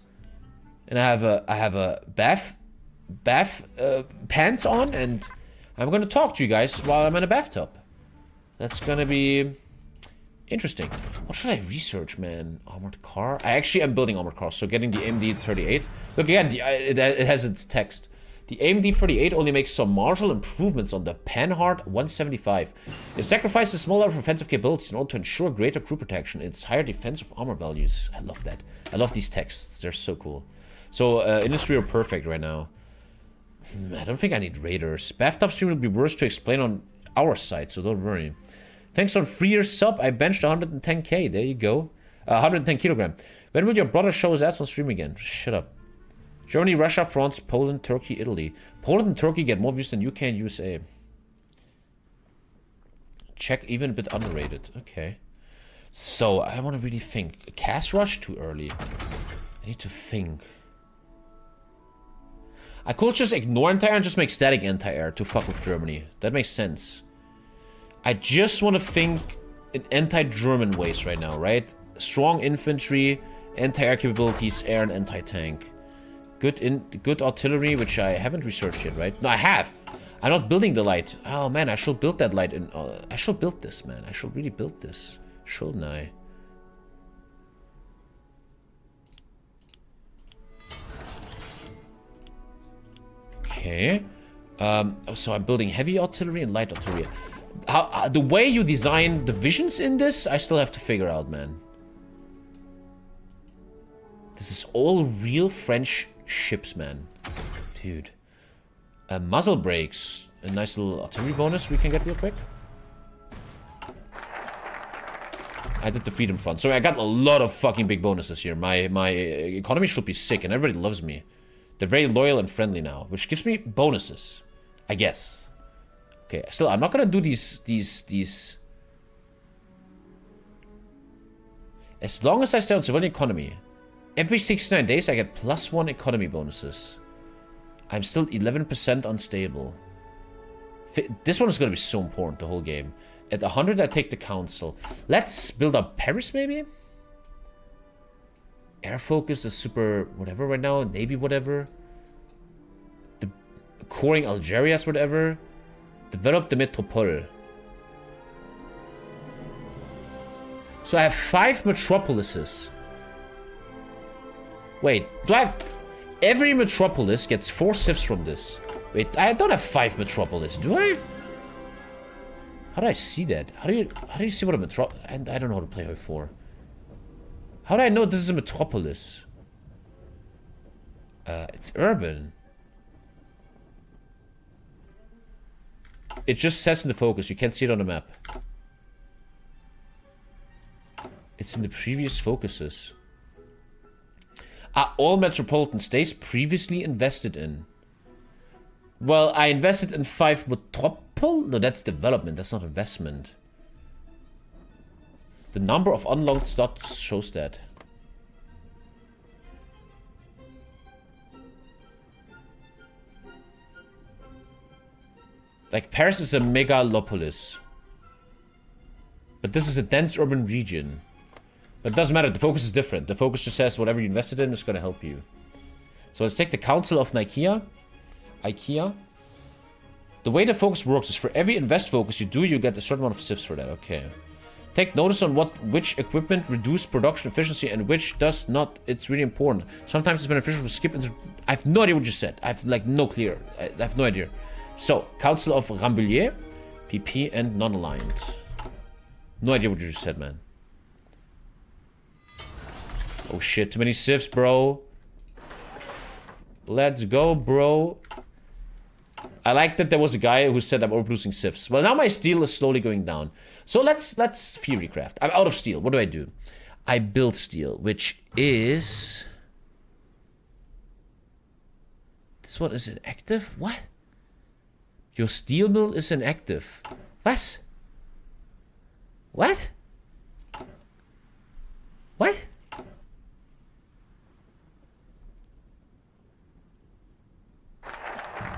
And I have a... I have a bath... Bath uh, pants on. And I'm gonna talk to you guys while I'm in a bathtub. That's gonna be... Interesting. What should I research, man? Armored car? I actually am building armored cars, so getting the MD38. Look, again, the, it, it has its text. The AMD-38 only makes some marginal improvements on the Panhard 175. It sacrifices small level of offensive capabilities in order to ensure greater crew protection. Its higher defensive armor values. I love that. I love these texts. They're so cool. So, uh, industry are perfect right now. Hmm, I don't think I need raiders. Bathtub stream will be worse to explain on our side, so don't worry. Thanks on free year sub, I benched 110k. There you go. Uh, 110 kilogram. When will your brother show his ass on stream again? Shut up. Germany, Russia, France, Poland, Turkey, Italy. Poland and Turkey get more views than UK and USA. Czech even a bit underrated. Okay. So, I want to really think. Cast Rush? Too early. I need to think. I could just ignore anti-air and just make static anti-air to fuck with Germany. That makes sense. I just want to think in anti-German ways right now, right? Strong infantry, anti-air capabilities, air and anti-tank. Good in good artillery, which I haven't researched yet, right? No, I have. I'm not building the light. Oh man, I should build that light. In, uh, I should build this, man. I should really build this, shouldn't I? Okay. Um, so I'm building heavy artillery and light artillery. How, uh, the way you design divisions in this, I still have to figure out, man. This is all real French ships, man. Dude. Uh, muzzle brakes. A nice little artillery bonus we can get real quick. I did the Freedom Front. So I got a lot of fucking big bonuses here. My my economy should be sick and everybody loves me. They're very loyal and friendly now, which gives me bonuses. I guess. Okay, still, I'm not gonna do these, these, these... As long as I stay on civilian economy, every 69 days I get plus one economy bonuses. I'm still 11% unstable. This one is gonna be so important, the whole game. At 100, I take the council. Let's build up Paris, maybe? Air focus is super whatever right now. Navy whatever. The coring Algeria's whatever. Develop the metropole. So I have five metropolises. Wait, do I. Every metropolis gets four civs from this. Wait, I don't have five metropolis, do I? How do I see that? How do you how do you see what a metro... And I don't know how to play Hoi 4. How do I know this is a metropolis? Uh, it's urban. It just says in the focus. You can't see it on the map. It's in the previous focuses. Are all metropolitan states previously invested in? Well, I invested in five metropol? No, that's development. That's not investment. The number of unlocked slots shows that. Like, Paris is a megalopolis. But this is a dense urban region. It doesn't matter, the focus is different. The focus just says whatever you invested in is going to help you. So let's take the Council of Nicaea. IKEA. The way the focus works is for every invest focus you do, you get a certain amount of civs for that. Okay. Take notice on what which equipment reduce production efficiency and which does not. It's really important. Sometimes it's beneficial to skip into... I have no idea what you said. I have like no clear. I have no idea. So, Council of Rambouillet, PP and non-aligned. No idea what you just said, man. Oh shit, too many civs, bro. Let's go, bro. I like that there was a guy who said I'm overproducing civs. Well, now my steel is slowly going down. So let's let's theory craft. I'm out of steel. What do I do? I build steel, which is... This one is inactive? What? Your steel mill is inactive. What? What? What?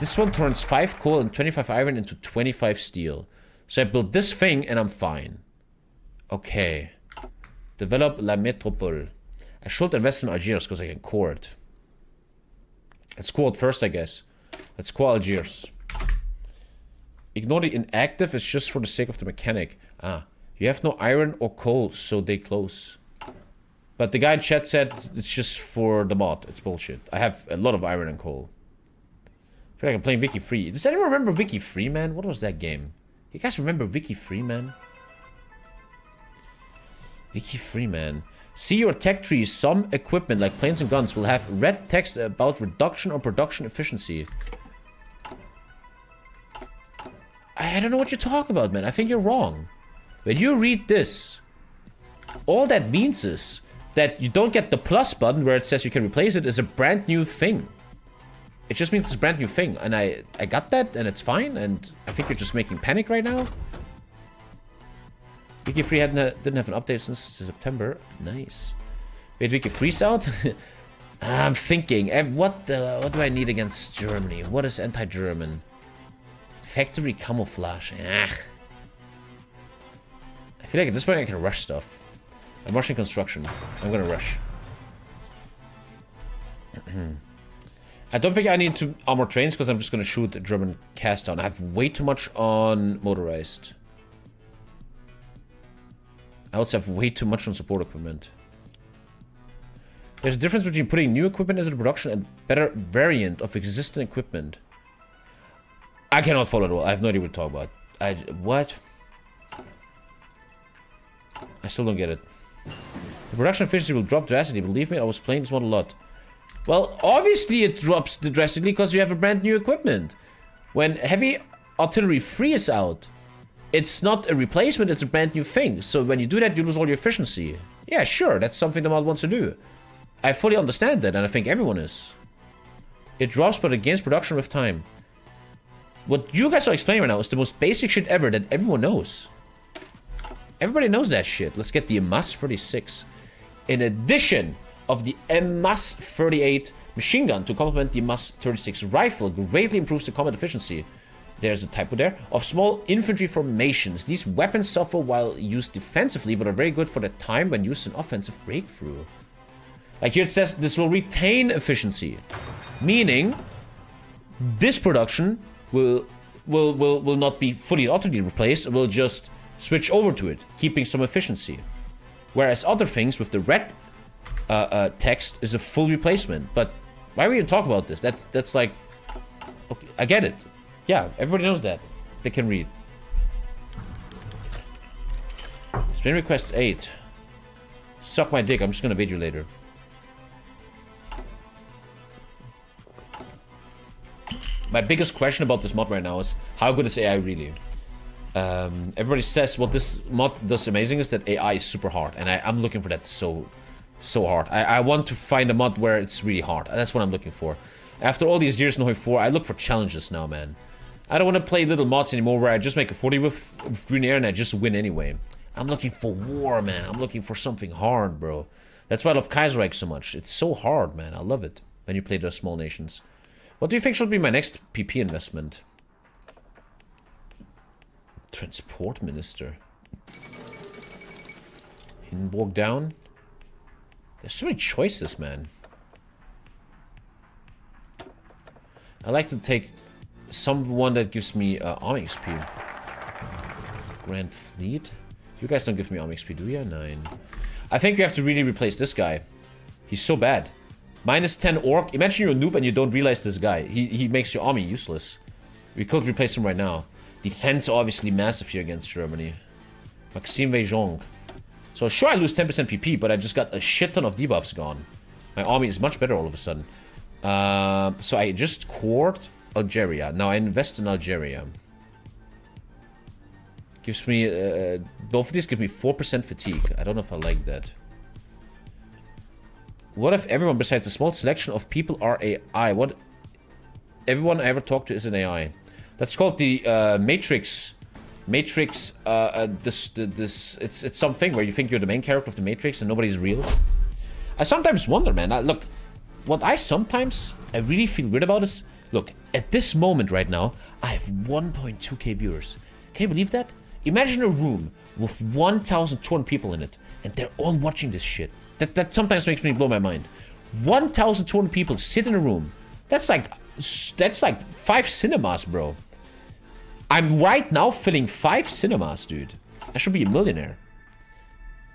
This one turns 5 coal and 25 iron into 25 steel. So I build this thing and I'm fine. Okay. Develop La Métropole. I should invest in Algiers because I can core it. Let's core it first, I guess. Let's core Algiers. Ignore the inactive, it's just for the sake of the mechanic. Ah, you have no iron or coal, so they close. But the guy in chat said it's just for the mod. It's bullshit. I have a lot of iron and coal. I feel like I'm playing Vicky 3. Does anyone remember Vicky 3, man? What was that game? You guys remember Vicky 3, man? Vicky 3, man. See your tech tree. Some equipment, like planes and guns, will have red text about reduction or production efficiency. I don't know what you're talking about, man. I think you're wrong. When you read this, all that means is that you don't get the plus button where it says you can replace it is a brand new thing. It just means it's a brand new thing. And I, I got that, and it's fine. And I think you're just making panic right now. Vicky 3 hadn't, didn't have an update since September. Nice. Wait, Wiki Freeze out? I'm thinking, eh, what the, what do I need against Germany? What is anti-German? Factory camouflage. Ugh. I feel like at this point I can rush stuff. I'm rushing construction. I'm gonna rush. I don't think I need to armor trains because I'm just going to shoot the German cast down. I have way too much on motorized. I also have way too much on support equipment. There's a difference between putting new equipment into the production and better variant of existing equipment. I cannot follow it all. I have no idea what to talk about. I, what? I still don't get it. The production efficiency will drop drastically. Believe me, I was playing this one a lot. Well, obviously it drops drastically because you have a brand new equipment. When heavy artillery 3 is out, it's not a replacement, it's a brand new thing. So when you do that, you lose all your efficiency. Yeah, sure, that's something the mod wants to do. I fully understand that, and I think everyone is. It drops, but it gains production with time. What you guys are explaining right now is the most basic shit ever that everyone knows. Everybody knows that shit. Let's get the MAS 36. In addition of the MAS 38 machine gun to complement the MAS 36 rifle, greatly improves the combat efficiency. There's a typo there. Of small infantry formations. These weapons suffer while used defensively, but are very good for the time when used in offensive breakthrough. Like here it says, this will retain efficiency. Meaning, this production will will will, will not be fully utterly replaced. It will just switch over to it, keeping some efficiency. Whereas other things with the red uh, uh, text is a full replacement. But why are we even talk about this? That's that's like, okay, I get it. Yeah, everybody knows that. They can read. Spin request 8. Suck my dick, I'm just gonna bait you later. My biggest question about this mod right now is, how good is AI really? Um, everybody says what this mod does amazing is that AI is super hard, and I, am looking for that so, so hard. I, I want to find a mod where it's really hard. That's what I'm looking for. After all these years in Hoi 4, I look for challenges now, man. I don't want to play little mods anymore where I just make a 40 with, with Green Air and I just win anyway. I'm looking for war, man. I'm looking for something hard, bro. That's why I love Kaiserreich so much. It's so hard, man. I love it when you play the small nations. What do you think should be my next PP investment? Transport Minister. Hindenburg down. There's so many choices, man. I like to take someone that gives me uh, army XP. Grand Fleet. You guys don't give me army XP, do you? Nine. I think we have to really replace this guy. He's so bad. Minus 10 org. Imagine you're a noob and you don't realize this guy. He, he makes your army useless. We could replace him right now. Defense obviously massive here against Germany. Maxime Weygand. So sure I lose 10% PP, but I just got a shit ton of debuffs gone. My army is much better all of a sudden. Uh, so I just court Algeria. Now I invest in Algeria. Gives me, uh, both of these give me 4% fatigue. I don't know if I like that. What if everyone besides a small selection of people are AI? What? Everyone I ever talked to is an AI. That's called the uh, Matrix. Matrix. Uh, uh, this, this. It's it's something where you think you're the main character of the Matrix and nobody's real. I sometimes wonder, man. I, look, what I sometimes I really feel weird about is, look, at this moment right now, I have 1.2k viewers. Can you believe that? Imagine a room with 1,200 people in it, and they're all watching this shit. That, that sometimes makes me blow my mind. 1,200 people sit in a room. That's like, that's like five cinemas, bro. I'm right now filling five cinemas, dude. I should be a millionaire.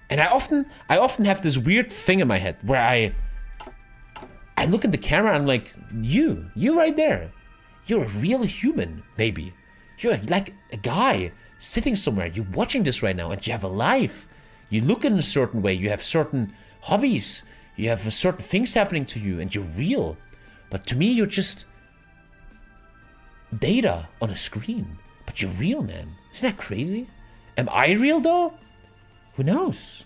And I often, I often have this weird thing in my head where I, I look at the camera and I'm like, you, you right there. You're a real human, maybe. You're like a guy sitting somewhere. You're watching this right now and you have a life. You look in a certain way. You have certain hobbies. You have certain things happening to you and you're real. But to me, you're just data on a screen. But you're real, man. Isn't that crazy? Am I real, though? Who knows?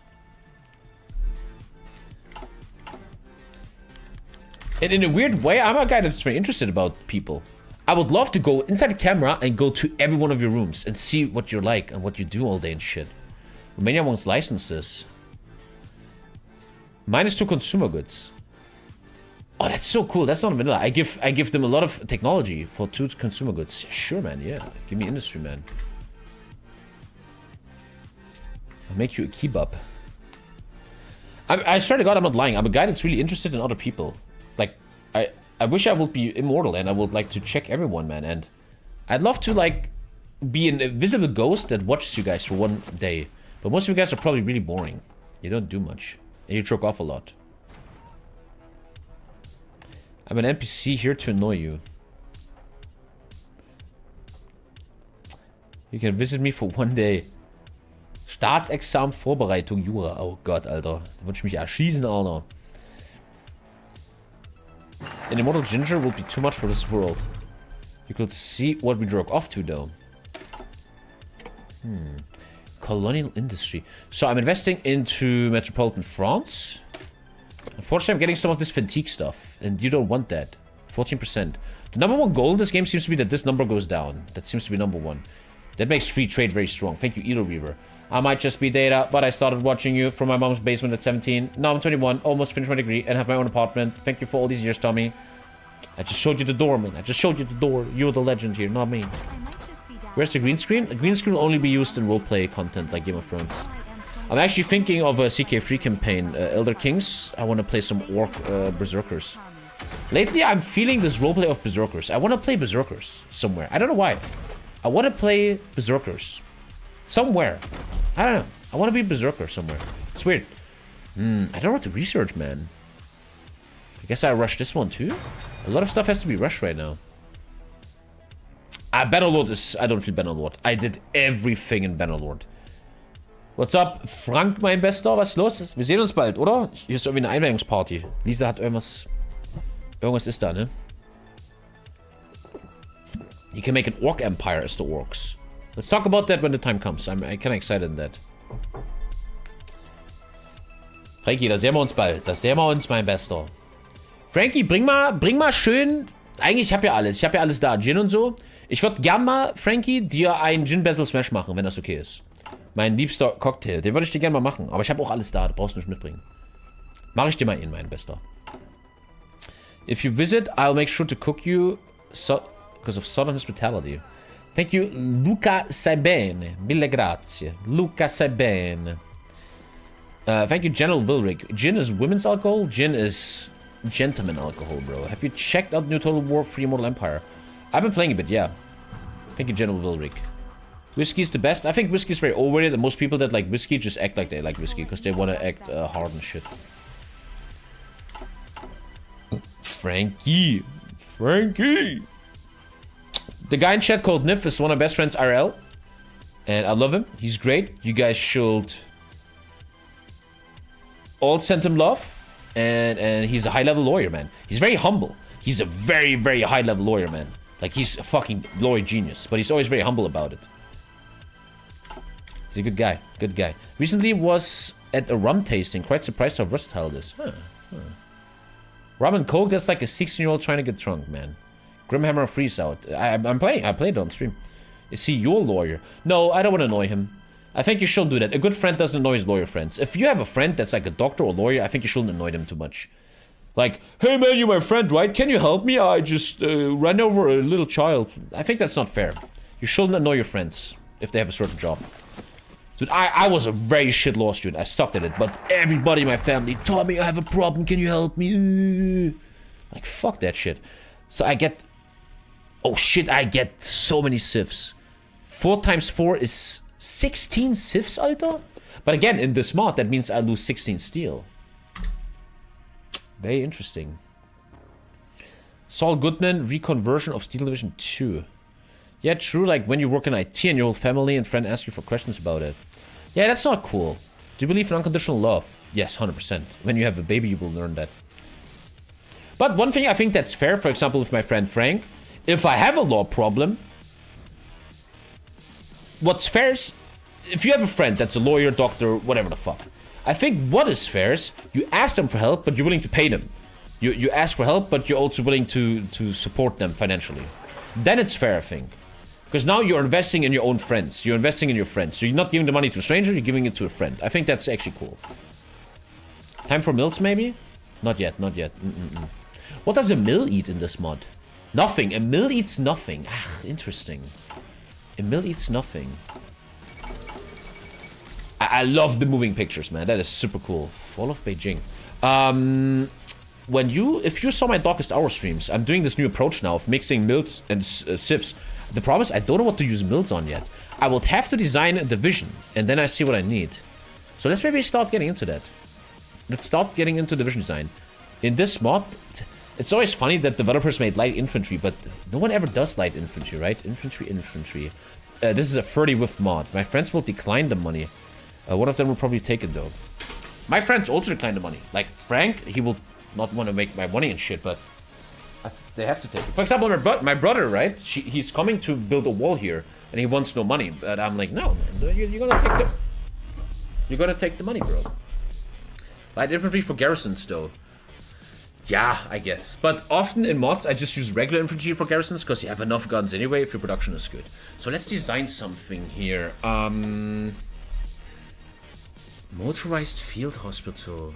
And in a weird way, I'm a guy that's very interested about people. I would love to go inside the camera and go to every one of your rooms and see what you're like and what you do all day and shit. Romania wants licenses. Minus two consumer goods. Oh, that's so cool. That's not vanilla. I give I give them a lot of technology for two consumer goods. Sure, man. Yeah. Give me industry, man. I'll make you a kebab. I, I swear to God, I'm not lying. I'm a guy that's really interested in other people. Like, I I wish I would be immortal and I would like to check everyone, man. And I'd love to, like, be an invisible ghost that watches you guys for one day. But most of you guys are probably really boring. You don't do much. And you choke off a lot. I'm an NPC here to annoy you. You can visit me for one day. Staatsexamen Vorbereitung Jura. Oh Gott, Alter. Da würde ich mich erschießen, Alter. An immortal ginger would be too much for this world. You could see what we drove off to, though. Hmm. Colonial industry. So I'm investing into metropolitan France. Unfortunately, I'm getting some of this fatigue stuff, and you don't want that. 14%. The number one goal in this game seems to be that this number goes down. That seems to be number one. That makes free trade very strong. Thank you, Elo Reaver. I might just be data, but I started watching you from my mom's basement at 17. Now I'm 21, almost finished my degree, and have my own apartment. Thank you for all these years, Tommy. I just showed you the door, man. I just showed you the door. You're the legend here, not me. Where's the green screen? The green screen will only be used in roleplay content like Game of Thrones. I'm actually thinking of a CK3 campaign, uh, Elder Kings. I want to play some Orc uh, Berserkers. Lately, I'm feeling this roleplay of Berserkers. I want to play Berserkers somewhere. I don't know why. I want to play Berserkers. Somewhere. I don't know. I want to be Berserker somewhere. It's weird. Hmm, I don't know what to research, man. I guess I rush this one too? A lot of stuff has to be rushed right now. Ah, Bannerlord is... I don't feel Bannerlord. I did everything in Bannerlord. What's up, Frank, mein Bester? Was ist los? Wir sehen uns bald, oder? Hier ist irgendwie eine Einweihungsparty. Lisa hat irgendwas... Irgendwas ist da, ne? You can make an Orc Empire as the Orcs. Let's talk about that when the time comes. I'm kind of excited in that. Frankie, da sehen wir uns bald. Da sehen wir uns, mein Bester. Frankie, bring mal, bring mal schön... Eigentlich, ich habe ja alles. Ich habe ja alles da. Gin und so. Ich würde gern mal, Frankie, dir einen Gin Basil Smash machen, wenn das okay ist. Mein liebster Cocktail. Den würde ich dir gerne mal machen. Aber ich habe auch alles da. Du brauchst nicht mitbringen. Mache ich dir mal in, mein Bester. If you visit, I'll make sure to cook you so because of southern hospitality. Thank you, Luca Sabene. Mille grazie. Luca Sabene. Uh, thank you, General Vilric. Gin is women's alcohol. Gin is gentleman alcohol, bro. Have you checked out New Total War Free Mortal Empire? I've been playing a bit, yeah. Thank you, General Vilric. Whiskey is the best. I think whiskey's very overrated. Most people that like whiskey just act like they like whiskey because they want to act uh, hard and shit. Frankie. Frankie. The guy in chat called Nif is one of my best friends RL. And I love him. He's great. You guys should all send him love. And and he's a high level lawyer, man. He's very humble. He's a very, very high level lawyer, man. Like he's a fucking lawyer genius. But he's always very humble about it. He's a good guy. Good guy. Recently was at a rum tasting. Quite surprised how versatile it is. Huh. huh. Rum and Coke, that's like a 16 year old trying to get drunk, man. Grimhammer Freeze Out. I, I'm playing. I played on stream. Is he your lawyer? No, I don't want to annoy him. I think you shouldn't do that. A good friend doesn't annoy his lawyer friends. If you have a friend that's like a doctor or lawyer, I think you shouldn't annoy them too much. Like, hey man, you're my friend, right? Can you help me? I just uh, ran over a little child. I think that's not fair. You shouldn't annoy your friends if they have a certain job. Dude, I, I was a very shit law student. I sucked at it. But everybody in my family told me I have a problem. Can you help me? Like, fuck that shit. So I get... Oh shit, I get so many civs. 4 times 4 is 16 civs, Alter? But again, in this mod, that means I lose 16 steel. Very interesting. Saul Goodman, reconversion of Steel Division 2. Yeah, true, like when you work in IT and your whole family and friend ask you for questions about it. Yeah, that's not cool. Do you believe in unconditional love? Yes, 100%. When you have a baby, you will learn that. But one thing I think that's fair, for example, with my friend Frank, if I have a law problem, what's fair is, if you have a friend that's a lawyer, doctor, whatever the fuck, I think what is fair is you ask them for help, but you're willing to pay them. You, you ask for help, but you're also willing to, to support them financially. Then it's fair, I think. Because now you're investing in your own friends. You're investing in your friends. So you're not giving the money to a stranger, you're giving it to a friend. I think that's actually cool. Time for mills, maybe? Not yet, not yet. Mm -mm -mm. What does a mill eat in this mod? Nothing. A mill eats nothing. Ah, interesting. A mill eats nothing. I, I love the moving pictures, man. That is super cool. Fall of Beijing. Um, when you, if you saw my Darkest Hour streams, I'm doing this new approach now of mixing mills and uh. The problem is I don't know what to use mills on yet. I will have to design a division, and then I see what I need. So let's maybe start getting into that. Let's start getting into division design. In this mod, it's always funny that developers made light infantry, but no one ever does light infantry, right? Infantry, infantry. Uh, this is a 30 with mod. My friends will decline the money. Uh, one of them will probably take it, though. My friends also decline the money. Like, Frank, he will not want to make my money and shit, but they have to take it. For example, my, bro my brother, right? She, he's coming to build a wall here, and he wants no money. But I'm like, no, man, you're, gonna take the, you're gonna take the money, bro. Light infantry for garrisons, though. Yeah, I guess. But often in mods, I just use regular infantry for garrisons because you have enough guns anyway if your production is good. So let's design something here. Um, motorized field hospital.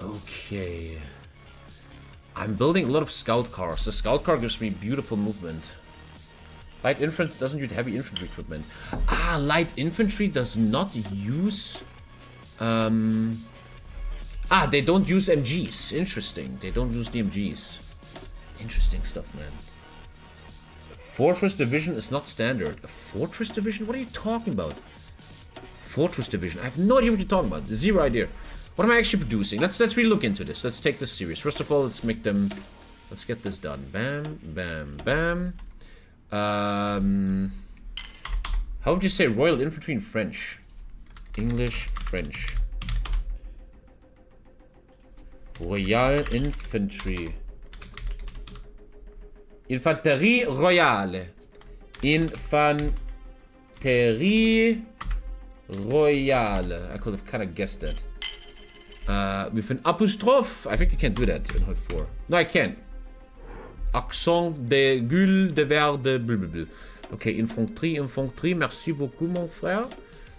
Okay. I'm building a lot of scout cars. The scout car gives me beautiful movement. Light infantry doesn't use heavy infantry equipment. Ah, light infantry does not use... Um, ah, they don't use MGs. Interesting. They don't use DMGs. Interesting stuff, man. Fortress Division is not standard. A Fortress Division? What are you talking about? Fortress Division. I have no idea what you're talking about. Zero idea. What am I actually producing? Let's let's really look into this. Let's take this serious. First of all, let's make them. Let's get this done. Bam, bam, bam. Um, how would you say Royal Infantry in French? English, French. Royal Infantry. Infanterie Royale. Infanterie Royale. I could have kind of guessed that. Uh, with an apostrophe. I think you can't do that in Hoi 4. No, I can't. Accent de gueule de verde. Blah, blah, blah. Okay, infanterie, infanterie. Merci beaucoup, mon frère.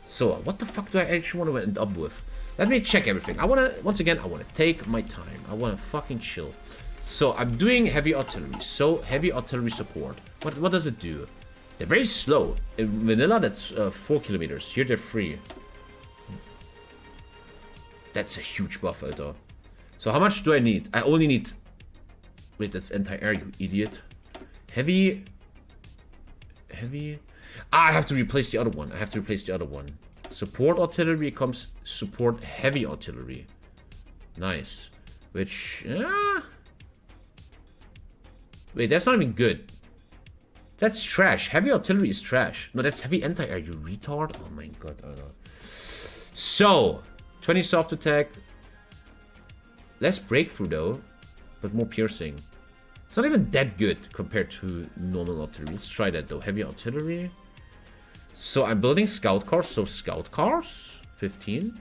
So, what the fuck do I actually want to end up with? Let me check everything. I want to, once again, I want to take my time. I want to fucking chill. So, I'm doing heavy artillery. So, heavy artillery support. What, what does it do? They're very slow. In vanilla, that's uh, 4 kilometers. Here, they're 3. That's a huge buffer, though. So how much do I need? I only need... Wait, that's anti-air, you idiot. Heavy... Heavy... Ah, I have to replace the other one. I have to replace the other one. Support artillery becomes support heavy artillery. Nice. Which... Uh... Wait, that's not even good. That's trash. Heavy artillery is trash. No, that's heavy anti-air, you retard. Oh my god, I know. So, 20 soft attack. Less breakthrough though, but more piercing. It's not even that good compared to normal artillery. Let's try that though. Heavy artillery. So I'm building scout cars, so scout cars, 15.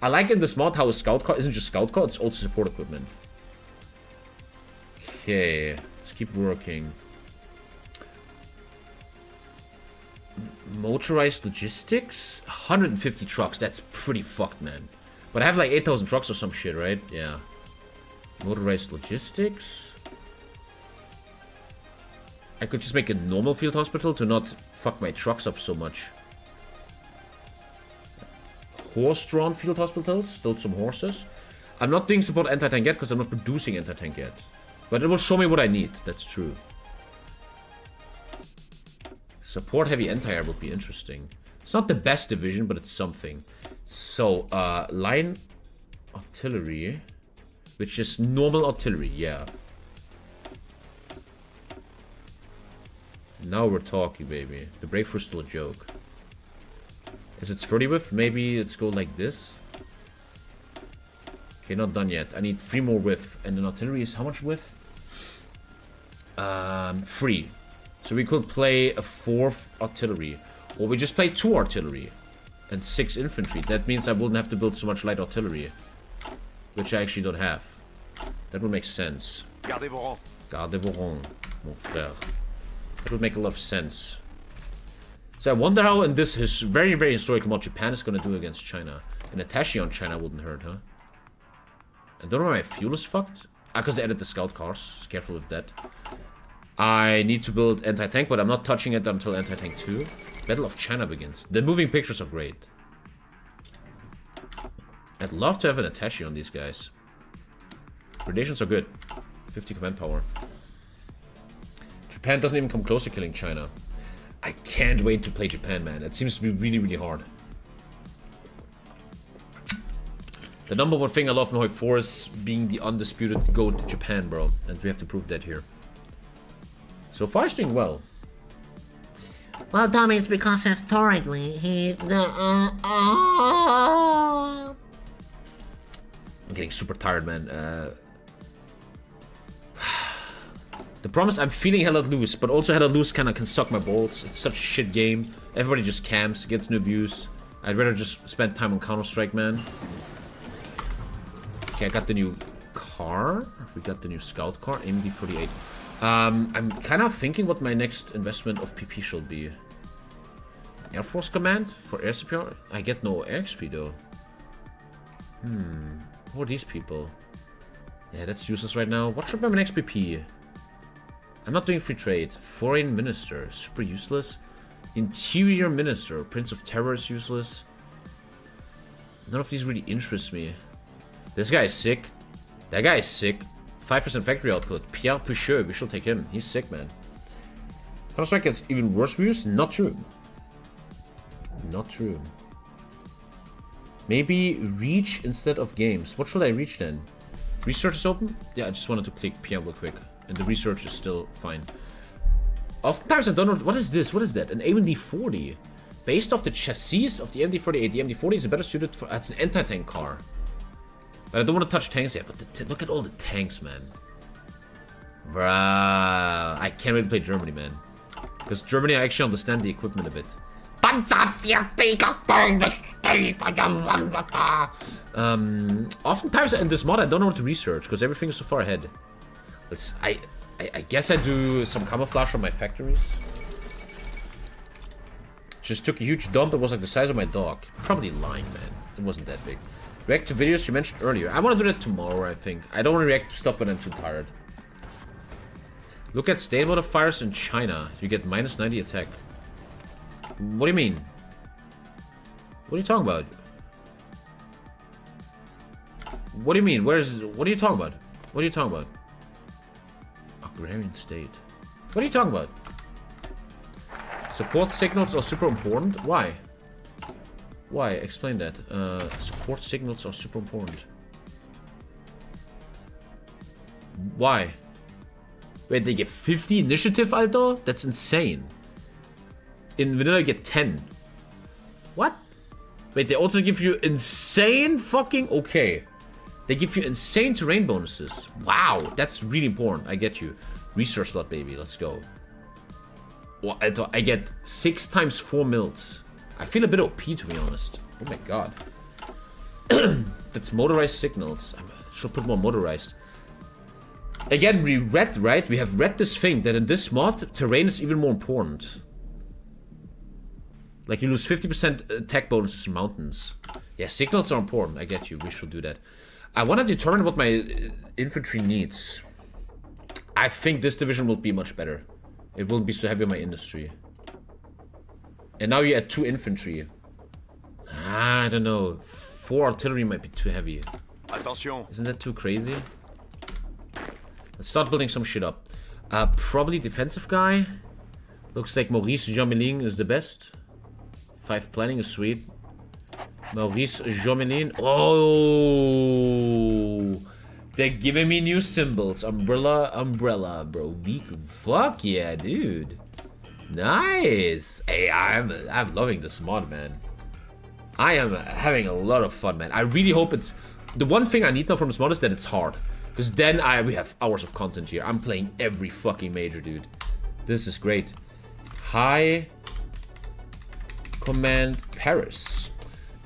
I like in this mod how a scout car isn't just scout car, it's also support equipment. Okay, let's keep working. Motorized logistics? 150 trucks, that's pretty fucked, man. But I have like 8,000 trucks or some shit, right? Yeah. Motorized logistics? I could just make a normal field hospital to not fuck my trucks up so much. Horse-drawn field hospitals, stole some horses. I'm not doing support anti-tank yet because I'm not producing anti-tank yet. But it will show me what I need, that's true. Support heavy anti-air would be interesting. It's not the best division, but it's something. So, uh, line artillery, which is normal artillery, yeah. Now we're talking, baby. The breakthrough's still a joke. Is it 30 whiff? Maybe let's go like this. Okay, not done yet. I need three more whiff. And then artillery is how much whiff? Um, three. So we could play a fourth artillery. Or we just play two artillery. And six infantry. That means I wouldn't have to build so much light artillery. Which I actually don't have. That would make sense. Gardez vos rangs. Gardez vos rangs, mon frère. That would make a lot of sense. So I wonder how in this his very, very historical mod Japan is going to do against China. An attache on China wouldn't hurt, huh? I don't know why my fuel is fucked. Ah, because they added the scout cars. Careful with that. I need to build anti-tank, but I'm not touching it until anti-tank 2. Battle of China begins. The moving pictures are great. I'd love to have an attache on these guys. Gradations are good. 50 command power. Japan doesn't even come close to killing China. I can't wait to play Japan, man. It seems to be really, really hard. The number one thing I love in Hoi 4 is being the undisputed GOAT Japan, bro. And we have to prove that here. So far, it's doing well. Well, Tommy, it's because historically he uh, uh, I'm getting super tired, man. Uh, the problem is I'm feeling Hell Let Loose, but also Hell Let Loose kind of can suck my balls. It's such a shit game. Everybody just camps, gets new views. I'd rather just spend time on Counter-Strike, man. Okay, I got the new car. We got the new scout car, MD48. Um, I'm kind of thinking what my next investment of PP should be. Air Force Command for air support? I get no XP though. Hmm. Who are these people? Yeah, that's useless right now. What should be my next PP? I'm not doing free trade. Foreign Minister, super useless. Interior Minister, Prince of Terror is useless. None of these really interest me. This guy is sick. That guy is sick. 5% factory output. Pierre Pucheu, we should take him. He's sick, man. Counter-Strike gets even worse views? Not true. Not true. Maybe reach instead of games. What should I reach then? Research is open? Yeah, I just wanted to click PM real quick. And the research is still fine. Oftentimes I don't know... What is this? What is that? An AMD-40. Based off the chassis of the MD-48, the MD-40 is better suited for... It's an anti-tank car. But I don't want to touch tanks yet, but look at all the tanks, man. Bruh. I can't really play Germany, man. Because Germany, I actually understand the equipment a bit. Um, oftentimes in this mod, I don't know what to research because everything is so far ahead. Let's, I, I, I guess I do some camouflage on my factories. Just took a huge dump. It was like the size of my dog. Probably lying, man. It wasn't that big. React to videos you mentioned earlier. I want to do that tomorrow, I think. I don't want to react to stuff when I'm too tired. Look at state modifiers in China. You get minus 90 attack. What do you mean? What are you talking about? What do you mean? Where's... What are you talking about? What are you talking about? Agrarian state. What are you talking about? Support signals are super important? Why? Why? Explain that. Uh, support signals are super important. Why? Wait, they get 50 initiative, Alter? That's insane. In vanilla, you get 10. What? Wait, they also give you insane fucking... Okay. They give you insane terrain bonuses. Wow, that's really important. I get you. Research slot, baby. Let's go. Well, I get 6 times 4 mils. I feel a bit OP, to be honest. Oh my god. That's motorized signals. I should put more motorized. Again, we read, right? We have read this thing that in this mod, terrain is even more important. Like you lose 50% attack bonuses in mountains. Yeah, signals are important. I get you. We should do that. I want to determine what my uh, infantry needs. I think this division will be much better. It won't be so heavy on my industry. And now you add two infantry. Ah, I don't know. Four artillery might be too heavy. Attention. Isn't that too crazy? Let's start building some shit up. Uh, probably defensive guy. Looks like Maurice Gamelin is the best. Five planning is sweet. Maurice Gamelin. Oh! They're giving me new symbols. Umbrella, umbrella, bro. Weak. Fuck yeah, dude. Nice. Hey, I'm I'm loving this mod, man. I am having a lot of fun, man. I really hope it's... The one thing I need now from this mod is that it's hard. Because then I we have hours of content here. I'm playing every fucking major, dude. This is great. High Command Paris.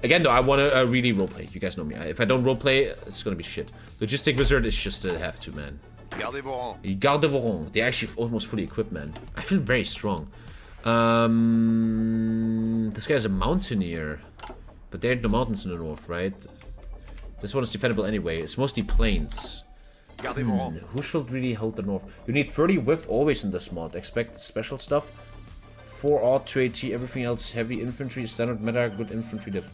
Again, though, I want to uh, really roleplay. You guys know me. I- If I don't roleplay, it's gonna be shit. Logistic Wizard is just a have to, man. Gardez vos. Garde Voron. They're actually almost fully equipped, man. I feel very strong. Um, this guy's a mountaineer. But there ain't no mountains in the north, right? This one is defendable anyway. It's mostly plains. Rangs. Who should really hold the north? You need 30 whiff always in this mod. Expect special stuff. 4 odd 2 AT, everything else heavy infantry, standard meta, good infantry diff.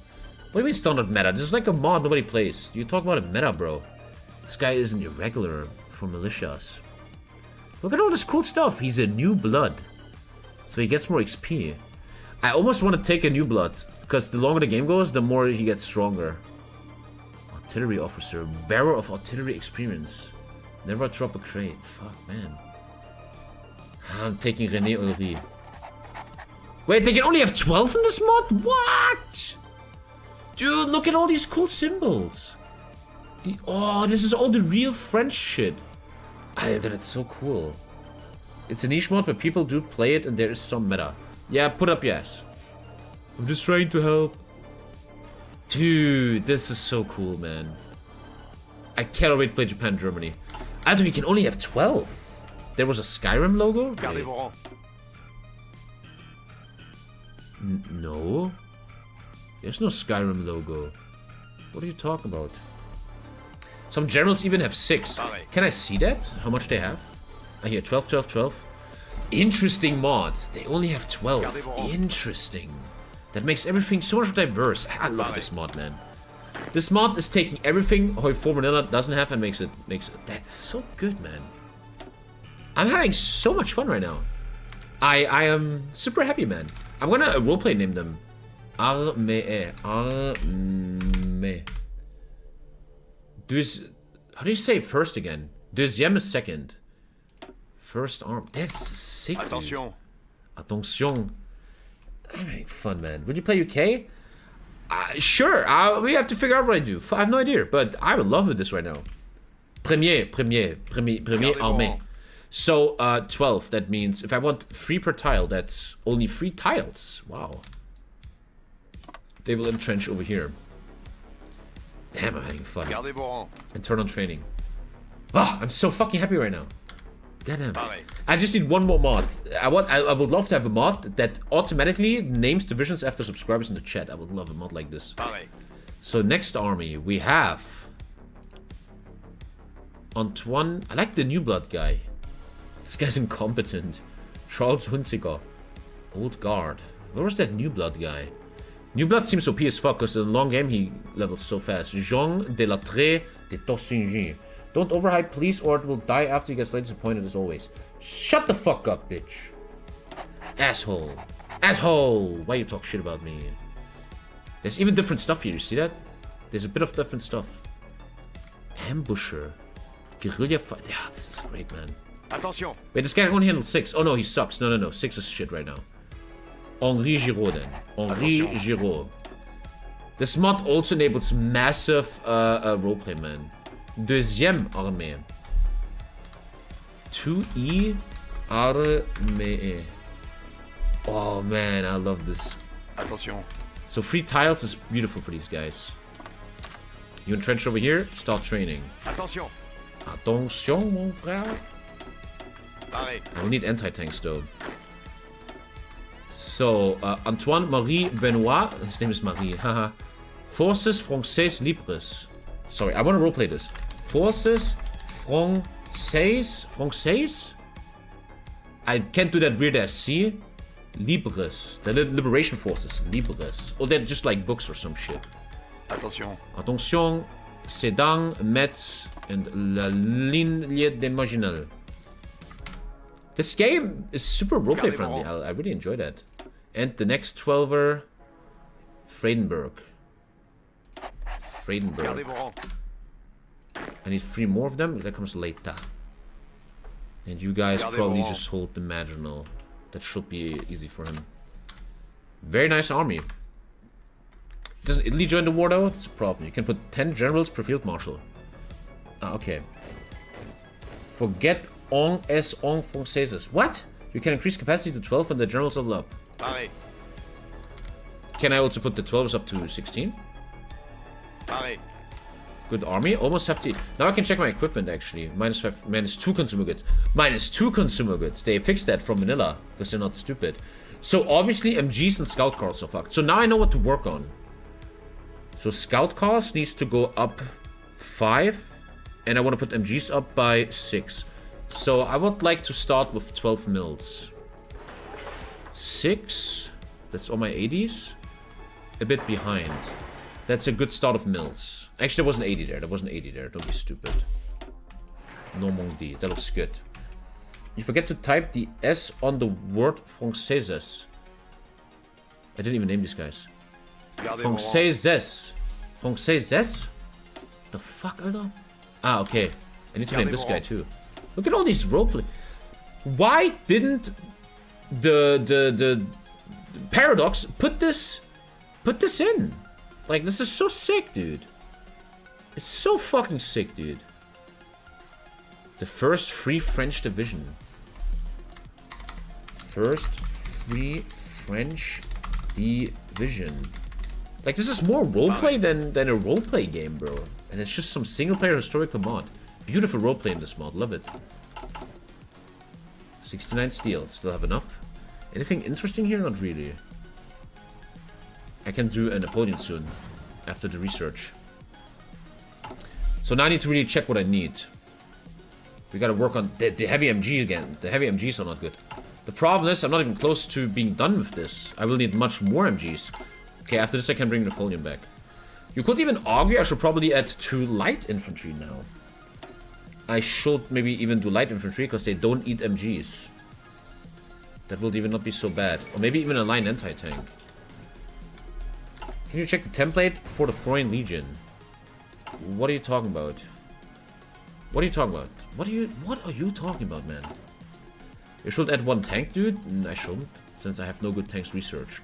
What do you mean standard meta? This is like a mod nobody plays. You talk about a meta, bro. This guy isn't irregular for militias. Look at all this cool stuff. He's a new blood. So he gets more XP. I almost want to take a new blood. Because the longer the game goes, the more he gets stronger. Artillery officer. Bearer of artillery experience. Never drop a crate. Fuck, man. I'm taking René Ulri. Wait, they can only have 12 in this mod? What? Dude, look at all these cool symbols. The, oh, this is all the real French shit. I, that's so cool. It's a niche mod, but people do play it and there is some meta. Yeah, put up yes. I'm just trying to help. Dude, this is so cool, man. I cannot wait to play Japan, Germany. I think we can only have 12. There was a Skyrim logo? Gardez Wait, vos rangs. N- no. There's no Skyrim logo. What are you talking about? Some generals even have 6. Can I see that? How much they have? I hear 12, 12, 12. Interesting mods. They only have 12. Interesting. That makes everything so much diverse. I love this mod, man. This mod is taking everything Hoi 4 Vanilla doesn't have and makes it makes it. That is so good, man. I'm having so much fun right now. I I am super happy, man. I'm gonna roleplay name them. Armee. Armee. Deux... How do you say first again? Deuxième is second. First arm. That's sick. dude. Attention. Attention. I'm having fun, man. Would you play UK? Uh, sure. Uh, we have to figure out what I do. I have no idea, but I would love with this right now. Premier, premier, premier, premier armée. So, uh, 12. That means if I want three per tile, that's only three tiles. Wow. They will entrench over here. Damn, I'm having fun. Vos rangs. Internal training. Oh, I'm so fucking happy right now. Goddamn. I just need one more mod. I want. I, I would love to have a mod that automatically names divisions after subscribers in the chat. I would love a mod like this. So next army we have Antoine. I like the new blood guy. This guy's incompetent. Charles Huntziger. Old guard. Where was that new blood guy? New blood seems OP as fuck because in the long game he levels so fast. Jean de la Tre de Tossingy. Don't overhype please or it will die after you get slightly disappointed as always. Shut the fuck up, bitch. Asshole. Asshole! Why you talk shit about me? There's even different stuff here, you see that? There's a bit of different stuff. Ambusher. Guerrilla fight. Yeah, this is great, man. Attention. Wait, this guy only handled six. Oh no, he sucks. No, no, no. Six is shit right now. Henri Giraud then. Henri Attention. Giraud. This mod also enables massive uh, uh, roleplay, man. Deuxième armée. 2E armée. Oh man, I love this. Attention. So free tiles is beautiful for these guys. You entrench over here, start training. Attention. Attention, mon frère. I need anti-tanks though. So, uh, Antoine Marie Benoit, his name is Marie, haha. Forces Françaises Libres. Sorry, I want to roleplay this. Forces Françaises, Françaises? I can't do that weird ass C. Libres. The li- Liberation Forces, Libres. Or they're just like books or some shit. Attention. Attention, Sedan, Metz, and La Ligne des Maginot. This game is super roleplay friendly. I, I really enjoy that. And the next 12er, Fredenberg. Gardez Fredenberg. I need three more of them. That comes later. And you guys probably just hold the Maginot. That should be easy for him. Very nice army. Doesn't Italy join the war though? It's a problem. You can put 10 generals per field marshal. Ah, okay. Forget on es en françaises. What? You can increase capacity to 12 and the generals level up. Can I also put the 12s up to 16? Paré. Good army. Almost have to. Now I can check my equipment actually. Minus five, minus two consumer goods. Minus two consumer goods. They fixed that from vanilla because they're not stupid. So obviously MGs and scout cars are fucked. So now I know what to work on. So scout cars needs to go up five, and I want to put MGs up by six. So I would like to start with 12 mils. Six. That's all my 80s. A bit behind. That's a good start of mils. Actually, there wasn't 80 there. There wasn't 80 there. Don't be stupid. Normandie. That looks good. You forget to type the S on the word françaises. I didn't even name these guys. Gardez vos rangs. Françaises. Françaises? The fuck, Alter? Ah, okay. I need to name this guy too. Look at all these roleplay. Why didn't the the the paradox put this put this in? Like this is so sick, dude. It's so fucking sick, dude. The first free French division. First free French division. Like this is more roleplay than than a roleplay game, bro. And it's just some single player historical mod. Beautiful roleplay in this mod, love it. 69 steel, still have enough. Anything interesting here? Not really. I can do a Napoleon soon, after the research. So now I need to really check what I need. We gotta work on the, the heavy MG again. The heavy MGs are not good. The problem is I'm not even close to being done with this. I will need much more MGs. Okay, after this I can bring Napoleon back. You could even argue I should probably add two light infantry now. I should maybe even do light infantry because they don't eat MGs. That will even not be so bad. Or maybe even a line anti-tank. Can you check the template for the Foreign Legion? What are you talking about? What are you talking about? What are you what are you talking about, man? You should add one tank, dude? Mm, I shouldn't, since I have no good tanks researched.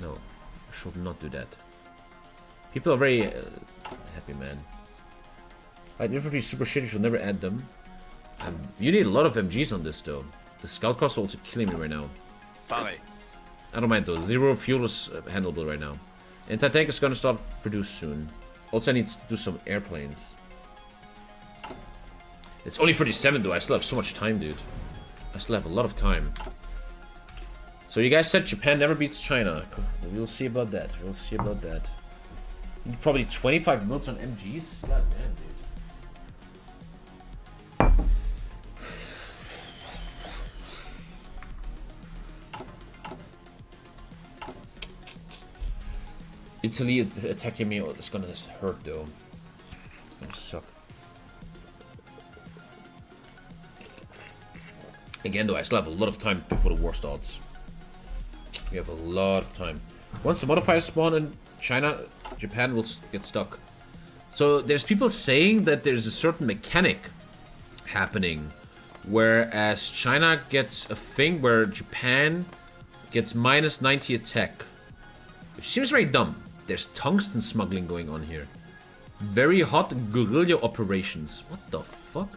No, I should not do that. People are very uh, happy, man. Light infantry is super shitty, you should never add them. Um, you need a lot of MGs on this, though. The scout costs are also killing me right now. Paré. I don't mind, though. Zero fuel is uh, handleable right now. Anti-tank is gonna start produce soon. Also, I need to do some airplanes. It's only 37, though. I still have so much time, dude. I still have a lot of time. So you guys said Japan never beats China. We'll see about that. We'll see about that. You need Probably 25 mils on MGs? God damn, dude. Italy attacking me, it's gonna hurt though. It's gonna suck. Again though, I still have a lot of time before the war starts. We have a lot of time. Once the modifiers spawn in China, Japan will get stuck. So there's people saying that there's a certain mechanic happening, whereas China gets a thing where Japan gets minus 90 attack. Which seems very dumb. There's tungsten smuggling going on here. Very hot guerrilla operations. What the fuck?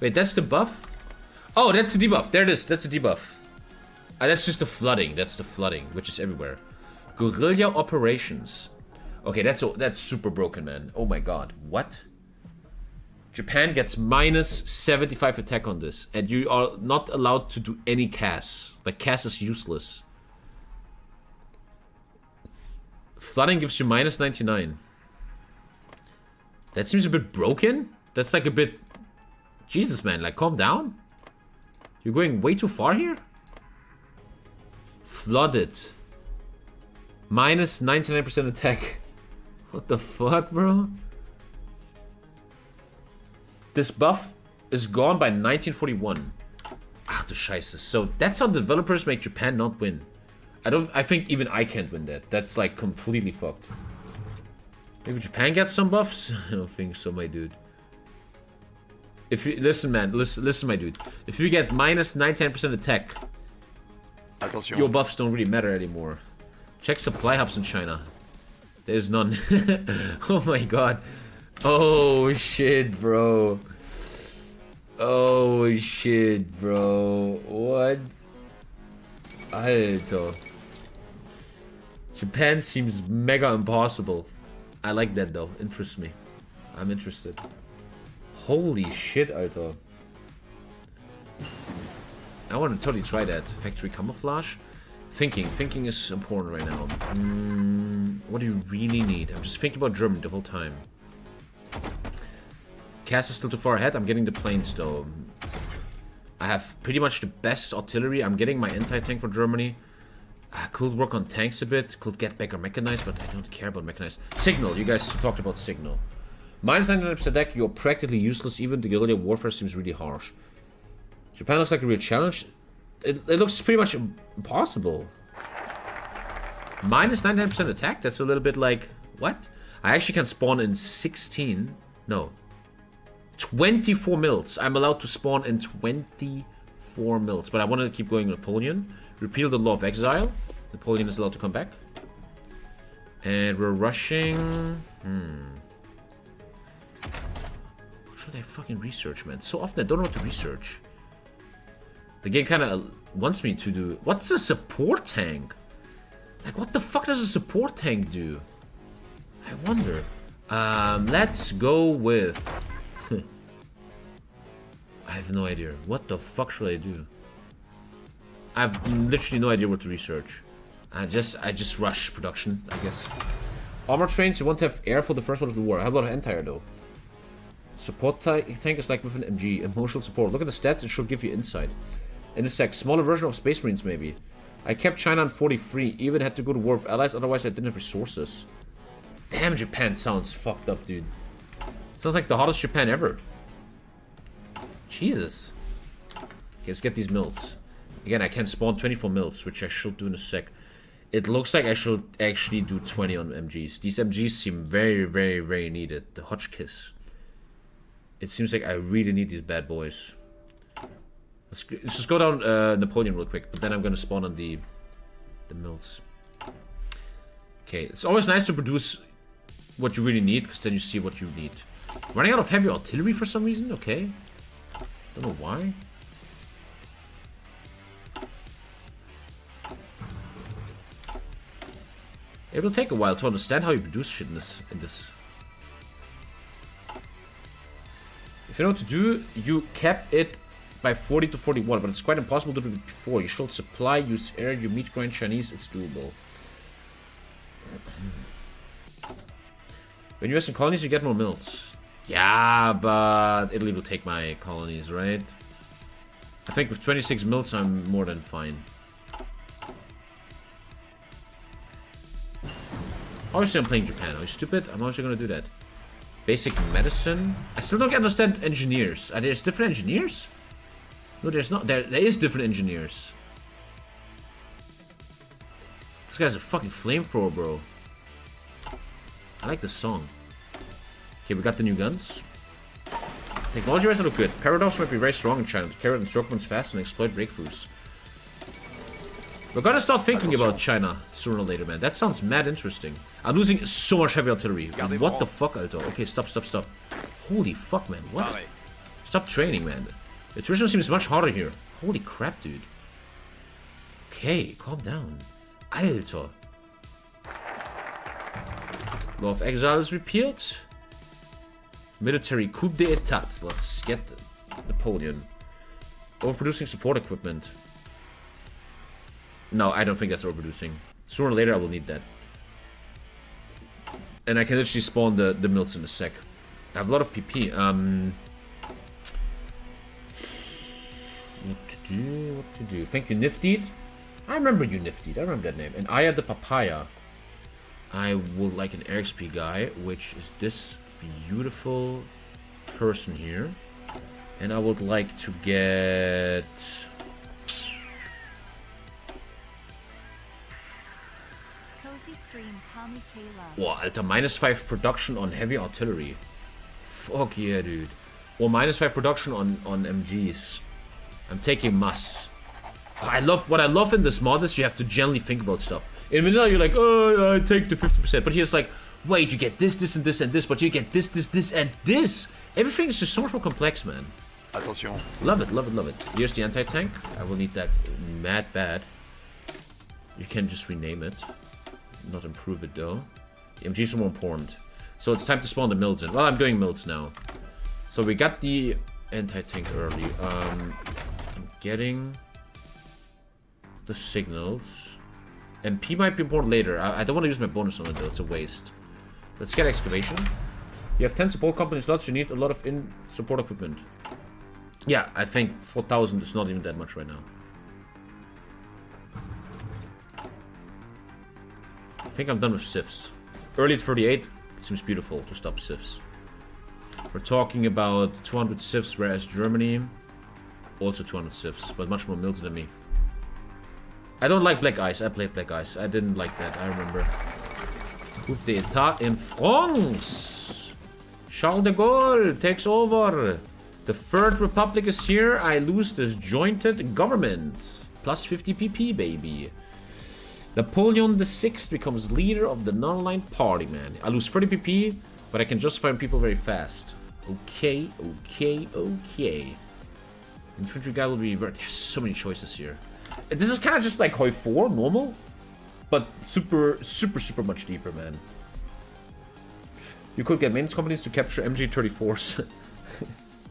Wait, that's the buff? Oh, that's the debuff. There it is. That's the debuff. Ah, that's just the flooding. That's the flooding, which is everywhere. Guerrilla operations. Okay, that's that's super broken, man. Oh my god. What? Japan gets minus 75 attack on this, and you are not allowed to do any CAS. Like, CAS is useless. Flooding gives you minus 99. That seems a bit broken. That's like a bit... Jesus, man. Like, calm down. You're going way too far here? Flooded. Minus 99% attack. What the fuck, bro? This buff is gone by 1941. Ah, the Scheiße. So that's how developers make Japan not win. I don't. I think even I can't win that. That's like completely fucked. Maybe Japan gets some buffs. I don't think so, my dude. If you listen, man, listen, listen, my dude. If you get minus 99% attack, Attention. your buffs don't really matter anymore. Check supply hubs in China. There's none. oh my god. Oh shit, bro. Oh shit, bro. What? i don't Japan seems mega impossible. I like that though. Interests me. I'm interested. Holy shit, Alter. I want to totally try that. Factory camouflage. Thinking. Thinking is important right now. Mm, what do you really need? I'm just thinking about Germany the whole time. CAS is still too far ahead. I'm getting the planes though. I have pretty much the best artillery. I'm getting my anti-tank for Germany. I could work on tanks a bit. Could get better mechanized, but I don't care about mechanized. Signal. You guys talked about signal. Minus 99% deck, you're practically useless. Even the guerrilla warfare seems really harsh. Japan looks like a real challenge. It, it looks pretty much impossible. Minus 99% attack? That's a little bit like... What? I actually can spawn in 16... No. 24 mils. I'm allowed to spawn in 24 mils. But I want to keep going Napoleon. Repeal the Law of Exile. Napoleon is allowed to come back. And we're rushing... Hmm. What should I fucking research, man? So often I don't know what to research. The game kind of wants me to do... What's a support tank? Like, what the fuck does a support tank do? I wonder. Um, let's go with... I have no idea. What the fuck should I do? I have literally no idea what to research. I just I just rush production, I guess. Armor trains, you want to have air for the first one of the war. How about an entire though? Support tank is like with an MG. Emotional support. Look at the stats, it should give you insight. In a sec, smaller version of Space Marines maybe. I kept China on 43, even had to go to war with allies, otherwise I didn't have resources. Damn, Japan sounds fucked up, dude. Sounds like the hottest Japan ever. Jesus. Okay, let's get these mills. Again, I can spawn 24 mills, which I should do in a sec. It looks like I should actually do 20 on MGs. These MGs seem very, very, very needed. The Hotchkiss. It seems like I really need these bad boys. Let's, let's just go down uh, Napoleon real quick, but then I'm gonna spawn on the the mills. Okay, it's always nice to produce what you really need, because then you see what you need. Running out of heavy artillery for some reason? Okay. Don't know why. It will take a while to understand how you produce shit in this. In this. If you know what to do, you cap it by 40 to 41, but it's quite impossible to do it before. You should supply, use air, you meet grind Chinese, it's doable. When you invest in colonies, you get more mills. Yeah, but Italy will take my colonies, right? I think with 26 mills, I'm more than fine. Obviously, I'm playing Japan. Are you stupid? I'm also gonna do that. Basic medicine. I still don't get understand engineers. Are there different engineers? No, there's not. There, there is different engineers. This guy's a fucking flamethrower, bro. I like the song. Okay, we got the new guns. Technology wise, look good. Paradox might be very strong in China. Carry instructions fast and exploit breakthroughs. We're gonna start thinking about China sooner or later, man. That sounds mad interesting. I'm losing so much heavy artillery. What the fuck, Alto? Okay, stop, stop, stop. Holy fuck, man. What? Stop training, man. Attrition seems much harder here. Holy crap, dude. Okay, calm down. Alter. Law of Exile is repealed. Military coup d'etat. Let's get Napoleon. Overproducing support equipment. No, I don't think that's overproducing. Sooner or later, I will need that. And I can literally spawn the, the mills in a sec. I have a lot of PP. Um, what to do? What to do? Thank you, Nifty. I remember you, Nifty. I remember that name. And I had the papaya. I would like an XP guy, which is this beautiful person here. And I would like to get... Cozy Stream Tommy K. Love. Boah, Alter, minus 5 production on heavy artillery. Fuck yeah, dude. Or minus 5 production on, on MGs. I'm taking Mus. I love what I love in this mod is you have to generally think about stuff. In vanilla, you're like, oh, I take the 50%. But here's like, wait, you get this, this, and this, and this, but you get this, this, this, and this. Everything is just so much more complex, man. Attention. Love it, love it, love it. Here's the anti-tank. I will need that mad bad. You can just rename it. Not improve it, though. The MGs are more important. So it's time to spawn the mills in. Well, I'm doing mills now. So we got the anti-tank early. Um, I'm getting the signals. MP might be important later. I, I don't want to use my bonus on it, though. It's a waste. Let's get excavation. You have 10 support company slots. You need a lot of in support equipment. Yeah, I think 4,000 is not even that much right now. I think I'm done with civs. Early at 38 seems beautiful to stop civs. We're talking about 200 civs, whereas Germany also 200 civs, but much more mills than me. I don't like Black Ice. I played Black Ice. I didn't like that. I remember. Coup d'etat in France. Charles de Gaulle takes over. The Third Republic is here. I lose this jointed government. Plus 50 PP, baby. Napoleon VI becomes leader of the non-aligned party, man. I lose 30 PP, but I can just find people very fast. Okay, okay, okay. Infantry guy will be... There's so many choices here. This is kind of just like Hoi 4, normal. But super, super, super much deeper, man. You could get maintenance companies to capture MG34s.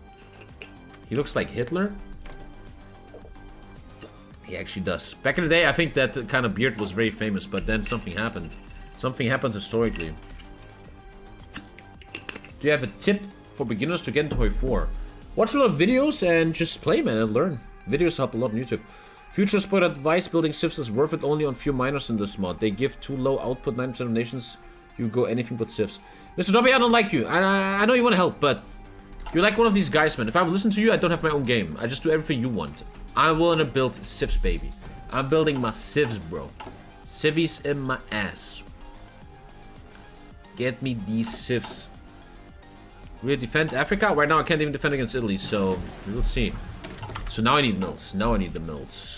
he looks like Hitler. He actually does. Back in the day, I think that kind of beard was very famous, but then something happened. Something happened historically. Do you have a tip for beginners to get into Hoi 4? Watch a lot of videos and just play, man, and learn. Videos help a lot on YouTube. Future sport advice, building civs is worth it only on few miners in this mod. They give too low output, 9% of nations, you go anything but civs. Mr. Dobby, I don't like you. I, I know you want to help, but you're like one of these guys, man. If I would listen to you, I don't have my own game. I just do everything you want. I'm willing to build civs, baby. I'm building my civs, bro. Civies in my ass. Get me these civs. We'll defend Africa? Right now I can't even defend against Italy, so we'll see. So now I need mills. Now I need the mills.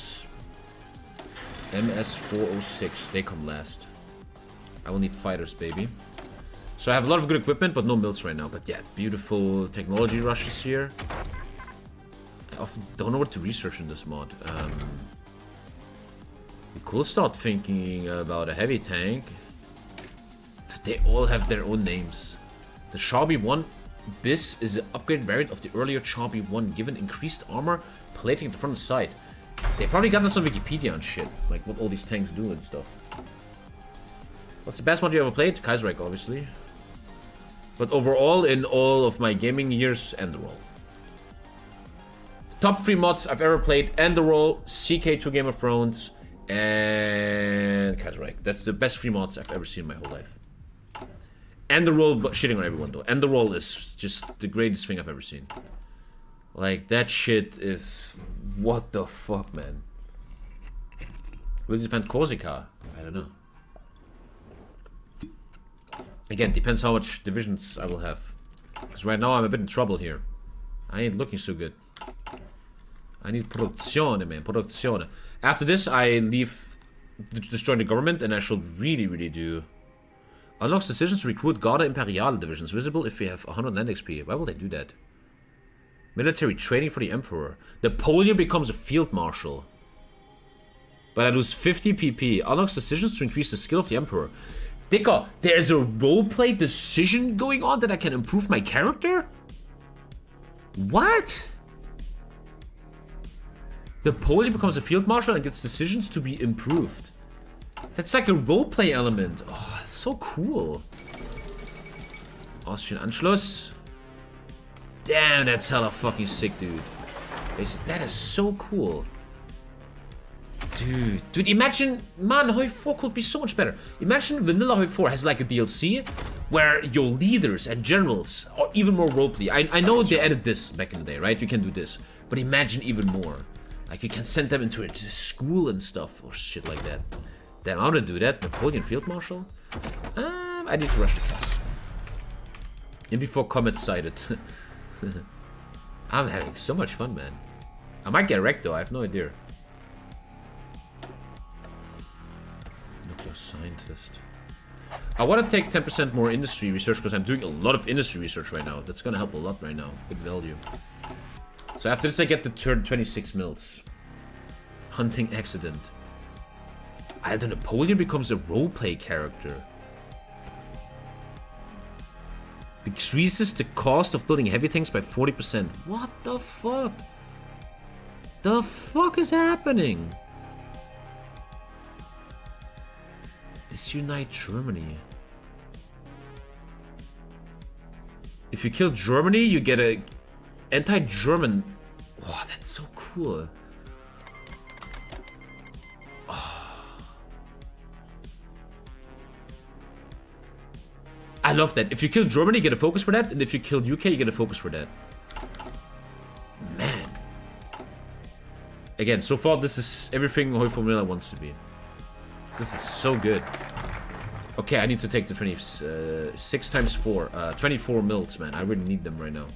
MS-406. They come last. I will need fighters, baby. So I have a lot of good equipment, but no mills right now. But yeah, beautiful technology rushes here. I often don't know what to research in this mod. Um, we could start thinking about a heavy tank. They all have their own names. The Char B1 Bis is an upgraded variant of the earlier Char B1, given increased armor, plating at the front and side. They probably got this on Wikipedia and shit, like what all these tanks do and stuff. What's the best mod you ever played? Kaiserreich, obviously. But overall, in all of my gaming years, Enderal. Top three mods I've ever played, Enderal, CK2 Game of Thrones, and Kaiserreich. That's the best three mods I've ever seen in my whole life. Enderal, but shitting on everyone though. Enderal is just the greatest thing I've ever seen. Like, that shit is... What the fuck, man? Will you defend Corsica? I don't know. Again, depends how much divisions I will have. Because right now I'm a bit in trouble here. I ain't looking so good. I need produzione, man. Produzione. After this, I leave destroying the government, and I should really, really do... Unlocks decisions to recruit Garda Imperiale divisions, visible if we have 100 land XP. Why will they do that? Military training for the Emperor. Napoleon becomes a field marshal. But I lose 50 PP. Unlocks decisions to increase the skill of the Emperor. Dicker, there's a roleplay decision going on that I can improve my character? What? Napoleon becomes a field marshal and gets decisions to be improved. That's like a roleplay element. Oh, that's so cool. Austrian Anschluss. Damn, that's hella fucking sick, dude. That is so cool. Dude, dude, imagine, man, Hoi 4 could be so much better. Imagine Vanilla Hoi 4 has like a DLC where your leaders and generals are even more roleplay. I, I know they added this back in the day, right? You can do this. But imagine even more. Like you can send them into a school and stuff or shit like that. Damn, I'm gonna do that. Napoleon Field Marshal? Um, I need to rush the cast. And before Comet sighted. I'm having so much fun, man. I might get wrecked though, I have no idea. Nuclear scientist. I want to take 10% more industry research because I'm doing a lot of industry research right now. That's going to help a lot right now. Good value. So after this I get the turn 26 mils. Hunting accident. Either Napoleon becomes a roleplay character. Decreases the cost of building heavy tanks by 40%. What the fuck? The fuck is happening? Disunite Germany. If you kill Germany, you get a anti-German. Wow, that's so cool. I love that. If you kill Germany, you get a focus for that. And if you kill UK, you get a focus for that. Man. Again, so far this is everything Hoi Formula wants to be. This is so good. Okay, I need to take the 20, uh, 6 times 4. Uh, 24 mils, man. I really need them right now.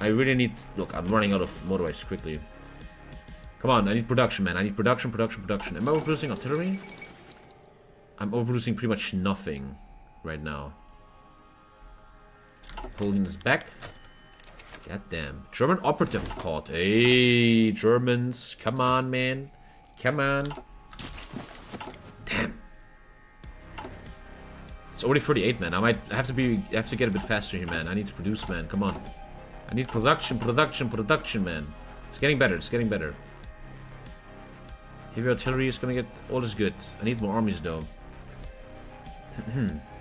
I really need... Look, I'm running out of motorways quickly. Come on, I need production, man. I need production, production, production. Am I overproducing artillery? I'm overproducing pretty much nothing right now. Napoleon is back. God damn. German operative caught. Hey, Germans. Come on, man. Come on. Damn. It's already 38, man. I might have to be have to get a bit faster here, man. I need to produce, man. Come on. I need production, production, production, man. It's getting better. It's getting better. Heavy artillery is gonna get all is good. I need more armies though.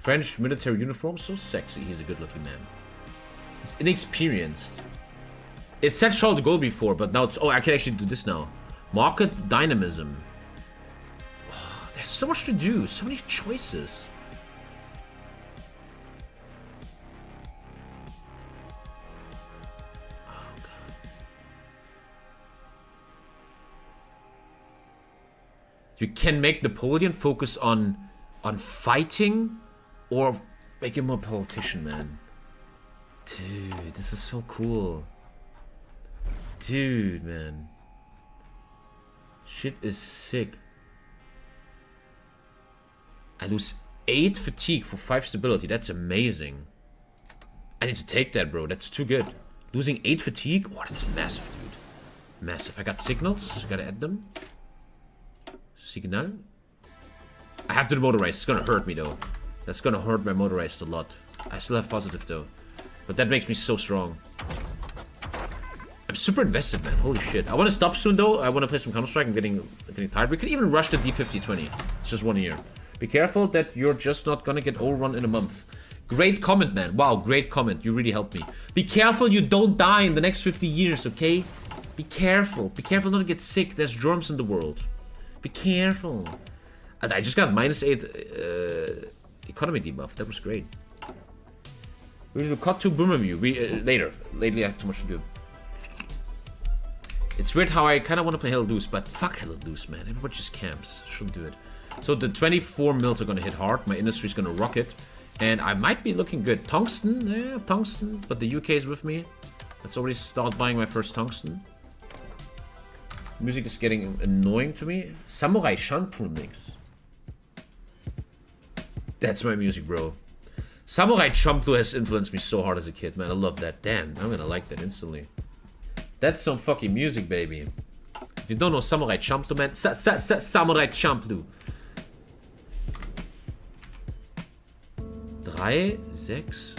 French military uniform, so sexy. He's a good-looking man. He's inexperienced. It said Charles Gaulle before, but now it's... Oh, I can actually do this now. Market dynamism. Oh, there's so much to do. So many choices. You can make Napoleon focus on on fighting or make him a politician, man. Dude, this is so cool. Dude, man. Shit is sick. I lose 8 fatigue for 5 stability. That's amazing. I need to take that, bro. That's too good. Losing 8 fatigue? Oh, that's massive, dude. Massive. I got signals. Gotta add them. Signal. I have to motorize. It's gonna hurt me, though. That's gonna hurt my motorized a lot. I still have positive, though. But that makes me so strong. I'm super invested, man. Holy shit. I want to stop soon, though. I want to play some Counter-Strike. I'm getting, getting tired. We could even rush the D5020. It's just one year. Be careful that you're just not gonna get overrun in a month. Great comment, man. Wow, great comment. You really helped me. Be careful you don't die in the next 50 years, okay? Be careful. Be careful not to get sick. There's germs in the world. Be careful. I just got minus 8 uh, economy debuff. That was great. We will cut to Boom Review we, uh, later. Lately I have too much to do. It's weird how I kind of want to play Hell Loose, but fuck Hell Loose, man. Everyone just camps. Shouldn't do it. So the 24 mils are going to hit hard. My industry's going to rocket. And I might be looking good. Tungsten? Yeah, tungsten. But the UK is with me. Let's already start buying my first tungsten. Music is getting annoying to me. Samurai Champloo mix. That's my music, bro. Samurai Champloo has influenced me so hard as a kid, man. I love that. Damn, I'm gonna like that instantly. That's some fucking music, baby. If you don't know Samurai Champloo, man, sa sa sa Samurai Champloo. Drei, sechs.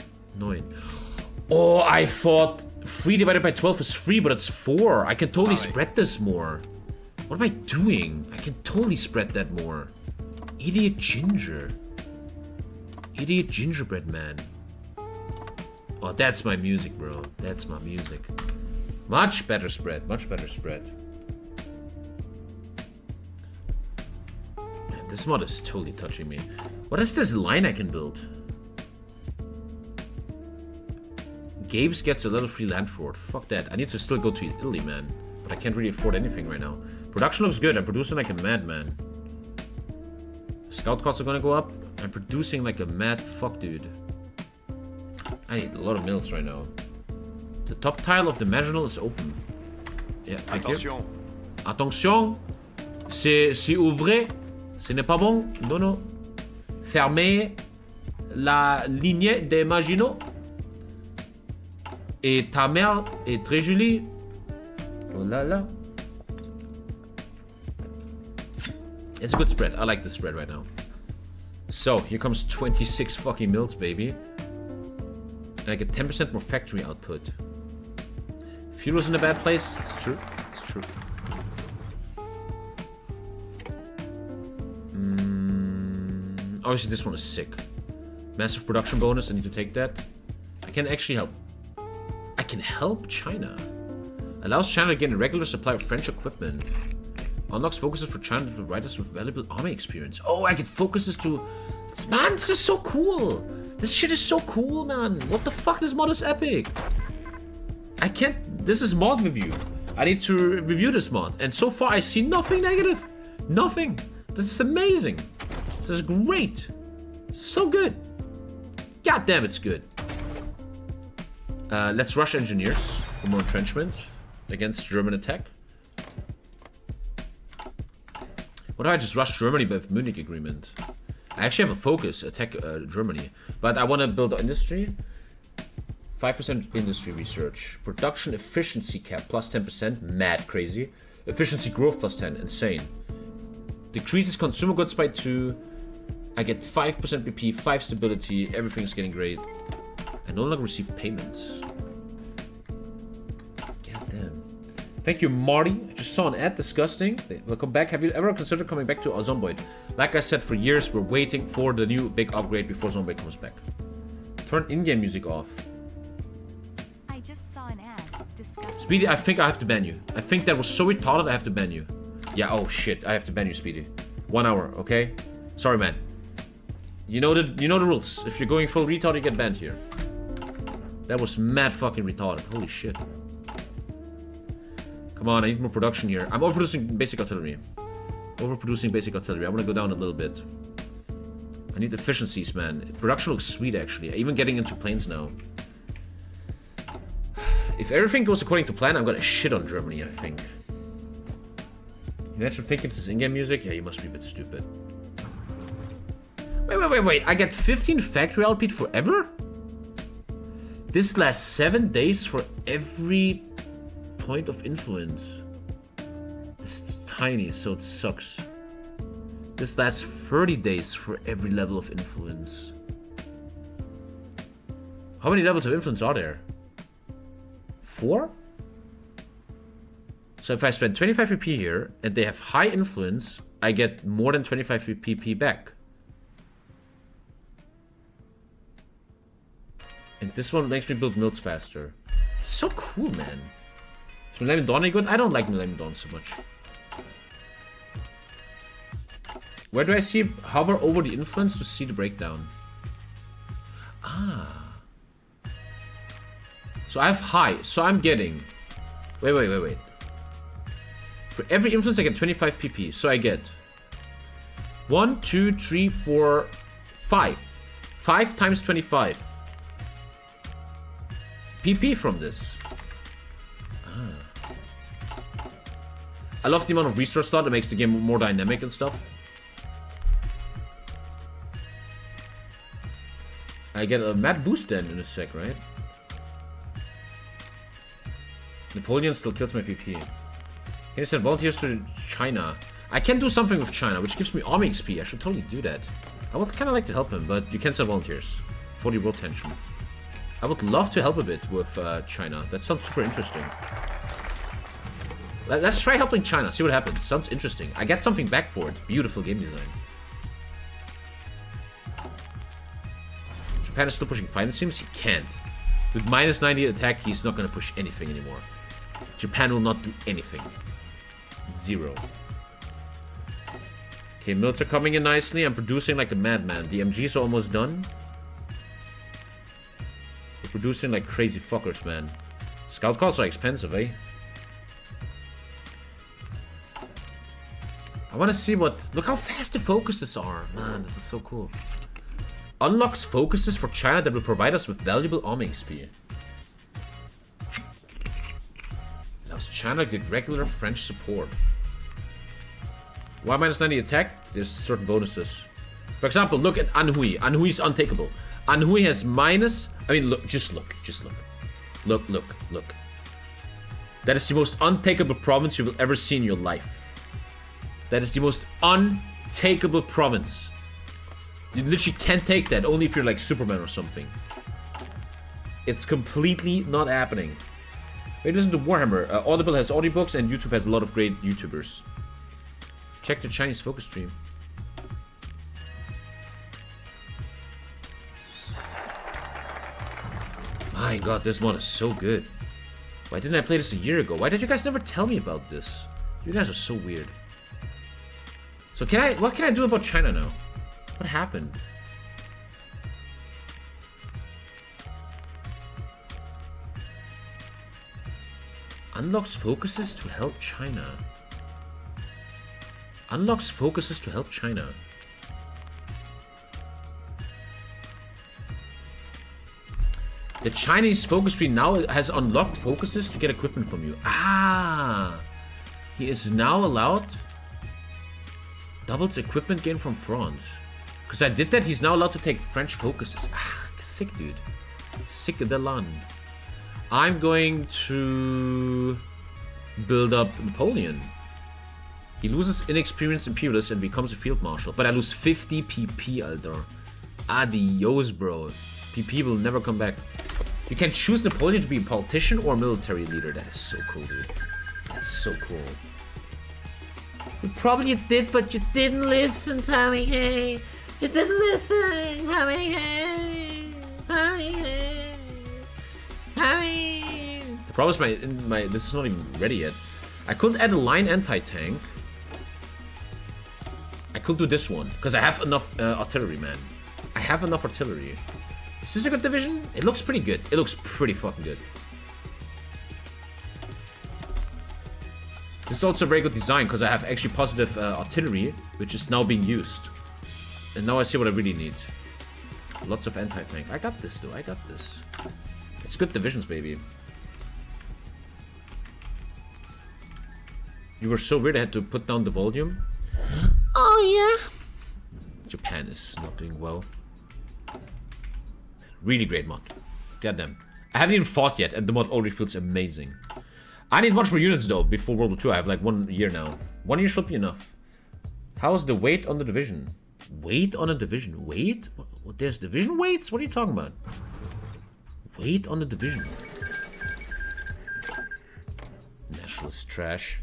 Oh, I thought 3 divided by 12 is 3, but it's 4. I can totally spread this more. What am I doing? I can totally spread that more. Idiot Ginger. Idiot gingerbread man. Oh, that's my music, bro. That's my music. Much better spread. Much better spread. Man, this mod is totally touching me. What is this line I can build? Gabe's gets a little free land for it. Fuck that. I need to still go to Italy, man. But I can't really afford anything right now. Production looks good. I'm producing like a madman. Scout costs are gonna go up. I'm producing like a mad fuck, dude. I need a lot of mills right now. The top tile of the marginal is open. Yeah, thank you. Attention. Attention, c'est c'est ouvré. Ce n'est pas bon. Non, non. Fermez la lignée des marginaux. Et ta mère est très jolie. Oh là là. It's a good spread. I like the spread right now. So, here comes 26 fucking mills, baby. And I get 10% more factory output. Fuel's in a bad place. It's true. It's true. Mm, obviously, this one is sick. Massive production bonus. I need to take that. I can actually help. I can help China. Allows China to gain a regular supply of French equipment. Unlocks focuses for to writers with valuable army experience. Oh, I get focuses to... Man, this is so cool. This shit is so cool, man. What the fuck? This mod is epic. I can't... This is mod review. I need to review this mod. And so far, I see nothing negative. Nothing. This is amazing. This is great. So good. God damn, it's good. Uh, let's rush engineers for more entrenchment against German attack. What if I just rush Germany with Munich agreement? I actually have a focus, attack uh, Germany. But I want to build industry. 5% industry research. Production efficiency cap plus 10%. Mad crazy. Efficiency growth plus 10. Insane. Decreases consumer goods by 2. I get 5% BP, 5 stability. Everything's getting great. I no longer receive payments. Thank you, Marty. I just saw an ad. Disgusting. Welcome back. Have you ever considered coming back to Zomboid? Like I said, for years, we're waiting for the new big upgrade before Zomboid comes back. Turn in-game music off. I just saw an ad. Disgusting. Speedy, I think I have to ban you. I think that was so retarded I have to ban you. Yeah, oh shit, I have to ban you, Speedy. One hour, okay? Sorry, man. You know the you know the rules. If you're going full retard, you get banned here. That was mad fucking retarded. Holy shit. Come on, I need more production here. I'm overproducing basic artillery. Overproducing basic artillery. I want to go down a little bit. I need efficiencies, man. Production looks sweet, actually. Even getting into planes now. If everything goes according to plan, I'm gonna shit on Germany, I think. You actually think this is in-game music? Yeah, you must be a bit stupid. Wait, wait, wait, wait. I get 15 factory output forever? This lasts 7 days for every point of influence. Is tiny, so it sucks. This lasts 30 days for every level of influence. How many levels of influence are there? Four? So if I spend 25 PP here, and they have high influence, I get more than 25 PP back. And this one makes me build mills faster. so cool, man. Is Millennium Dawn any good? I don't like Millennium Dawn so much. Where do I see hover over the influence to see the breakdown? Ah. So I have high. So I'm getting... Wait, wait, wait, wait. For every influence I get 25 PP. So I get... 1, 2, 3, 4, 5. 5 times 25. PP from this. I love the amount of resource slot that makes the game more dynamic and stuff. I get a mad boost then in a sec, right? Napoleon still kills my PP. Can you send volunteers to China? I can do something with China, which gives me army XP. I should totally do that. I would kind of like to help him, but you can send volunteers. for the world tension. I would love to help a bit with uh, China. That sounds super interesting. Let- Let's try helping China, see what happens. Sounds interesting. I get something back for it. Beautiful game design. Japan is still pushing finance teams? He can't. With minus 90 attack, he's not going to push anything anymore. Japan will not do anything. Zero. Okay, mills are coming in nicely. I'm producing like a madman. The MGs are almost done. We're producing like crazy fuckers, man. Scout calls are expensive, eh? I want to see what... Look how fast the focuses are. Man, this is so cool. Unlocks focuses for China that will provide us with valuable army XP. Allows China get regular French support. Why minus 90 attack? There's certain bonuses. For example, look at Anhui. Anhui is untakeable. Anhui has minus... I mean, look, just look, just look. Look, look, look. That is the most untakeable province you will ever see in your life. That is the most untakeable province. You literally can't take that, only if you're like Superman or something. It's completely not happening. Wait, listen to Warhammer. Uh, Audible has audiobooks and YouTube has a lot of great YouTubers. Check the Chinese focus stream. My god, this mod is so good. Why didn't I play this a year ago? Why did you guys never tell me about this? You guys are so weird. So can I, what can I do about China now? What happened? Unlocks focuses to help China. Unlocks focuses to help China. The Chinese focus tree now has unlocked focuses to get equipment from you. Ah! He is now allowed doubles equipment gain from France. Because I did that, he's now allowed to take French focuses. Ah, sick, dude. Sick of the land. I'm going to build up Napoleon. He loses inexperienced imperialist and becomes a field marshal. But I lose 50 PP, Alter. Adios, bro. PP will never come back. You can choose Napoleon to be a politician or a military leader. That is so cool, dude. That's so cool. You probably did, but you didn't listen, Tommy Hey. You didn't listen, Tommy K. Tommy Hey. Tommy. The problem is my, my this is not even ready yet. I could add a line anti-tank. I could do this one, because I have enough uh, artillery, man. I have enough artillery. Is this a good division? It looks pretty good. It looks pretty fucking good. This is also a very good design, because I have actually positive uh, artillery, which is now being used. And now I see what I really need. Lots of anti-tank. I got this, though. I got this. It's good divisions, baby. You were so weird I had to put down the volume. Oh, yeah. Japan is not doing well. Really great mod. Goddamn. I haven't even fought yet, and the mod already feels amazing. I need much more units, though, before World War II. I have like one year now. One year should be enough. How's the weight on the division? Weight on a division? Weight? What, there's division weights? What are you talking about? Weight on the division. Nationalist trash.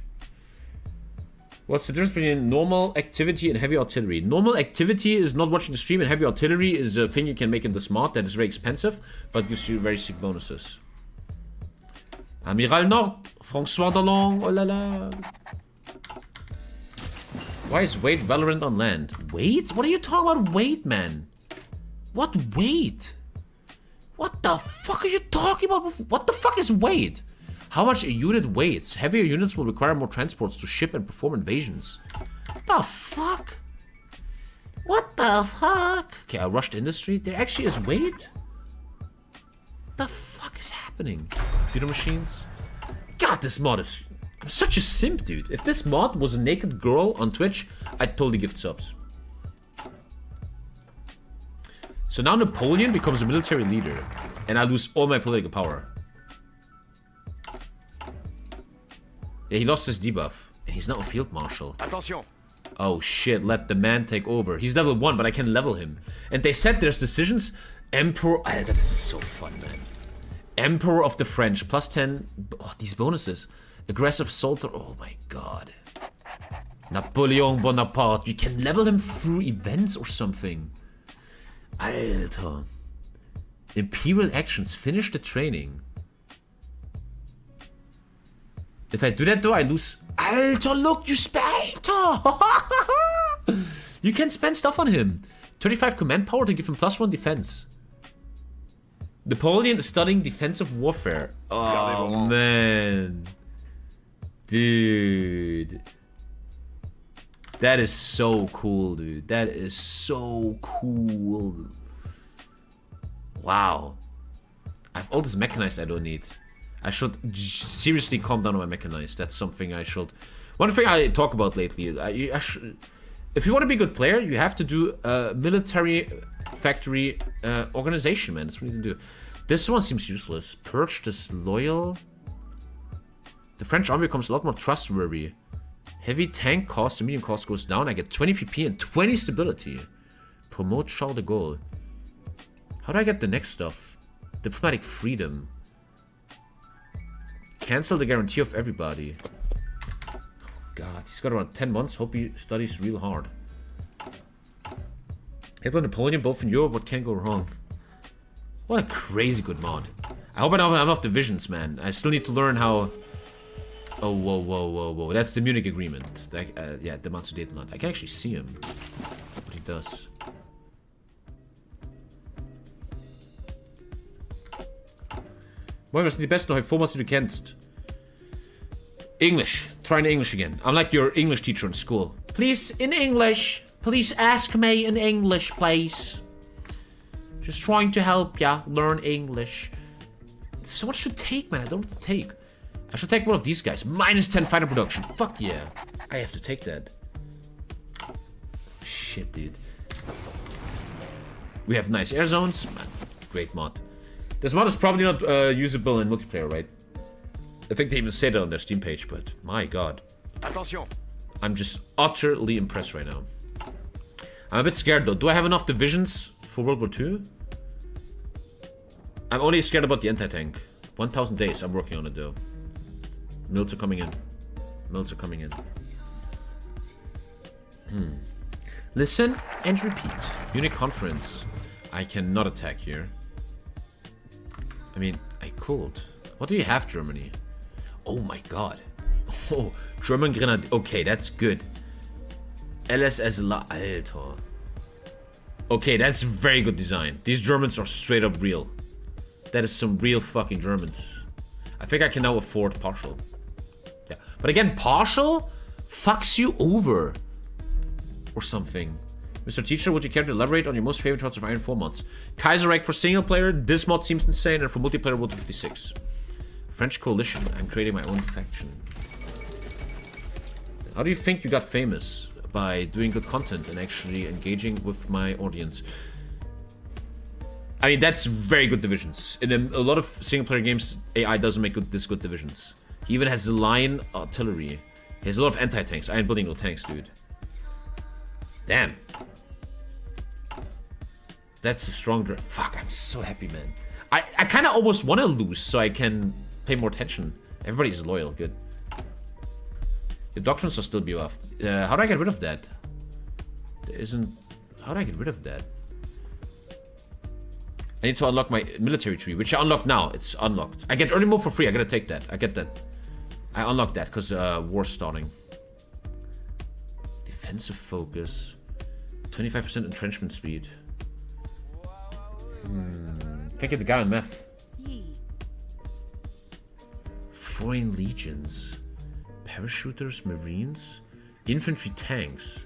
What's the difference between normal activity and heavy artillery? Normal activity is not watching the stream, and heavy artillery is a thing you can make in the smart that is very expensive, but gives you very sick bonuses. Amiral Nord, François Darlan, oh la la. Why is weight Valorant on land? Weight? What are you talking about weight, man? What weight? What the fuck are you talking about? What the fuck is weight? How much a unit weighs? Heavier units will require more transports to ship and perform invasions. The fuck? What the fuck? Okay, I rushed industry. There actually is weight? The fuck is happening? Computer machines? God, this mod is... I'm such a simp, dude. If this mod was a naked girl on Twitch, I'd totally gift subs. So now Napoleon becomes a military leader, and I lose all my political power. Yeah, he lost his debuff, and he's now a field marshal. Attention Oh shit, let the man take over. He's level 1, but I can level him. And they said there's decisions Emperor. Ah, Alter, this is so fun, man. Emperor of the French. Plus 10. Oh, these bonuses. Aggressive Soldier. Oh my god. Napoleon Bonaparte. You can level him through events or something. Alter. Imperial actions. Finish the training. If I do that though, I lose. Alter, look, you spent. you can spend stuff on him. 25 command power to give him plus one defense. Napoleon is studying defensive warfare. Oh man. Dude. That is so cool, dude. That is so cool. Wow. I have all this mechanized I don't need. I should seriously calm down on my mechanized. That's something I should... One thing I talk about lately, I, I should, if you want to be a good player, you have to do a military factory uh, organization, man. That's what you to do. This one seems useless. Purge disloyal. The French army becomes a lot more trustworthy. Heavy tank cost and medium cost goes down. I get 20 PP and 20 stability. Promote Charles de Gaulle. How do I get the next stuff? Diplomatic freedom. Cancel the guarantee of everybody. God, he's got around 10 months. Hope he studies real hard. Hitler Napoleon both in Europe. What can go wrong? What a crazy good mod. I hope I don't have enough divisions, man. I still need to learn how... Oh, whoa, whoa, whoa, whoa. That's the Munich agreement. That, uh, yeah, the Matsu date not. I can actually see him. What he does. Moin, was sind die besten heute vor, was du? English. Trying English again. I'm like your English teacher in school. Please, in English. Please ask me in English, please. Just trying to help ya learn English. There's so much to take, man. I don't know what to take. I should take one of these guys. Minus 10 fighter production. Fuck yeah. I have to take that. Shit, dude. We have nice air zones. Man, great mod. This mod is probably not uh, usable in multiplayer, right? I think they even said it on their Steam page, but my god. Attention. I'm just utterly impressed right now. I'm a bit scared though. Do I have enough divisions for World War II? I'm only scared about the anti-tank. 1,000 days, I'm working on it though. Mills are coming in. Mills are coming in. Hmm. Listen and repeat. Munich conference. I cannot attack here. I mean, I could. What do you have, Germany? Oh my god. Oh, German Grenadier. Okay, that's good. LSS La... Alter. Okay, that's very good design. These Germans are straight up real. That is some real fucking Germans. I think I can now afford partial. Yeah. But again, partial fucks you over. Or something. Mr. Teacher, would you care to elaborate on your most favorite parts of Iron 4 mods? Kaiserreich for single player, this mod seems insane, and for multiplayer, World 56. French Coalition, I'm creating my own faction. How do you think you got famous? By doing good content and actually engaging with my audience. I mean, that's very good divisions. In a, a lot of single-player games, AI doesn't make good, this good divisions. He even has the line artillery. He has a lot of anti-tanks. I ain't building no tanks, dude. Damn. That's a strong drive. Fuck, I'm so happy, man. I, I kind of almost want to lose so I can pay more attention. Everybody's loyal. Good. The doctrines will still be buffed. Uh, how do I get rid of that? There isn't... How do I get rid of that? I need to unlock my military tree, which I unlock now. It's unlocked. I get early mode for free. I gotta take that. I get that. I unlock that because uh, war's starting. Defensive focus. 25% entrenchment speed. Hmm. Can't get the guy on meth. Foreign legions. Parachuters, marines, infantry tanks.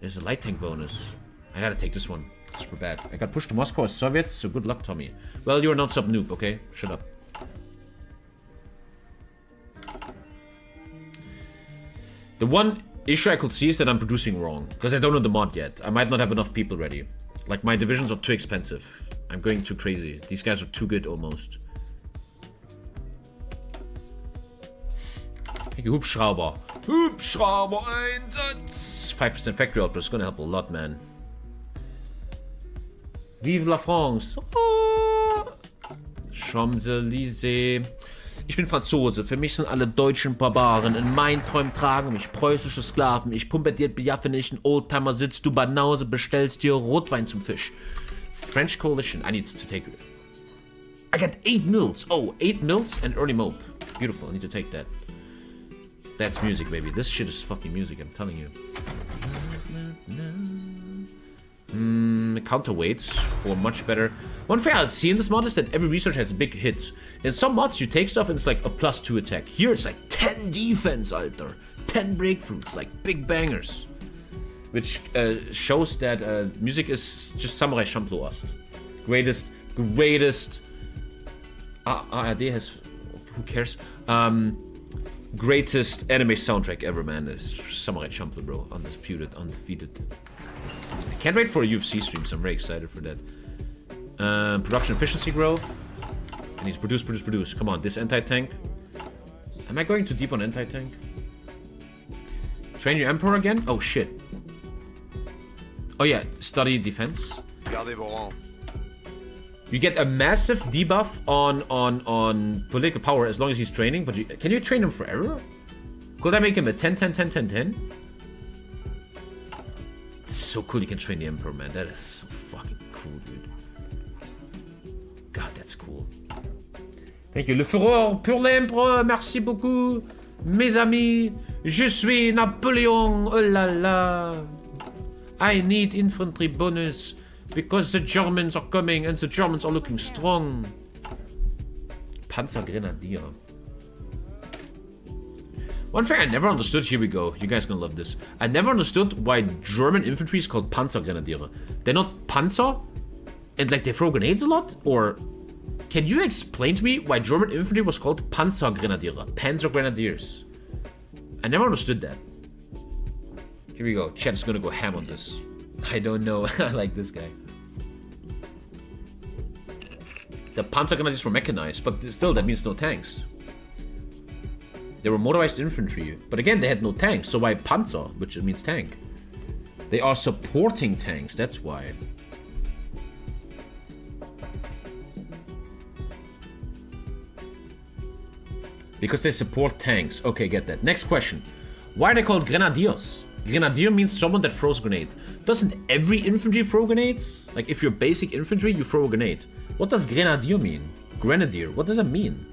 There's a light tank bonus. I gotta take this one. Super bad. I got pushed to Moscow as Soviets, so good luck, Tommy. Well, you're not sub noob, okay? Shut up. The one issue I could see is that I'm producing wrong, because I don't know the mod yet. I might not have enough people ready. Like, my divisions are too expensive. I'm going too crazy. These guys are too good, almost. Hubschrauber. Hubschrauber Einsatz! 5% factory output is gonna help a lot, man. Vive la France. Oh. Champs-Élysées. Ich bin Franzose. Für mich sind alle Deutschen Barbaren. In meinen Träumen tragen mich preußische Sklaven. Ich dir Biaffe nicht. Ein Oldtimer sitzt du Banause, bestellst dir Rotwein zum Fisch. French Coalition. I need to take... I got eight mils. Oh, eight mils and early mope. Beautiful. I need to take that. That's music, baby. This shit is fucking music, I'm telling you. Mm, counterweights for much better. One thing I've seen in this mod is that every research has big hits. In some mods, you take stuff and it's like a plus 2 attack. Here it's like 10 defense, Alter. 10 breakthroughs, like big bangers. Which uh, shows that uh, music is just Samurai Champloo Ost. Greatest, greatest... Uh, ARD has... Who cares? Um, greatest anime soundtrack ever, man. Is Samurai Champloo, bro. Undisputed, undefeated. I can't wait for a UFC streams. I'm very excited for that. Um, production efficiency growth. Need to produce, produce, produce. Come on, this anti-tank. Am I going too deep on anti-tank? Train your Emperor again? Oh, shit. Oh, yeah. Study defense. You get a massive debuff on on on political power as long as he's training, but you, can you train him forever? Could I make him a 10, 10, 10, 10, 10? It's so cool you can train the Emperor, man. That is so fucking cool, dude. God, that's cool. Thank you. Le Fureur pour l'Empereur, merci beaucoup. Mes amis, je suis Napoleon, oh la la. I need infantry bonus because the Germans are coming and the Germans are looking strong. Panzergrenadier. One thing I never understood, here we go, you guys gonna love this. I never understood why German infantry is called Panzergrenadiere. They're not Panzer? And like they throw grenades a lot? Or can you explain to me why German infantry was called Panzergrenadiere? Panzer Grenadiers. I never understood that. Here we go. Chat is gonna go ham on this. I don't know. I like this guy. The Panzergrenadiers were mechanized, but still, that means no tanks. They were motorized infantry, but again, they had no tanks, so why Panzer, which means tank? They are supporting tanks, that's why. Because they support tanks. Okay, get that. Next question. Why are they called grenadiers? Grenadier means someone that throws grenade. Doesn't every infantry throw grenades? Like if you're basic infantry, you throw a grenade. What does grenadier mean? Grenadier, what does that mean?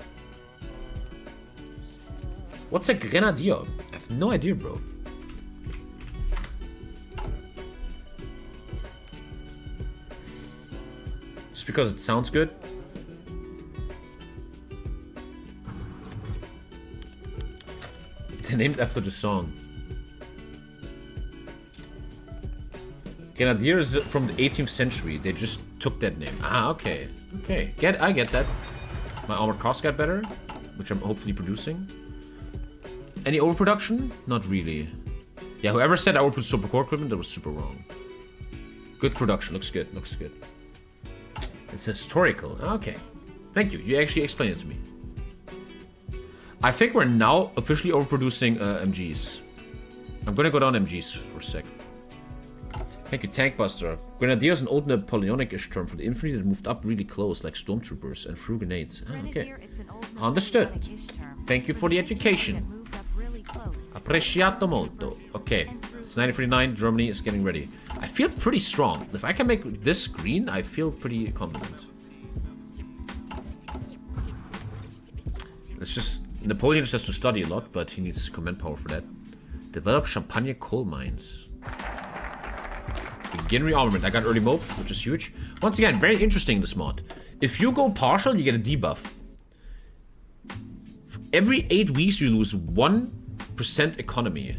What's a grenadier? I have no idea, bro. Just because it sounds good? They're named after the song. Grenadier is from the 18th century. They just took that name. Ah, okay. Okay. Get I get that. My armored cost got better, which I'm hopefully producing. Any overproduction? Not really. Yeah, whoever said I would put super core equipment, that was super wrong. Good production. Looks good. Looks good. It's historical. Okay. Thank you. You actually explained it to me. I think we're now officially overproducing uh, MGs. I'm gonna go down MGs for a sec. Thank you, Tankbuster. Grenadier is an old Napoleonic-ish term for the infantry that moved up really close, like stormtroopers, and threw grenades. Ah, okay. Understood. Thank you for the education. Appreciato molto. Okay. It's 1949. Germany is getting ready. I feel pretty strong. If I can make this green, I feel pretty confident. It's just... Napoleon just has to study a lot, but he needs command power for that. Develop Champagne coal mines. Begin rearmament. I got early mope, which is huge. Once again, very interesting this mod. If you go partial, you get a debuff. Every 8 weeks, you lose 1% economy.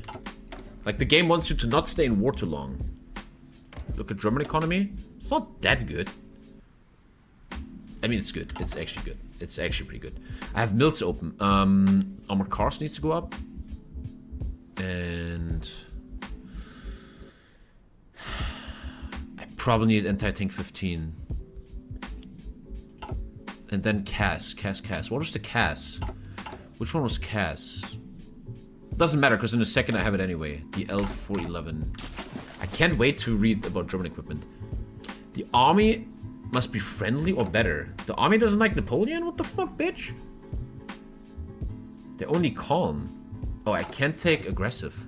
Like, the game wants you to not stay in war too long. Look at German economy. It's not that good. I mean, it's good. It's actually good. It's actually pretty good. I have mills open. Um, armored cars needs to go up. And... probably need anti-tank 15. And then CAS. CAS, CAS. What was the CAS? Which one was CAS? Doesn't matter, because in a second I have it anyway. The L411. I can't wait to read about German equipment. The army must be friendly or better. The army doesn't like Napoleon? What the fuck, bitch? They're only calm. Oh, I can't take aggressive.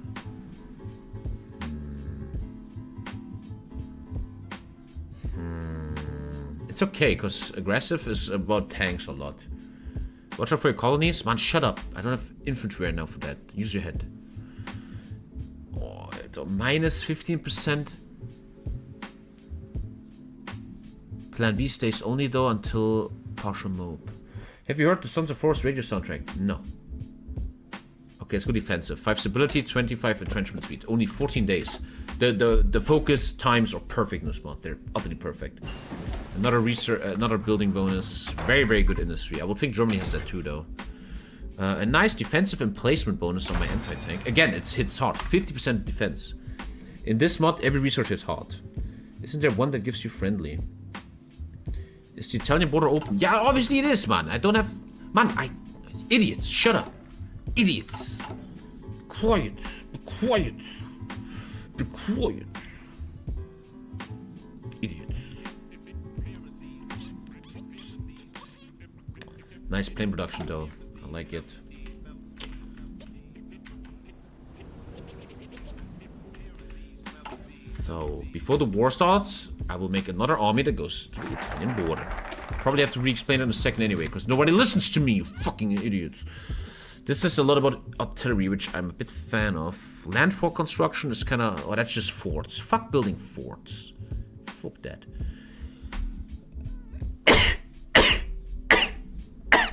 It's okay, because aggressive is about tanks a lot. Watch out for your colonies. Man, shut up. I don't have infantry right now for that. Use your head. Oh, it's minus 15%. Plan V stays only though until partial mob. Have you heard the Sons of Force radio soundtrack? No. Okay, let's go defensive. 5 stability, 25 entrenchment speed. Only 14 days. The the the focus times are perfect in this mod. They're utterly perfect. Another research, another building bonus. Very very good industry. I would think Germany has that too though. Uh, a nice defensive emplacement bonus on my anti-tank. Again, it's hits hard. 50% defense. In this mod, every research hits hard. Isn't there one that gives you friendly? Is the Italian border open? Yeah, obviously it is, man. I don't have... Man, I... Idiots, shut up. Idiots. Quiet. Quiet. Quiet. Idiots. Nice plane production, though. I like it. So, before the war starts, I will make another army that goes to the Italian border. Probably have to re-explain it in a second anyway, because nobody listens to me, you fucking idiots. This is a lot about artillery, which I'm a bit fan of. Landfall construction is kind of... Oh, that's just forts. Fuck building forts. Fuck that.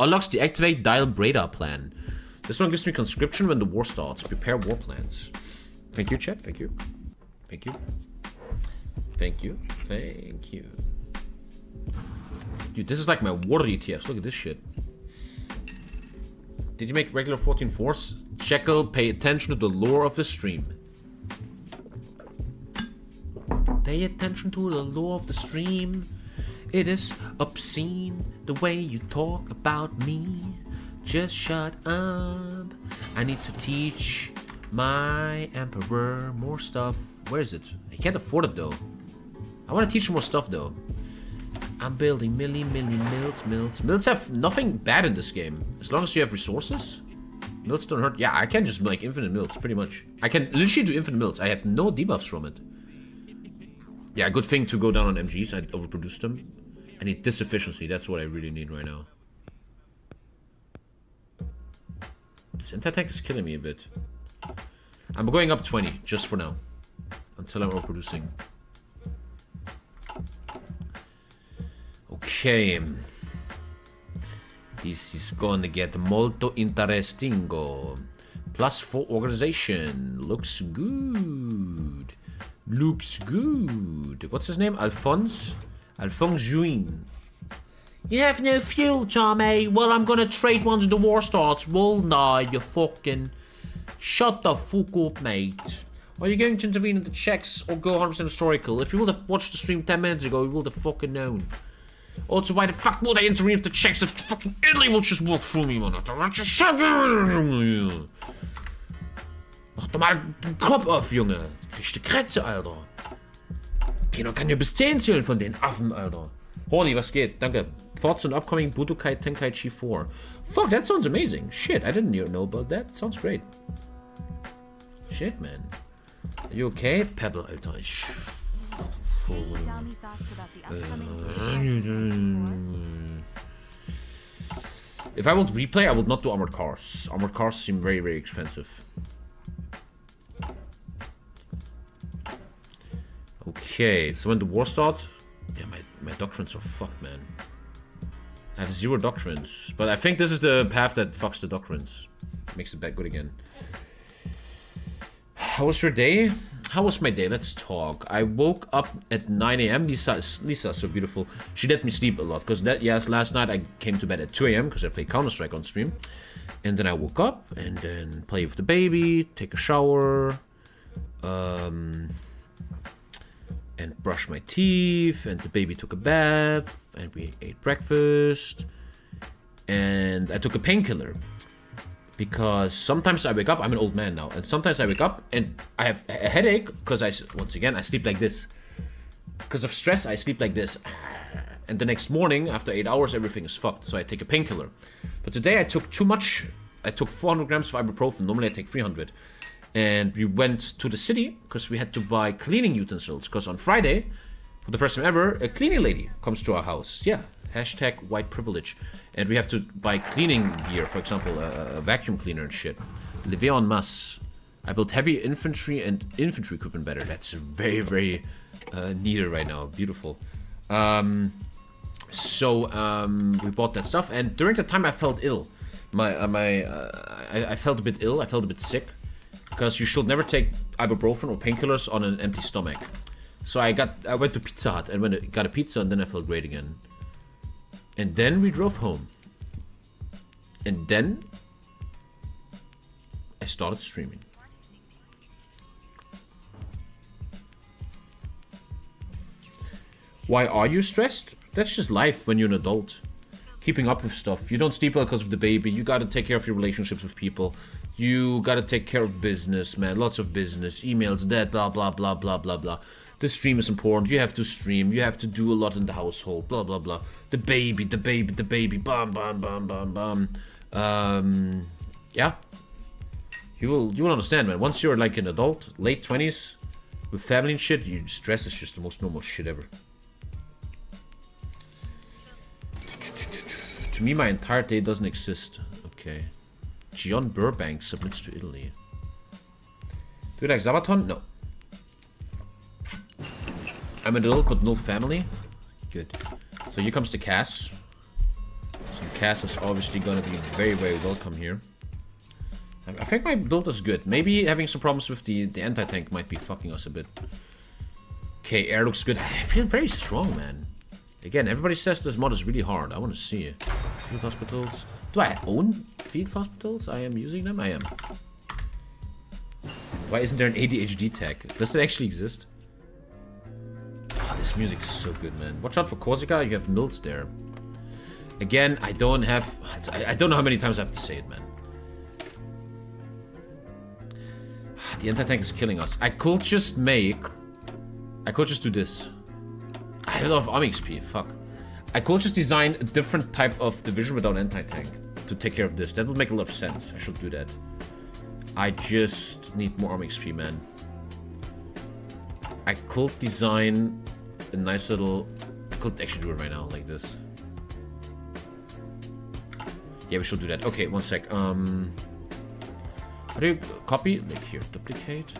Unlocks the activate dial radar plan. This one gives me conscription when the war starts. Prepare war plans. Thank you, chat. Thank you. Thank you. Thank you. Thank you. Dude, this is like my water ETFs. Look at this shit. Did you make regular 14 force? Jekyll, pay attention to the lore of the stream. Pay attention to the lore of the stream. It is obscene the way you talk about me. Just shut up. I need to teach my emperor more stuff. Where is it? I can't afford it though. I want to teach him more stuff though. I'm building milli, milli, mills, mills. Mills have nothing bad in this game. As long as you have resources. Mills don't hurt. Yeah, I can just make infinite mills, pretty much. I can literally do infinite mills. I have no debuffs from it. Yeah, good thing to go down on MGs. I overproduced them. I need this efficiency. That's what I really need right now. This anti-tank is killing me a bit. I'm going up 20, just for now. Until I'm overproducing. Okay. This is gonna get molto interestingo. Plus 4 organization. Looks good. Looks good. What's his name? Alphonse? Alphonse Juin. You have no fuel, Tommy. Well, I'm gonna trade once the war starts. Well, nah, you fucking... Shut the fuck up, mate. Are you going to intervene in the checks or go 100% historical? If you would have watched the stream 10 minutes ago, you would have fucking known. Also, why the fuck would I intervene if the checks if fucking Italy will just walk through me, man? Mach doch mal den Kopf auf, Junge. Kriegst du Krätze, Alter. Kino kann ja bis 10 zählen von den Affen, Alter. Horny, was geht? Danke. Thoughts on upcoming Budokai Tenkaichi 4. Fuck, that sounds amazing. Shit, I didn't even know about that. Sounds great. Shit, man. Are you okay? Pebble, Alter. Ich... Tell me thoughts about the uh, upcoming If I want replay, I would not do armored cars. Armored cars seem very, very expensive. Okay, so when the war starts... Yeah, my, my doctrines are fucked, man. I have zero doctrines. But I think this is the path that fucks the doctrines. Makes it back good again. How was your day? How was my day? Let's talk. I woke up at 9 a.m. Lisa, Lisa, so beautiful. She let me sleep a lot because that yes, last night I came to bed at 2 a.m. because I played Counter Strike on stream, and then I woke up and then play with the baby, take a shower, um, and brush my teeth, and the baby took a bath, and we ate breakfast, and I took a painkiller because sometimes I wake up, I'm an old man now, and sometimes I wake up and I have a headache because I, once again, I sleep like this. because of stress, I sleep like this. And the next morning, after 8 hours, everything is fucked. So I take a painkiller. But today I took too much. I took 400 grams of ibuprofen. Normally I take 300. And we went to the city because we had to buy cleaning utensils. Because on Friday, for the first time ever, a cleaning lady comes to our house. Yeah, hashtag white privilege. And we have to buy cleaning gear, for example, a, a vacuum cleaner and shit. Levée en masse. I built heavy infantry and infantry equipment better. That's very, very uh, needed right now. Beautiful. Um, so um, we bought that stuff, and during that time I felt ill. My, uh, my, uh, I, I felt a bit ill. I felt a bit sick because you should never take ibuprofen or painkillers on an empty stomach. So I got, I went to Pizza Hut and went got a pizza, and then I felt great again. And then we drove home. And then I started streaming. Why are you stressed? That's just life when you're an adult. Keeping up with stuff. You don't sleep well because of the baby. You gotta take care of your relationships with people. You gotta take care of business, man. Lots of business. Emails, that, blah, blah, blah, blah, blah, blah. The stream is important. You have to stream. You have to do a lot in the household. Blah, blah, blah. The baby, the baby, the baby. Bam, bam, bam, bam, bam. Um, yeah. You will, you will understand, man. Once you're like an adult, late 20s, with family and shit, you stress is just the most normal shit ever. To me, my entire day doesn't exist. Okay. John Burbank submits to Italy. Do you like Sabaton? No. I'm an adult, but no family. Good. So here comes the CAS. So CAS is obviously gonna be very, very welcome here. I think my build is good. Maybe having some problems with the, the anti-tank might be fucking us a bit. Okay, air looks good. I feel very strong, man. Again, everybody says this mod is really hard. I want to see it. Field hospitals. Do I own field hospitals? I am using them? I am. Why isn't there an ADHD tag? Does it actually exist? Oh, this music is so good, man. Watch out for Corsica. You have mills there. Again, I don't have... I don't know how many times I have to say it, man. Ah, the anti-tank is killing us. I could just make... I could just do this. I have a lot of army XP, fuck. I could just design a different type of division without anti-tank to take care of this. That would make a lot of sense. I should do that. I just need more army XP, man. I could design a nice little... I could actually do it right now, like this. Yeah, we should do that. Okay, one sec. Um, How do you copy? Like here, duplicate.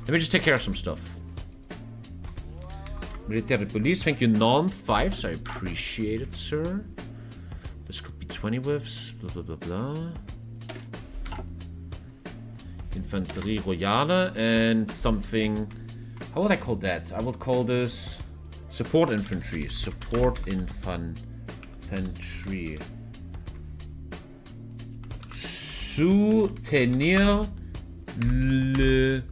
Let me just take care of some stuff. Military police, thank you, non-fives. I appreciate it, sir. This could be 20 whiffs, blah, blah, blah, blah. Infanterie Royale and something... How would I call that? I would call this support infantry. Support infan infantry. Soutenir le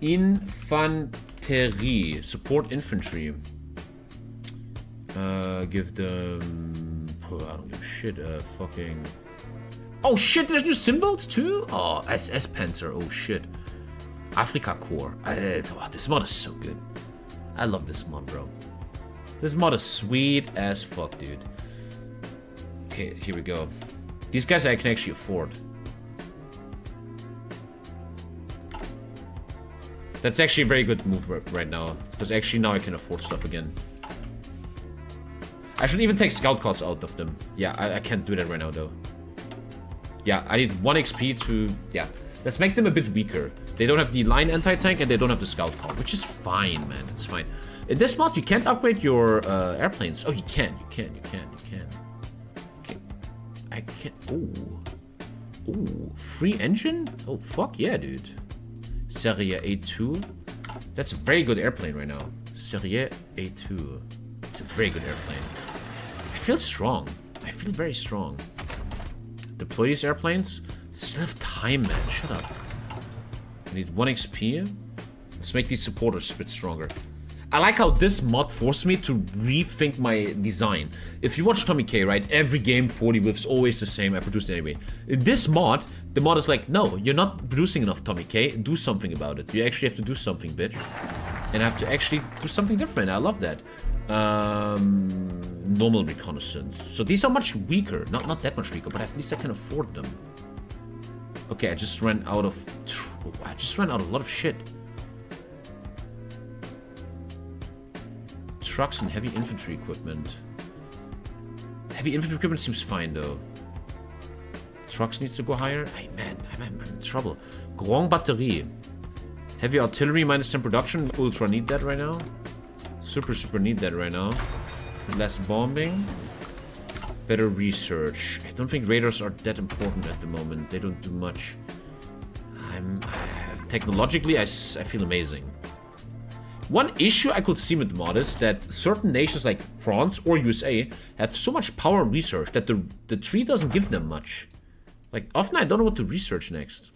infanterie. Support infantry. Uh, give them... Oh, I don't give a shit. Uh, fucking... Oh shit, there's new symbols too? Oh, SS Panzer. Oh shit. Afrika Korps. Oh, this mod is so good. I love this mod, bro. This mod is sweet as fuck, dude. Okay, here we go. These guys I can actually afford. That's actually a very good move right now. Because actually now I can afford stuff again. I should even take scout cards out of them. Yeah, I, I can't do that right now though. Yeah, I need 1 XP to... Yeah. Let's make them a bit weaker. They don't have the line anti-tank and they don't have the scout card, which is fine, man. It's fine. In this mod, you can't upgrade your uh, airplanes. Oh, you can. You can. You can. You can. I can't... Ooh. Ooh. Free engine? Oh, fuck yeah, dude. Serie A2. That's a very good airplane right now. Serie A2. It's a very good airplane. I feel strong. I feel very strong. Deploy these airplanes? Still have time, man. Shut up. I need 1 XP. Let's make these supporters a bit stronger. I like how this mod forced me to rethink my design. If you watch Tommy Kay, right, every game 40 whiffs always the same, I produce it anyway. In this mod, the mod is like, no, you're not producing enough Tommy Kay, do something about it. You actually have to do something, bitch. and I have to actually do something different. I love that. Um, normal reconnaissance. So these are much weaker. Not not that much weaker, but at least I can afford them. Okay, I just ran out of... I just ran out of a lot of shit. Trucks and heavy infantry equipment. Heavy infantry equipment seems fine, though. Trucks needs to go higher. Hey, man, I'm, I'm in trouble. Grand Batterie. Heavy artillery, minus 10 production. Ultra need that right now. Super, super need that right now. Less bombing. Better research. I don't think radars are that important at the moment. They don't do much. I'm... technologically, I, I feel amazing. One issue I could see with mod is that certain nations like France or USA have so much power and research that the, the tree doesn't give them much. Like, often I don't know what to research next.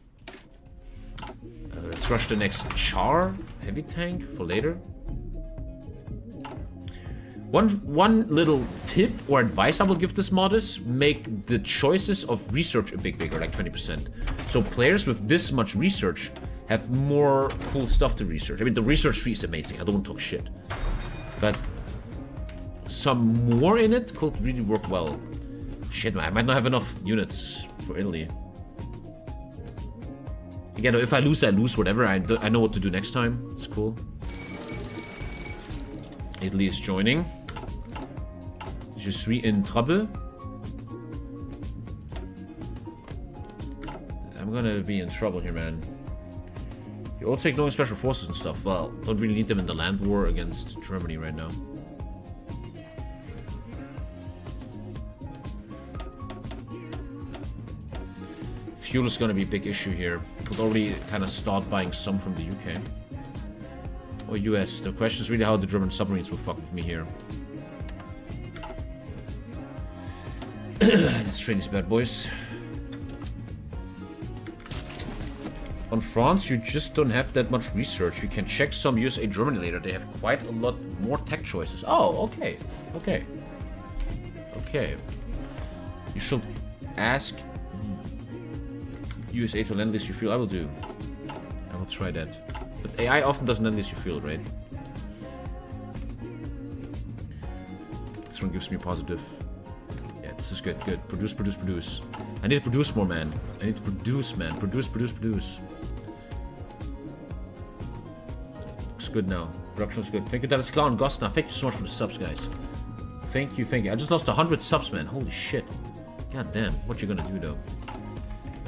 Uh, let's rush the next Char heavy tank for later. One one little tip or advice I will give this mod is make the choices of research a bit bigger, like 20%. So players with this much research have more cool stuff to research. I mean, the research tree is amazing. I don't want to talk shit. But some more in it could really work well. Shit, man, I might not have enough units for Italy. Again, if I lose, I lose, whatever. I, I know what to do next time. It's cool. Italy is joining. Je suis in trouble. I'm gonna be in trouble here, man. You're also ignoring special forces and stuff. Well, don't really need them in the land war against Germany right now. Fuel is gonna be a big issue here. Could already kind of start buying some from the UK. Or US. The question is really how the German submarines will fuck with me here. Let's train these bad boys. On France, you just don't have that much research. You can check some USA Germany later. They have quite a lot more tech choices. Oh, okay. Okay. Okay. You should ask USA to lend-lease you feel. I will do. I will try that. But AI often doesn't lend-lease you feel, right? This one gives me positive. This is good, good. Produce, produce, produce. I need to produce more, man. I need to produce, man. Produce, produce, produce. Looks good now. Production's good. Thank you, Dallas Clown, Gostna. Thank you so much for the subs, guys. Thank you, thank you. I just lost 100 subs, man. Holy shit. God damn. What you gonna do, though?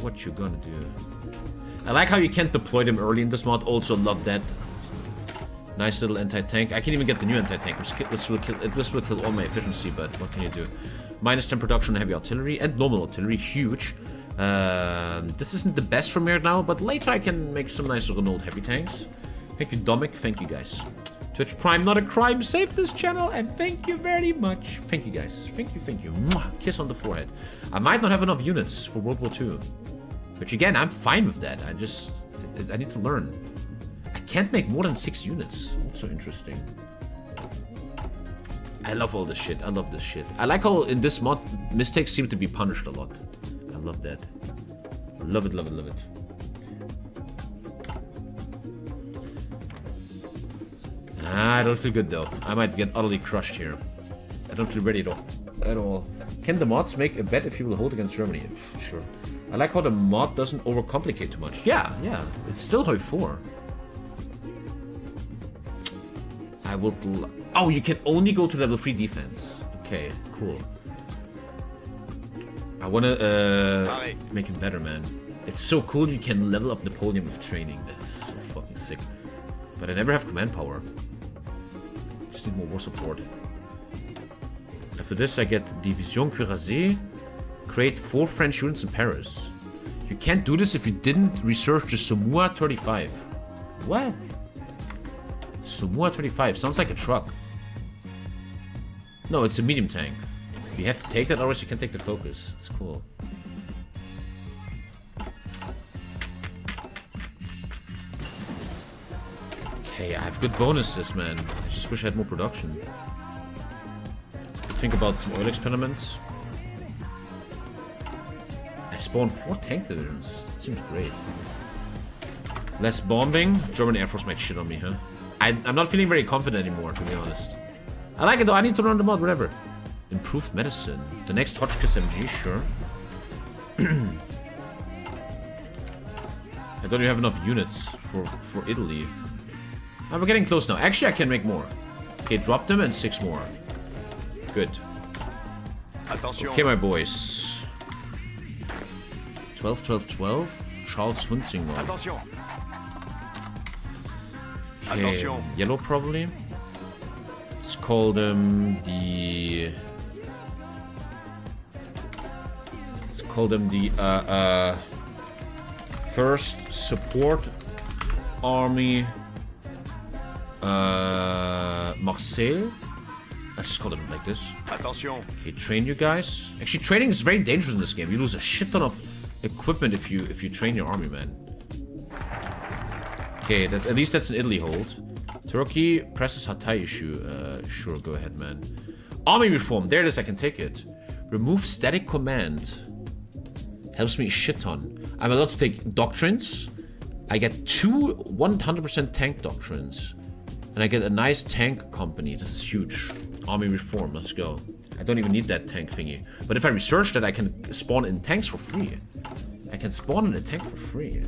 What you gonna do? I like how you can't deploy them early in this mod. Also love that. Nice little anti-tank. I can't even get the new anti-tank, this will kill this will kill all my efficiency, but what can you do? Minus 10 production heavy artillery and normal artillery, huge. Um, this isn't the best from here now, but later I can make some nice Renault heavy tanks. Thank you, Domic. Thank you, guys. Twitch Prime, not a crime. Save this channel, and thank you very much. Thank you, guys. Thank you, thank you. Mwah. Kiss on the forehead. I might not have enough units for World War II. Which again, I'm fine with that. I just, I, I need to learn. I can't make more than six units. Also interesting. I love all this shit. I love this shit. I like how in this mod, mistakes seem to be punished a lot. I love that. Love it, love it, love it. Ah, I don't feel good though. I might get utterly crushed here. I don't feel ready at all. At all. Can the mods make a bet if you will hold against Germany? Sure. I like how the mod doesn't overcomplicate too much. Yeah, yeah. It's still Hoi 4. I will... Oh, you can only go to level 3 defense. Okay, cool. I wanna uh, make him better, man. It's so cool you can level up Napoleon with training. That's so fucking sick. But I never have command power. Just need more war support. After this, I get Division Cuirassé. Create four French units in Paris. You can't do this if you didn't research the Somua 35. What? Somua 35 sounds like a truck. No, it's a medium tank. You have to take that, otherwise you can't take the focus. It's cool. Okay, I have good bonuses, man. I just wish I had more production. Think about some oil experiments. I spawned four tank divisions. That seems great. Less bombing. German Air Force might shit on me, huh? I, I'm not feeling very confident anymore, to be honest. I like it though. I need to learn the mod, whatever. Improved medicine. The next Hotchkiss MG, sure. I don't even have enough units for, for Italy. Oh, we're getting close now. Actually, I can make more. Okay, drop them and six more. Good. Attention. Okay, my boys. 12, 12, 12. Charles. Attention. Okay, Attention. yellow probably. Let's call them the... Let's call them the uh, uh, first support army uh, Marseille. Let's just call them like this. Attention. Okay, train you guys. Actually, training is very dangerous in this game. You lose a shit ton of equipment if you if you train your army, man. Okay, that, at least that's an Italy hold. Turkey presses Hatay issue. Uh, sure, go ahead, man. Army reform. There it is. I can take it. Remove static command. Helps me shit ton. I'm allowed to take doctrines. I get two 100% tank doctrines. And I get a nice tank company. This is huge. Army reform. Let's go. I don't even need that tank thingy. But if I research that, I can spawn in tanks for free. I can spawn in a tank for free.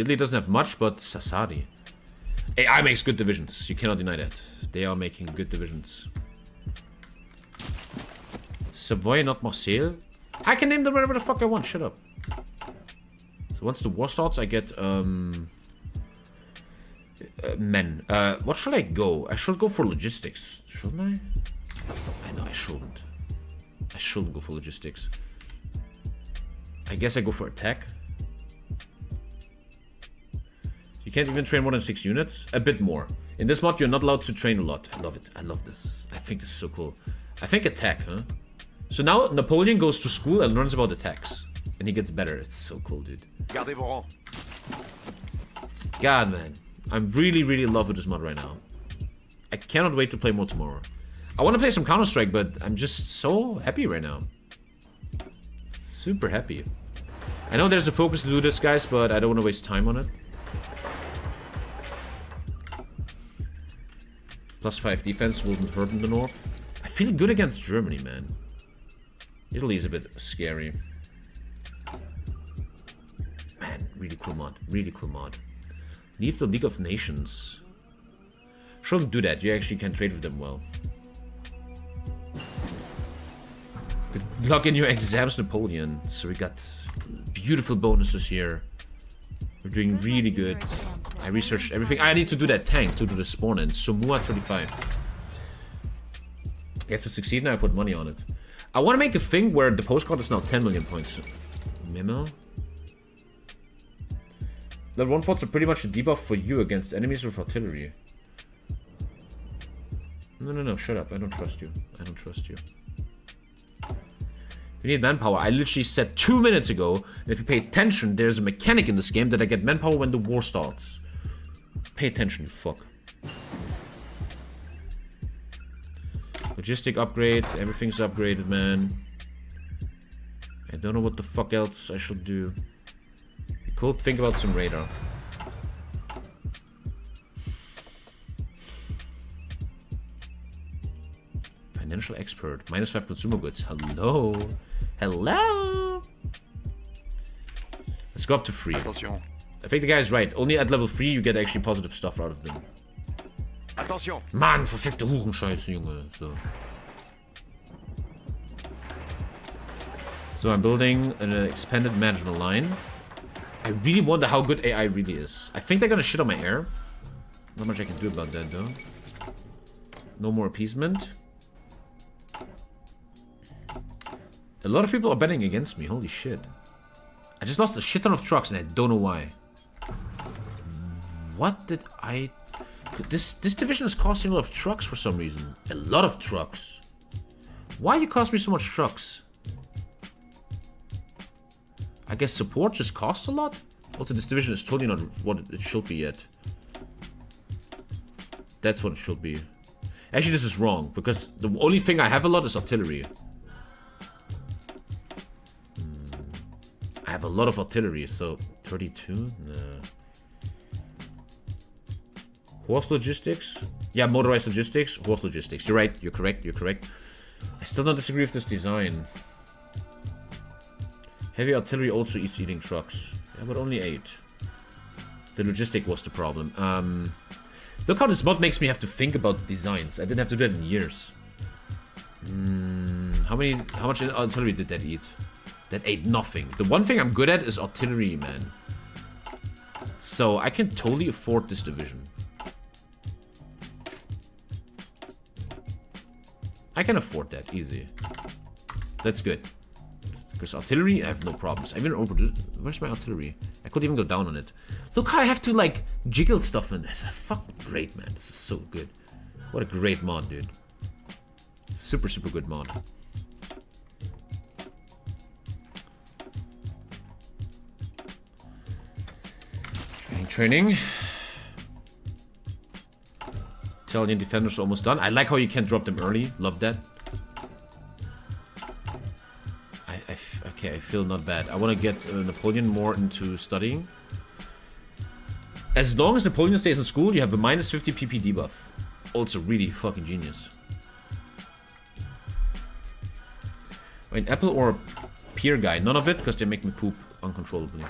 Italy doesn't have much, but Sassari. AI makes good divisions. You cannot deny that. They are making good divisions. Savoy, not Marseille. I can name them whatever the fuck I want. Shut up. So once the war starts, I get um, uh, men. Uh, what should I go? I should go for logistics, shouldn't I? I know I shouldn't. I shouldn't go for logistics. I guess I go for attack. You can't even train more than six units. A bit more. In this mod, you're not allowed to train a lot. I love it. I love this. I think this is so cool. I think attack, huh? So now Napoleon goes to school and learns about attacks. And he gets better. It's so cool, dude. Gardez vos rangs. God, man. I'm really, really in love with this mod right now. I cannot wait to play more tomorrow. I want to play some Counter-Strike, but I'm just so happy right now. Super happy. I know there's a focus to do this, guys, but I don't want to waste time on it. Plus 5 defense wouldn't hurt in the north. I feel good against Germany, man. Italy is a bit scary. Man, really cool mod. Really cool mod. Leave the League of Nations. Shouldn't do that. You actually can trade with them well. Good luck in your exams, Napoleon. So we got beautiful bonuses here. We're doing really good. Researched everything. I need to do that tank to do the spawn in. Somua 25. You have to succeed now. I put money on it. I want to make a thing where the postcard is now 10 million points. Memo? Level 1 forts are pretty much a debuff for you against enemies with artillery. No, no, no, shut up. I don't trust you. I don't trust you. We need manpower. I literally said two minutes ago if you pay attention, there's a mechanic in this game that I get manpower when the war starts. Pay attention, you fuck. Logistic upgrade. Everything's upgraded, man. I don't know what the fuck else I should do. Cool, think about some radar. Financial expert. Minus 5 consumer goods. Hello. Hello. Let's go up to 3. Attention. I think the guy's right. Only at level 3 you get actually positive stuff out of them. Attention. Mann, verfickte Hurenscheiße, Junge. So. So I'm building an expanded Maginot line. I really wonder how good AI really is. I think they're gonna shit on my air. Not much I can do about that though. No more appeasement. A lot of people are betting against me. Holy shit. I just lost a shit ton of trucks and I don't know why. What did I... This this division is costing a lot of trucks for some reason. A lot of trucks. Why you cost me so much trucks? I guess support just costs a lot? Also, this division is totally not what it should be yet. That's what it should be. Actually, this is wrong, because the only thing I have a lot is artillery. I have a lot of artillery, so 32? No. Horse logistics? Yeah, motorized logistics, horse logistics. You're right, you're correct, you're correct. I still don't disagree with this design. Heavy artillery also eats eating trucks. Yeah, but only eight. The logistic was the problem. Um, look how this mod makes me have to think about designs. I didn't have to do that in years. Mm, how many? How much artillery did that eat? That ate nothing. The one thing I'm good at is artillery, man. So I can totally afford this division. I can afford that, easy. That's good. Because artillery, I have no problems. I even over. Where's my artillery? I could even go down on it. Look how I have to like jiggle stuff in. Fucking great, man. This is so good. What a great mod, dude. Super, super good mod. Training, training. Italian defenders almost done. I like how you can drop them early. Love that. I, I okay, I feel not bad. I want to get uh, Napoleon more into studying. As long as Napoleon stays in school, you have a minus 50 PP debuff. Also really fucking genius. An apple or a peer guy? None of it, because they make me poop uncontrollably.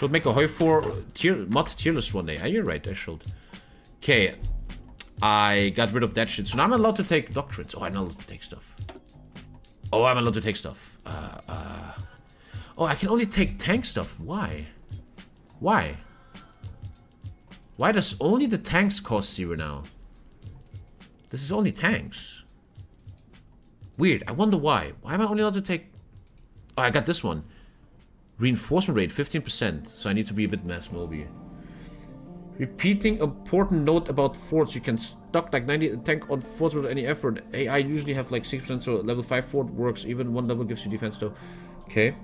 Should make a Hoi 4 tier mod tier list one day. Are you right? I should. Okay. I got rid of that shit. So now I'm allowed to take doctorates. Oh, I'm allowed to take stuff. Oh, I'm allowed to take stuff. Uh, uh. Oh, I can only take tank stuff. Why? Why? Why does only the tanks cost zero now? This is only tanks. Weird. I wonder why. Why am I only allowed to take... Oh, I got this one. Reinforcement rate, 15%. So I need to be a bit mass mobile. Repeating important note about forts. You can stock like 90 tank on forts without any effort. AI usually have like 6%, so level 5 fort works. Even one level gives you defense though. Okay.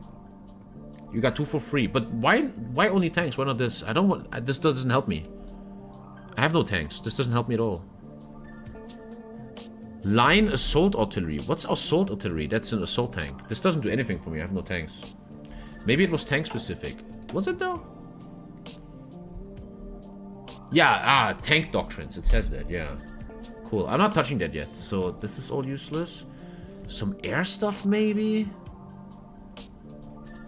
You got two for free. But why why only tanks? Why not this? I don't want... Uh, this doesn't help me. I have no tanks. This doesn't help me at all. Line assault artillery. What's assault artillery? That's an assault tank. This doesn't do anything for me. I have no tanks. Maybe it was tank specific. Was it though? Yeah, ah, tank doctrines. It says that, yeah. Cool. I'm not touching that yet. So this is all useless. Some air stuff, maybe?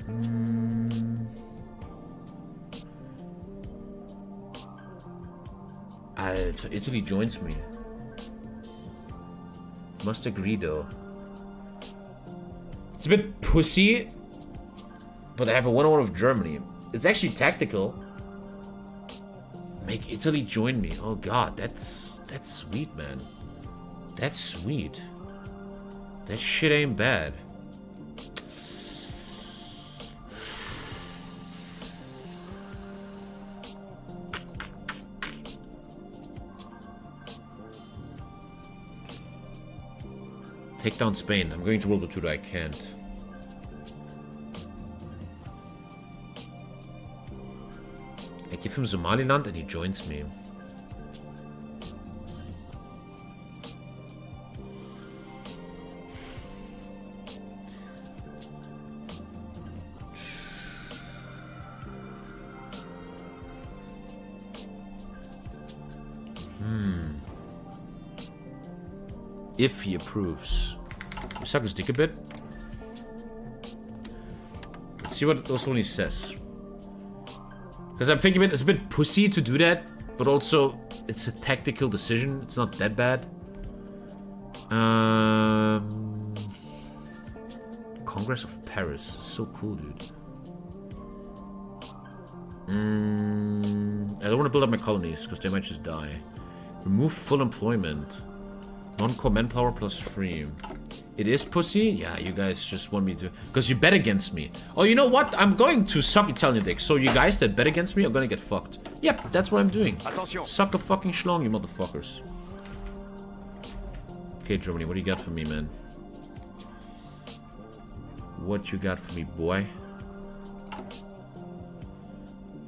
Mm. Uh, Italy joins me. Must agree, though. It's a bit pussy, but I have a 101 of Germany. It's actually tactical. Make Italy join me. Oh god, that's that's sweet, man. That's sweet. That shit ain't bad. Take down Spain. I'm going to World War II, I can't. Give him Somaliland and he joins me. Hmm. If he approves. Suck his dick a bit. Let's see what Oswald says. Because I'm thinking it's a bit pussy to do that, but also it's a tactical decision. It's not that bad. Um, Congress of Paris. So cool, dude. Mm, I don't want to build up my colonies because they might just die. Remove full employment. Non-core manpower plus free. It is pussy? Yeah, you guys just want me to... Because you bet against me. Oh, you know what? I'm going to suck Italian dick. So you guys that bet against me are gonna get fucked. Yep, that's what I'm doing. Attention. Suck a fucking schlong, you motherfuckers. Okay, Germany, what do you got for me, man? What you got for me, boy?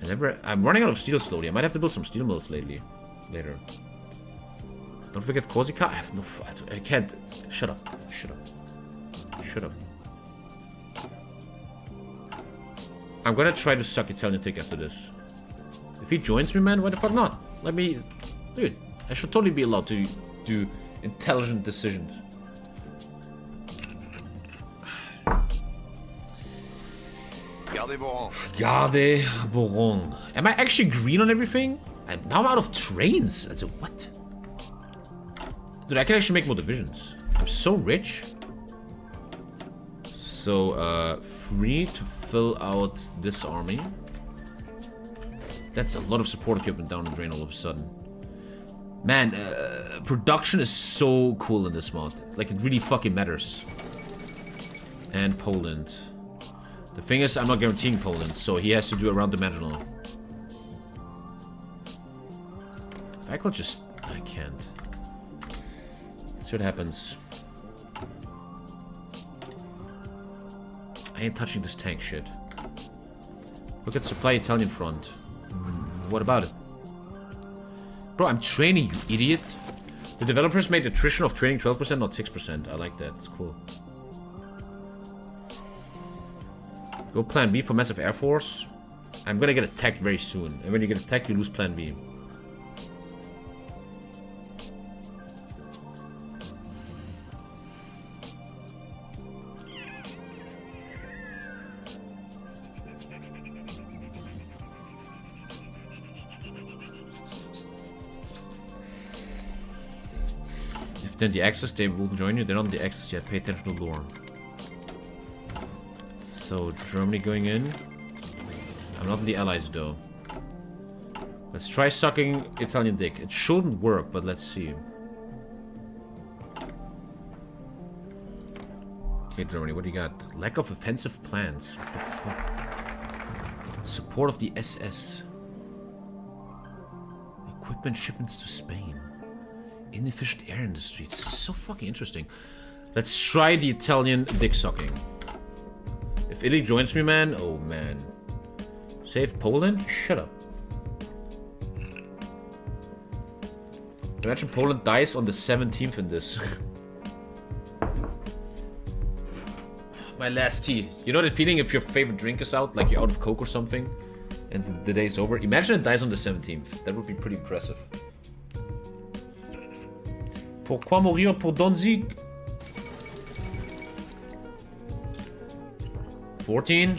I never... I'm running out of steel slowly. I might have to build some steel mills lately. Later. Don't forget Corsica. I have no... I can't... Shut up. Shut up. Shut up. I'm gonna try to suck Italian after this. If he joins me, man, why the fuck not? Let me... Dude, I should totally be allowed to do intelligent decisions. Gardez vos rangs. Garde Boron. Am I actually green on everything? I'm now out of trains. That's a what? Dude, I can actually make more divisions. I'm so rich. So, uh, free to fill out this army. That's a lot of support equipment down the drain all of a sudden. Man, uh, production is so cool in this mod. Like, it really fucking matters. And Poland. The thing is, I'm not guaranteeing Poland, so he has to do around dimensional. I could just... I can't. See what happens. I ain't touching this tank shit. Look at supply Italian front. Mm, What about it? Bro, I'm training, you idiot. The developers made attrition of training 12%, not 6%. I like that. It's cool. Go plan B for massive air force. I'm gonna get attacked very soon. And when you get attacked, you lose plan B. If the Axis, they will join you. They're not the Axis yet. Pay attention to lore. So, Germany going in. I'm not in the Allies, though. Let's try sucking Italian dick. It shouldn't work, but let's see. Okay, Germany, what do you got? Lack of offensive plans. What the fuck? Support of the SS. Equipment shipments to Spain. Inefficient air industry. This is so fucking interesting. Let's try the Italian dick sucking. If Italy joins me, man, oh man. Save Poland? Shut up. Imagine Poland dies on the 17th in this. My last tea. You know the feeling if your favorite drink is out, like you're out of Coke or something, and the, the day's over? Imagine it dies on the 17th. That would be pretty impressive. Pourquoi mourir pour Danzig? 14.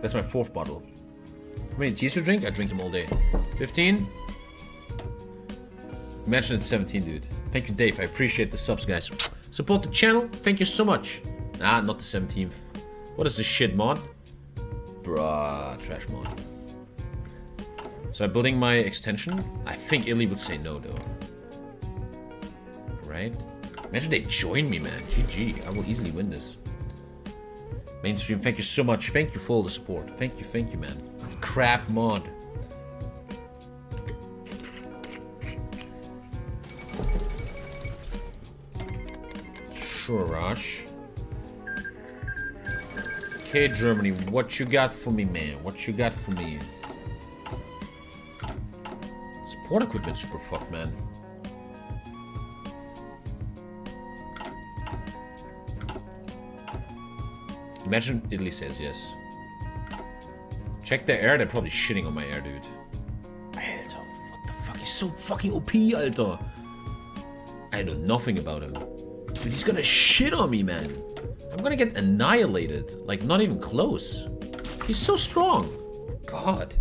That's my fourth bottle. How many teas you drink? I drink them all day. 15. Imagine it's 17, dude. Thank you, Dave. I appreciate the subs, guys. Support the channel. Thank you so much. Ah, not the 17th. What is this shit mod? Bruh, trash mod. So I'm building my extension. I think Illy would say no, though. Right? Imagine they join me, man. GG. I will easily win this. Mainstream, thank you so much. Thank you for all the support. Thank you, thank you, man. Crap mod. Sure, Rush. Okay, Germany, what you got for me, man? What you got for me? Support equipment super fucked, man. Imagine Italy says yes. Check the air, they're probably shitting on my air, dude. Alter, what the fuck? He's so fucking OP, Alter. I know nothing about him. Dude, he's gonna shit on me, man. I'm gonna get annihilated. Like, not even close. He's so strong. God.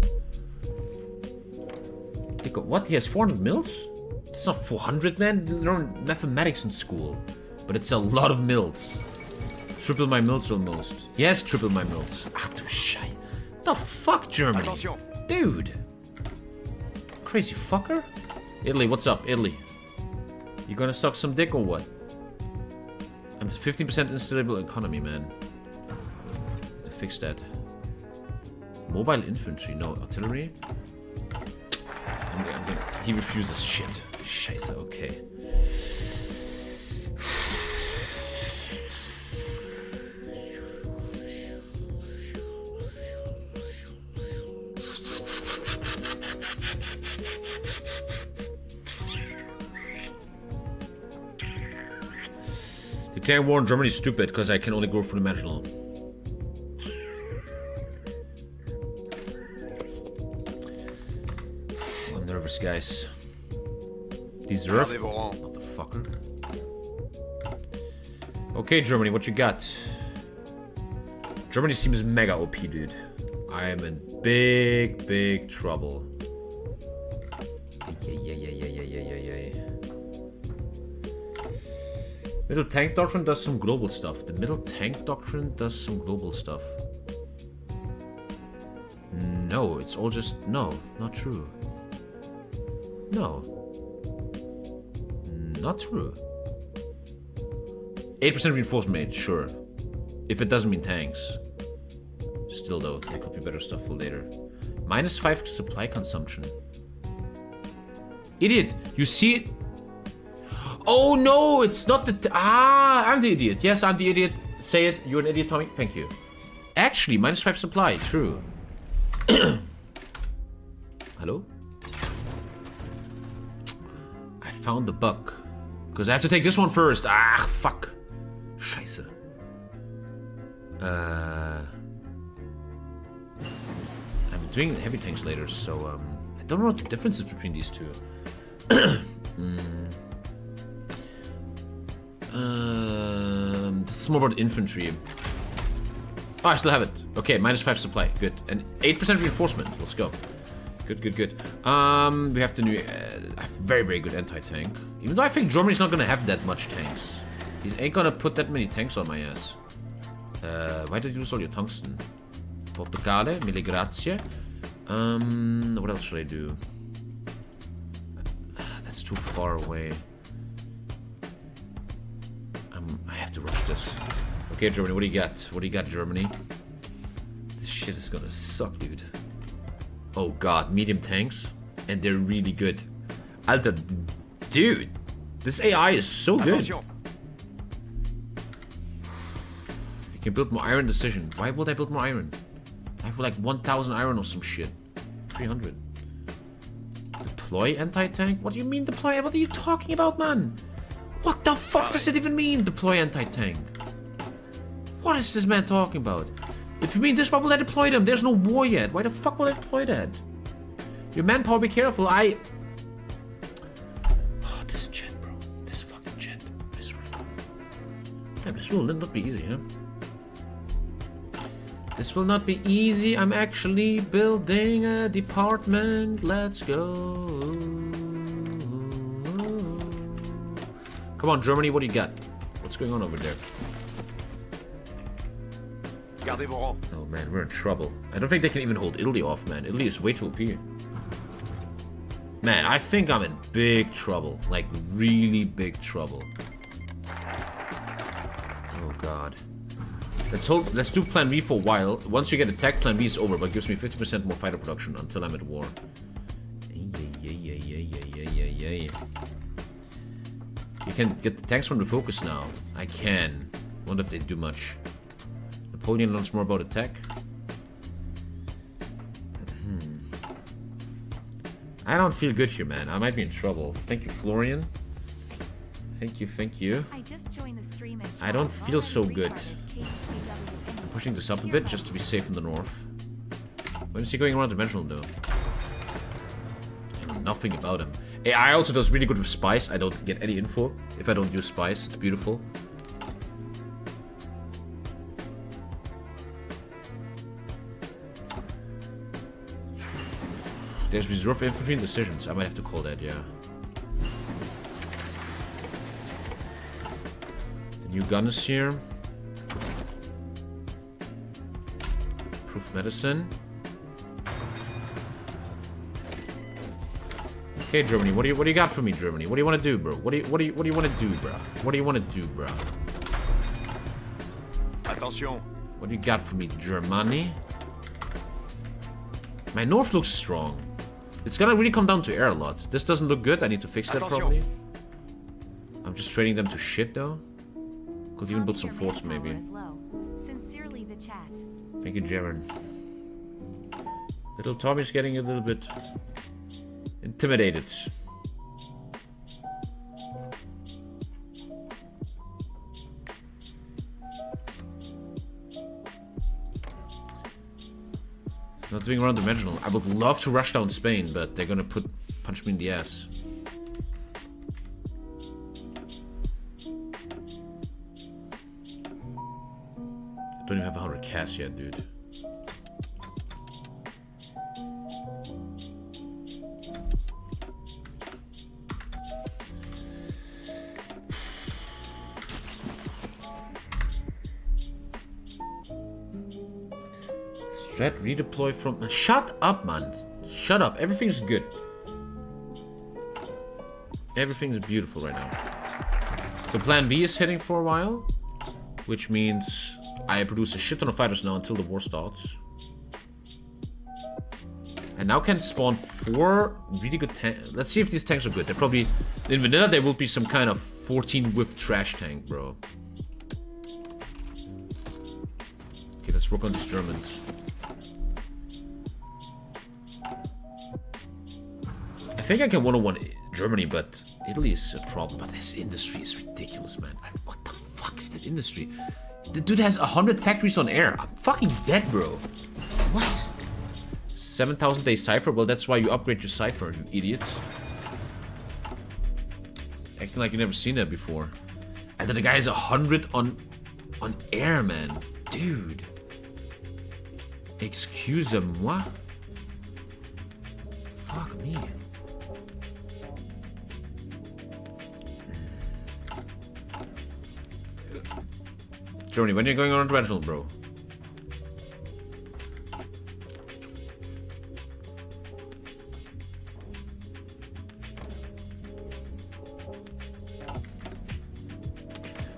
What? He has 400 mils? It's not 400, man. You learn mathematics in school. But it's a lot of mils. Triple my mils almost. Yes, triple my mils. Ach du Schei. The fuck, Germany? Attention. Dude. Crazy fucker. Italy, what's up, Italy? You gonna suck some dick or what? I'm 15% unstable economy, man. To fix that. Mobile infantry, no artillery. I'm, gonna- I'm gonna, he refuses shit. Scheiße, okay. Declaring war on Germany is stupid because I can only go for the Maginot. I'm nervous, guys. Deserved? Motherfucker. Okay, Germany, what you got? Germany seems mega OP, dude. I am in big, big trouble. Middle Tank Doctrine does some global stuff. The Middle Tank Doctrine does some global stuff. No, it's all just... No, not true. No. Not true. 8% reinforcement sure. If it doesn't mean tanks. Still though, there could be better stuff for later. Minus 5 supply consumption. Idiot! You see? Oh no, it's not the... Ah, I'm the idiot. Yes, I'm the idiot. Say it. You're an idiot, Tommy. Thank you. Actually, minus 5 supply. True. Hello? I found the bug. Because I have to take this one first. Ah, fuck. Scheiße. Uh... I'm doing heavy tanks later, so um, I don't know what the difference is between these two. Hmm. Um, this is more about infantry. Oh, I still have it. Okay, minus five supply. Good. And 8% reinforcement. Let's go. Good, good, good. Um, we have the new, uh, very, very good anti-tank. Even though I think Germany's not gonna have that much tanks. He ain't gonna put that many tanks on my ass. Uh, why did you lose all your tungsten? Portugale, mille grazie. Um, what else should I do? Ah, That's too far away. Have to rush this. Okay, Germany, what do you got? What do you got, Germany? This shit is gonna suck, dude. Oh god, medium tanks? And they're really good. Alter, dude, this AI is so good. You can build more iron decision. Why would I build more iron? I have like 1000 iron or some shit. 300. Deploy anti-tank? What do you mean deploy? What are you talking about, man? What the fuck does it even mean, deploy anti-tank? What is this man talking about? If you mean this, why will I deploy them? There's no war yet. Why the fuck will I deploy that? Your manpower, be careful. I... Oh, this jet, bro. This fucking jet. Will... Yeah, this will not be easy, huh? This will not be easy. I'm actually building a department. Let's go. Come on, Germany, what do you got? What's going on over there? Gardez vos rangs. Oh man, we're in trouble. I don't think they can even hold Italy off, man. Italy is way too OP. Man, I think I'm in big trouble. Like, really big trouble. Oh god. Let's hold. Let's do Plan B for a while. Once you get attacked, Plan B is over, but gives me 50% more fighter production until I'm at war. Yay, yay, yay, yay, yay, yay, yay, yay. You can get the tanks from the focus now. I can. Wonder if they do much. Napoleon learns more about attack. Hmm. I don't feel good here, man. I might be in trouble. Thank you, Florian. Thank you, thank you. I just joined the stream I don't feel so good. I'm Pushing this up a bit just to be safe in the north. When is he going around the Dimensional though? Nothing about him. Eh, AI also does really good with spice. I don't get any info if I don't use spice. It's beautiful. There's reserve infantry and decisions. I might have to call that, yeah. The new gun is here. Proof medicine. Okay, Germany. What do you what do you got for me, Germany? What do you want to do, bro? What do you what do you what do you want to do, bro? What do you want to do, bro? Attention. What do you got for me, Germany? My north looks strong. It's gonna really come down to air a lot. This doesn't look good. I need to fix that Attention. probably. I'm just trading them to shit though. Could even build some forts maybe. Sincerely, the chat. Thank you, Jaren. Little Tommy's getting a little bit intimidated. It's not doing around dimensional. I would love to rush down Spain, but they're gonna put punch me in the ass. Don't even have 100 cash yet, dude. Redeploy from. Uh, shut up, man. Shut up. Everything's good. Everything's beautiful right now. So plan B is hitting for a while, which means I produce a shit ton of fighters now until the war starts. And now can spawn four really good tanks. Let's see if these tanks are good. They're probably... In vanilla, there will be some kind of 14 with trash tank, bro. Okay, let's work on these Germans. Think I can 101 Germany, but Italy is a problem. But this industry is ridiculous, man. What the fuck is that industry? The dude has 100 factories on air. I'm fucking dead, bro. What? 7,000 day cipher? Well, that's why you upgrade your cipher, you idiots. Acting like you never seen that before. And then the guy has 100 on, on air, man. Dude. Excuse-moi. Fuck me. Germany, when are you going on regional, bro?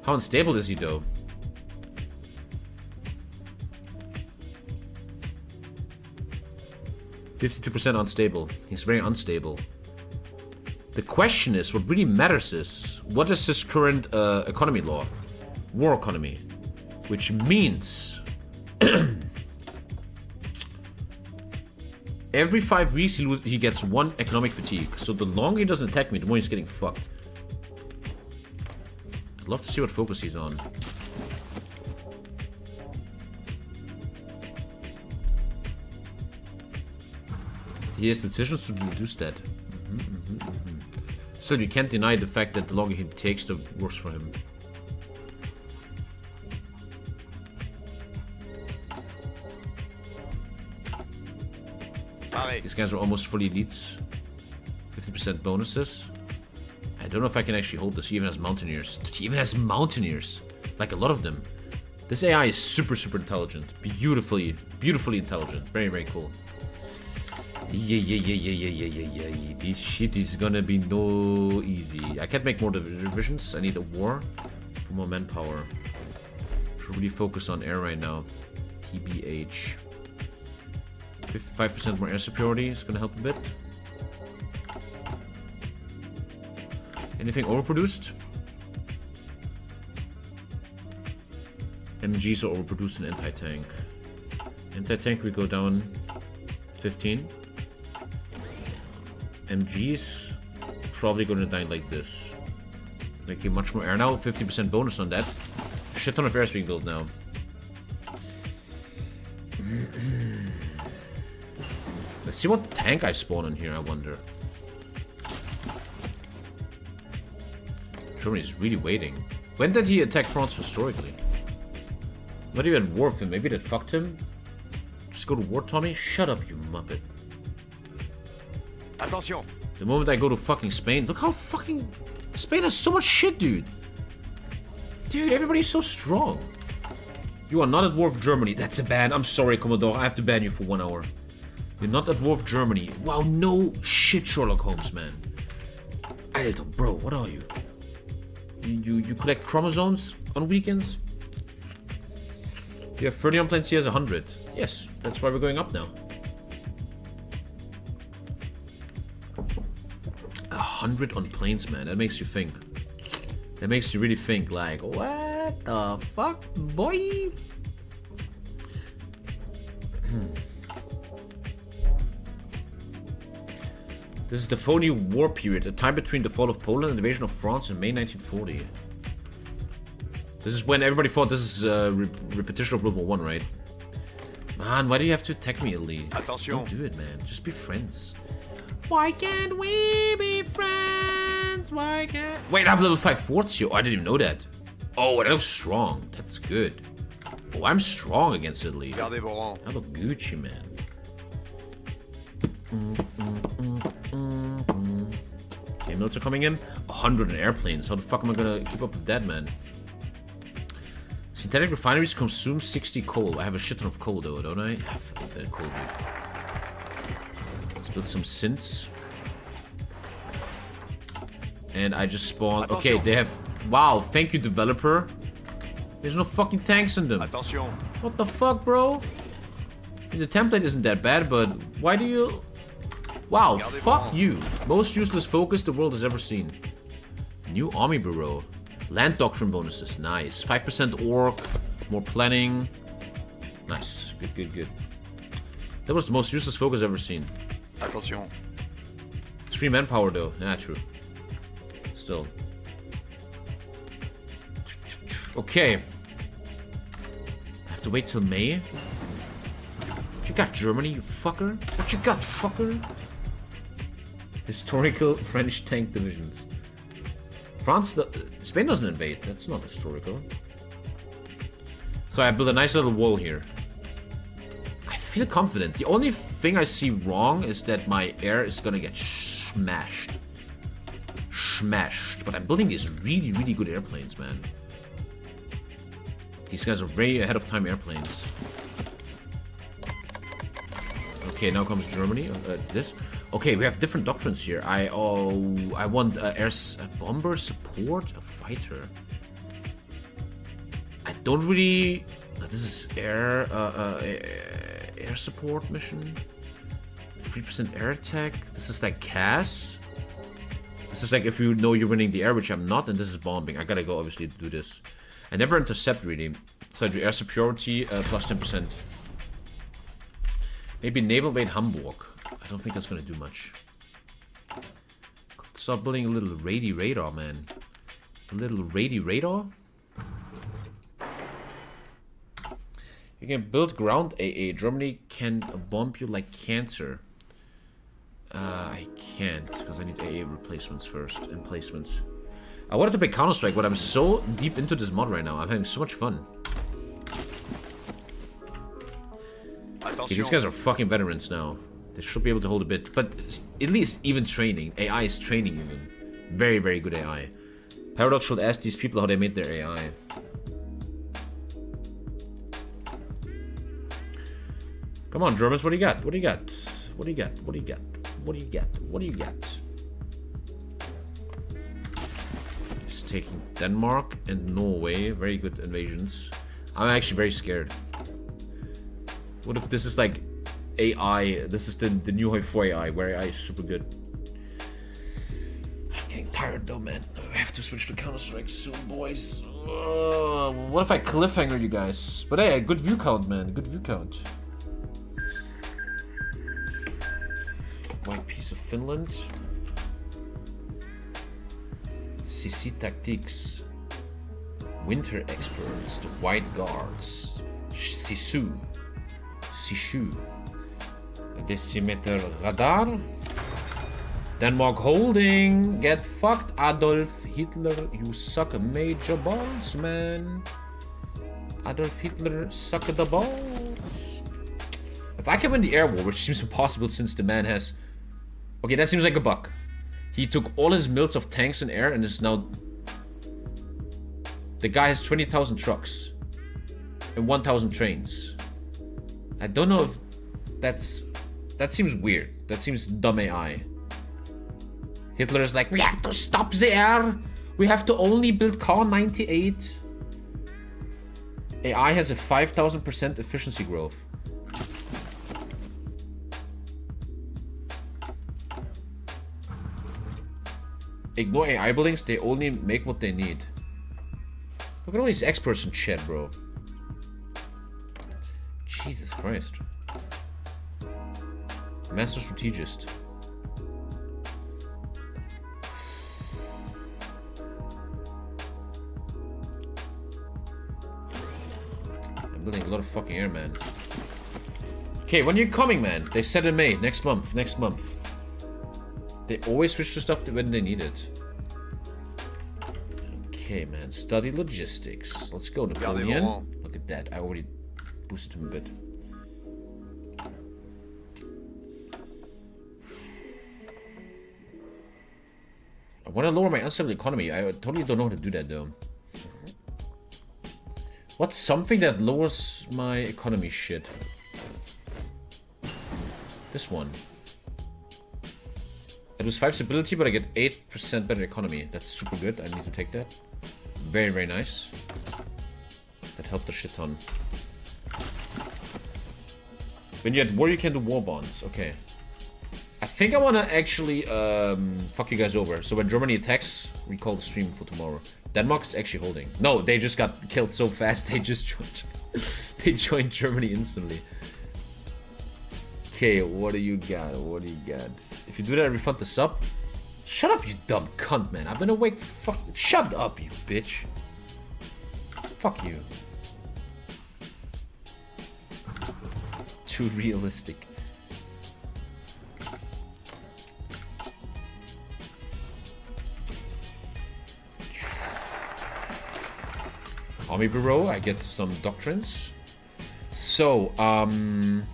How unstable is he, though? Fifty-two percent unstable. He's very unstable. The question is, what really matters is, what is his current uh, economy law? War economy. Which means... every five weeks he, he gets one economic fatigue. So the longer he doesn't attack me, the more he's getting fucked. I'd love to see what focus he's on. He has decisions to reduce that. Mm -hmm, mm -hmm, mm -hmm. You can't deny the fact that the longer he takes, the worse for him. These guys are almost fully elites. 50% bonuses. I don't know if I can actually hold this. He even has mountaineers. He even has mountaineers. Like a lot of them. This AI is super, super intelligent. Beautifully, beautifully intelligent. Very, very cool. Yeah, yeah, yeah, yeah, yeah, yeah, yeah, yeah. This shit is gonna be no easy. I can't make more divisions. I need a war for more manpower. Should really focus on air right now. TBH. 55% more air superiority is gonna help a bit. Anything overproduced? MGs are overproduced in anti-tank. Anti-tank we go down 15. MGs probably gonna die like this. Making much more air now, 50% bonus on that. Shit ton of air is being built now. Let's see what tank I spawn in here, I wonder. Germany's really waiting. When did he attack France historically? Not even war with him. Maybe that fucked him? Just go to war, Tommy? Shut up, you muppet. Attention. The moment I go to fucking Spain, look how fucking... Spain has so much shit, dude. Dude, everybody's so strong. You are not at war with Germany. That's a ban. I'm sorry, Commodore. I have to ban you for one hour. You're not at war Germany. Wow, no shit, Sherlock Holmes, man. Alter, bro, what are you? You, you, you collect chromosomes on weekends? You have 30 on planes, he has 100. Yes, that's why we're going up now. A hundred on planes, man. That makes you think. That makes you really think, like, what the fuck, boy? Hmm. This is the phony war period, the time between the fall of Poland and the invasion of France in May 1940. This is when everybody thought this is a re repetition of World War One, right? Man, why do you have to attack me, Italy? Attention. Don't do it, man. Just be friends. Why can't we be friends? Why can't... Wait, I have level 5 forts here. Oh, I didn't even know that. Oh, that looks strong. That's good. Oh, I'm strong against Italy. Gardez vos rangs. I look Gucci, man. Okay, milits are coming in. 100 airplanes. How the fuck am I gonna keep up with that, man? Synthetic refineries consume 60 coal. I have a shit ton of coal, though, don't I? I have infinite coal, dude. Let's build some synths. And I just spawned... Okay, they have... Wow, thank you, developer. There's no fucking tanks in them. Attention. What the fuck, bro? The template isn't that bad, but why do you... Wow, fuck you. Most useless focus the world has ever seen. New army bureau. Land doctrine bonuses, nice. 5% org, more planning. Nice, good, good, good. That was the most useless focus I've ever seen. Attention. Three manpower though, yeah, true. Still. Okay. I have to wait till May. What you got, Germany, you fucker? What you got, fucker? Historical French tank divisions. France, Spain doesn't invade. That's not historical. So I built a nice little wall here. I feel confident. The only thing I see wrong is that my air is gonna get smashed. Smashed. But I'm building these really, really good airplanes, man. These guys are very ahead of time airplanes. Okay, now comes Germany. Uh, this. Okay, we have different doctrines here. I oh, I want uh, air bomber support, a fighter. I don't really. uh, This is air uh, uh, air support mission. Three percent air attack. This is like CAS. This is like if you know you're winning the air, which I'm not, and this is bombing. I gotta go obviously to do this. I never intercept really, so I do air superiority uh, plus ten percent. Maybe naval invade Hamburg. I don't think that's gonna do much. Start building a little radi radar, man. A little radi radar. You can build ground AA. Germany can bomb you like cancer. Uh, I can't, because I need AA replacements first, and placements. I wanted to play Counter-Strike, but I'm so deep into this mod right now. I'm having so much fun. Okay, these guys are fucking veterans now. They should be able to hold a bit, but at least even training. AI is training even. Very, very good AI. Paradox should ask these people how they made their AI. Come on, Germans, what do you got? What do you got? What do you got? What do you got? What do you got? What do you got? It's taking Denmark and Norway. Very good invasions. I'm actually very scared. What if this is like AI? This is the, the new Hoi 4 AI, where AI is super good. I'm getting tired though, man. I have to switch to Counter Strike soon, boys. Uh, what if I cliffhanger you guys? But hey, good view count, man. Good view count. White peace of Finland. CC Tactics. Winter Experts. The White Guards. Sisu. Sishu. Decimeter Radar. Denmark holding. Get fucked, Adolf Hitler. You suck major balls, man. Adolf Hitler suck the balls. If I can win the air war, which seems impossible since the man has. Okay, that seems like a buck. He took all his mills of tanks and air and is now. The guy has 20,000 trucks and 1,000 trains. I don't know if that's. That seems weird. That seems dumb AI. Hitler is like, we have to stop the air. We have to only build Kar 98. AI has a 5,000% efficiency growth. Ignore AI buildings, they only make what they need. Look at all these experts in chat, bro. Jesus Christ. Master strategist. I'm building a lot of fucking air, man. Okay, when are you coming, man? They said in May, next month, next month. They always switch to stuff when they need it. Okay, man. Study logistics. Let's go, Napoleon. Look at that. I already boosted him a bit. I want to lower my unstable economy. I totally don't know how to do that, though. What's something that lowers my economy shit? This one. I lose 5 stability, but I get 8% better economy. That's super good. I need to take that. Very, very nice. That helped a shit ton. When you're at war, you can do war bonds. Okay. I think I want to actually um, fuck you guys over. So when Germany attacks, we call the stream for tomorrow. Denmark's actually holding. No, they just got killed so fast. They just joined. they joined Germany instantly. Okay, what do you got? What do you got? If you do that, refund the sub. Shut up, you dumb cunt, man. I've been awake for fuck. Shut up, you bitch. Fuck you. Too realistic. Army Bureau, I get some doctrines. So, um...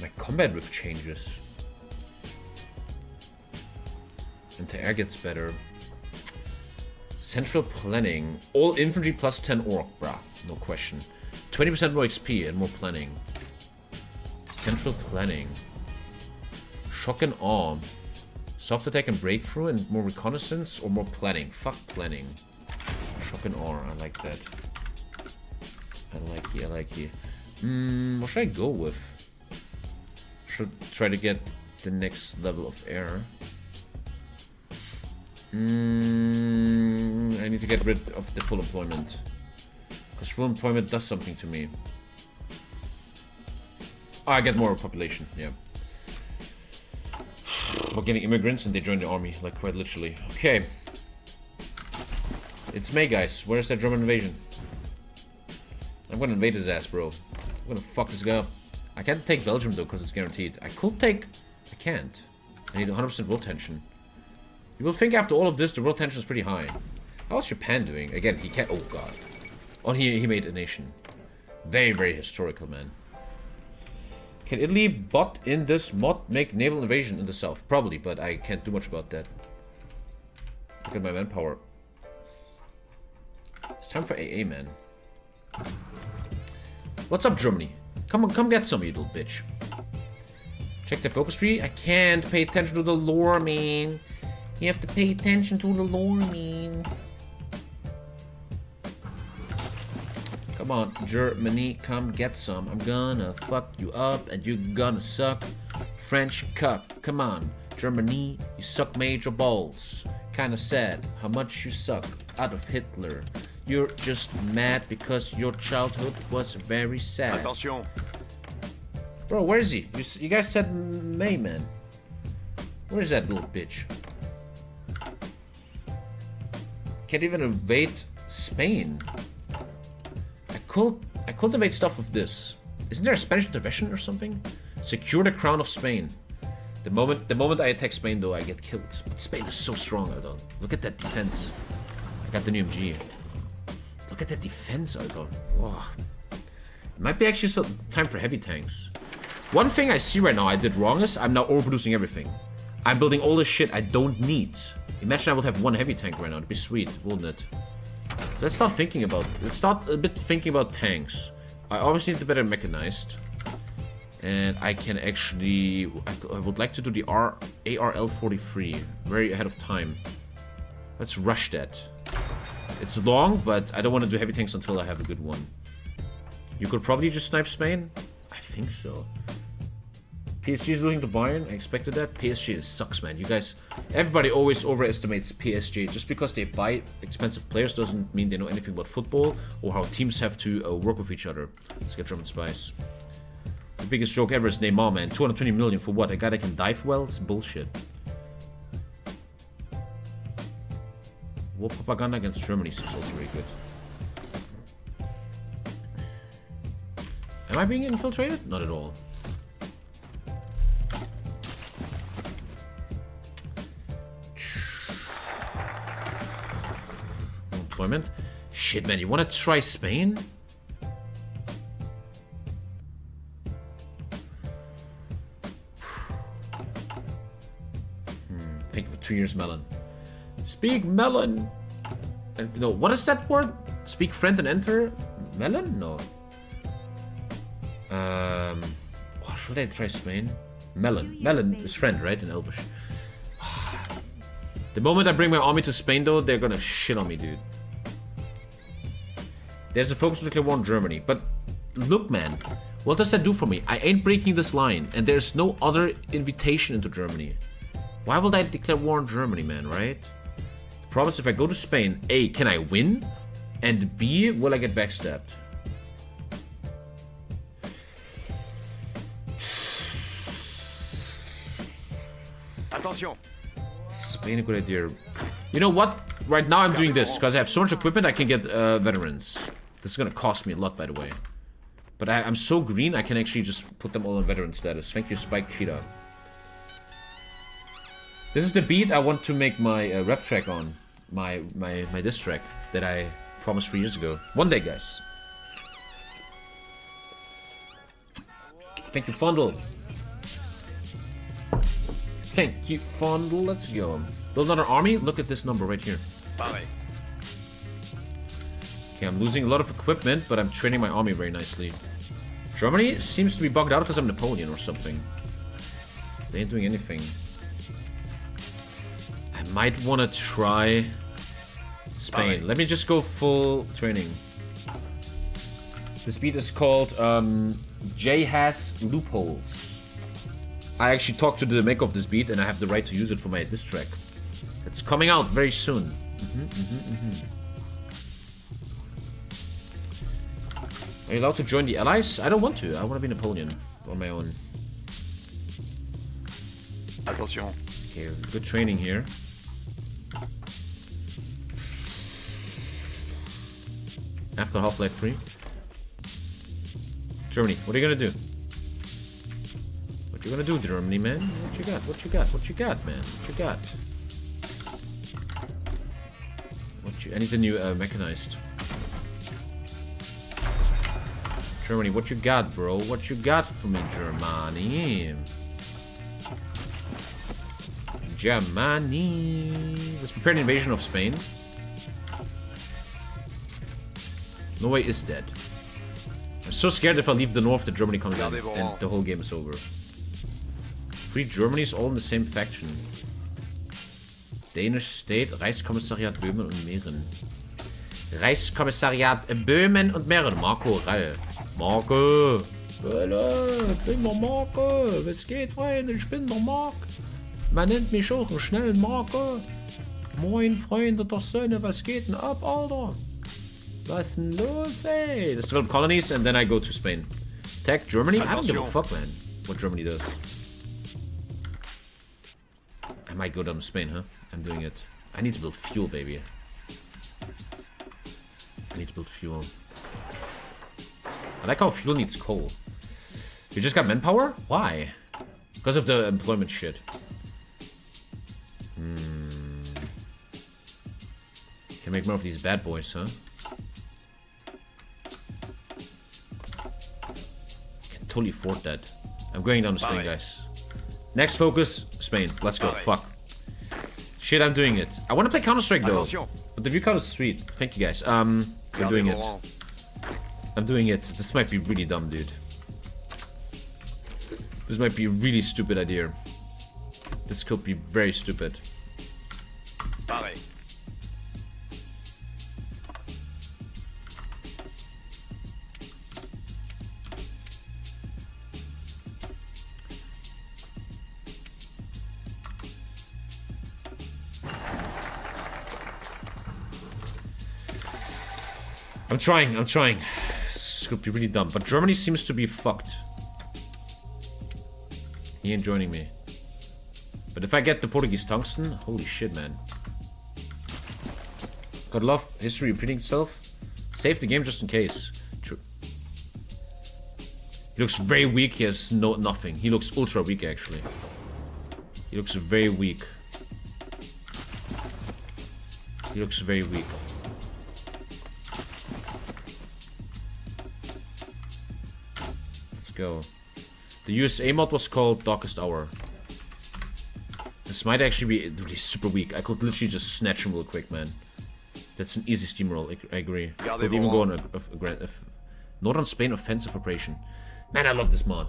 My combat rift changes. Anti-air gets better. Central planning. All infantry plus 10 org, brah. No question. 20% more XP and more planning. Central planning. Shock and awe. Soft attack and breakthrough and more reconnaissance or more planning? Fuck planning. Shock and awe. I like that. I like it. I like it. Hmm, what should I go with? Should try to get the next level of air. Mm, I need to get rid of the full employment. Because full employment does something to me. Oh, I get more population, yeah. Getting immigrants and they join the army, like quite literally. Okay. It's May, guys. Where's that German invasion? I'm gonna invade his ass, bro. I'm gonna fuck this guy up. I can't take Belgium, though, because it's guaranteed. I could take... I can't. I need 100% world tension. You will think after all of this, the world tension is pretty high. How's Japan doing? Again, he can't... Oh, God. Oh, he, he made a nation. Very, very historical, man. Can Italy bot in this mod make naval invasion in the south? Probably, but I can't do much about that. Look at my manpower. It's time for AA, man. What's up, Germany? Come on, come get some, you little bitch. Check the focus tree. I can't pay attention to the lore, man. You have to pay attention to the lore, man. Come on, Germany, come get some. I'm gonna fuck you up and you're gonna suck. French cuck, come on. Germany, you suck major balls. Kinda sad how much you suck out of Hitler. You're just mad because your childhood was very sad. Attention, Bro, where is he? You, you guys said May, man. Where's that little bitch? Can't even invade Spain. I could, I could invade stuff with this. Isn't there a Spanish intervention or something? Secure the crown of Spain. The moment, the moment I attack Spain, though, I get killed. But Spain is so strong, Aldo. Look at that defense. I got the new MG. Look at that defense, Aldo. Wow. Might be actually some time for heavy tanks. One thing I see right now I did wrong is I'm now overproducing everything. I'm building all this shit I don't need. Imagine I would have one heavy tank right now. It'd be sweet, wouldn't it? Let's start thinking about... Let's start a bit thinking about tanks. I obviously need the better mechanized. And I can actually... I, I would like to do the R, ARL-43. Very ahead of time. Let's rush that. It's long, but I don't want to do heavy tanks until I have a good one. You could probably just snipe Spain? I think so. PSG is losing to Bayern. I expected that. PSG sucks, man. You guys, everybody always overestimates PSG. Just because they buy expensive players doesn't mean they know anything about football or how teams have to uh, work with each other. Let's get German spies. The biggest joke ever is Neymar, man. 220 million for what? A guy that can dive well? It's bullshit. War propaganda against Germany seems also very good. Am I being infiltrated? Not at all. Shit, man, you want to try Spain? Hmm, thank you for two years, Melon. Speak Melon! And, no, what is that word? Speak friend and enter? Melon? No. Um, oh, should I try Spain? Melon. Melon is friend, right? In Elvish. The moment I bring my army to Spain, though, they're gonna shit on me, dude. There's a focus nuclear war in Germany. But look, man. What does that do for me? I ain't breaking this line, and there's no other invitation into Germany. Why would I declare war on Germany, man, right? The problem is if I go to Spain, A, can I win? And B, will I get backstabbed? Attention Spain a good idea. You know what? Right now I'm doing this, because I have so much equipment I can get uh, veterans. This is gonna cost me a lot, by the way. But I, am so green, I can actually just put them all on veteran status. Thank you, Spike Cheetah. This is the beat I want to make my uh, rep track on. My, my, my diss track that I promised three years ago. One day, guys. Thank you, Fondle. Thank you, Fondle. Let's go. Build another army? Look at this number right here. Pareil. Okay, I'm losing a lot of equipment, but I'm training my army very nicely. Germany seems to be bugged out because I'm Napoleon or something. They ain't doing anything. I might want to try Spain. Let me just go full training. This beat is called um, J has loopholes. I actually talked to the maker of this beat, and I have the right to use it for my diss track. It's coming out very soon. Mhm, mhm, mhm. Are you allowed to join the Allies? I don't want to. I want to be Napoleon on my own. Attention. Okay, good training here. After Half-Life 3. Germany, what are you gonna do? What you gonna do, Germany, man? What you got? What you got? What you got, man? What you got? What you? Anything new uh, mechanized? Germany, what you got, bro? What you got for me, Germany? Germany. Let's prepare an invasion of Spain. Norway is dead. I'm so scared if I leave the north that Germany comes in and the whole game is over. Three Germanys all in the same faction. Danish state, Reichskommissariat Böhmen und Mähren. Reichskommissariat Böhmen und Mähren. Marco Rall. Marco. Hallo, ich bin der Marco. Was geht, Freunde? Ich bin der Mark. Man nennt mich auch einen schnellen Marco. Moin, Freunde der Sonne. Was geht denn ab, Alter? Was denn los, ey? Let's develop colonies and then I go to Spain. Tech Germany? I don't give a fuck, man. What Germany does. I might go down to Spain, huh? I'm doing it. I need to build fuel, baby. I need to build fuel. I like how fuel needs coal. You just got manpower? Why? Because of the employment shit. Hmm. Can make more of these bad boys, huh? Can totally afford that. I'm going down to Spain, Bye. guys. Next focus, Spain. Let's go. Bye. Fuck. Shit, I'm doing it. I want to play Counter Strike though. But the view count is sweet. Thank you guys. Um, I'm doing it. I'm doing it. This might be really dumb, dude. This might be a really stupid idea. This could be very stupid. Pareil. I'm trying, I'm trying. This could be really dumb. But Germany seems to be fucked. He ain't joining me. But if I get the Portuguese tungsten, holy shit, man. God love history repeating itself. Save the game just in case. True. He looks very weak. He has no nothing. He looks ultra weak, actually. He looks very weak. He looks very weak. Go. The USA mod was called Darkest Hour. This might actually be really super weak. I could literally just snatch him real quick, man. That's an easy steamroll. I, I agree. Gardez Could even go on a, a, a, a Northern Spain offensive operation. Man, I love this mod.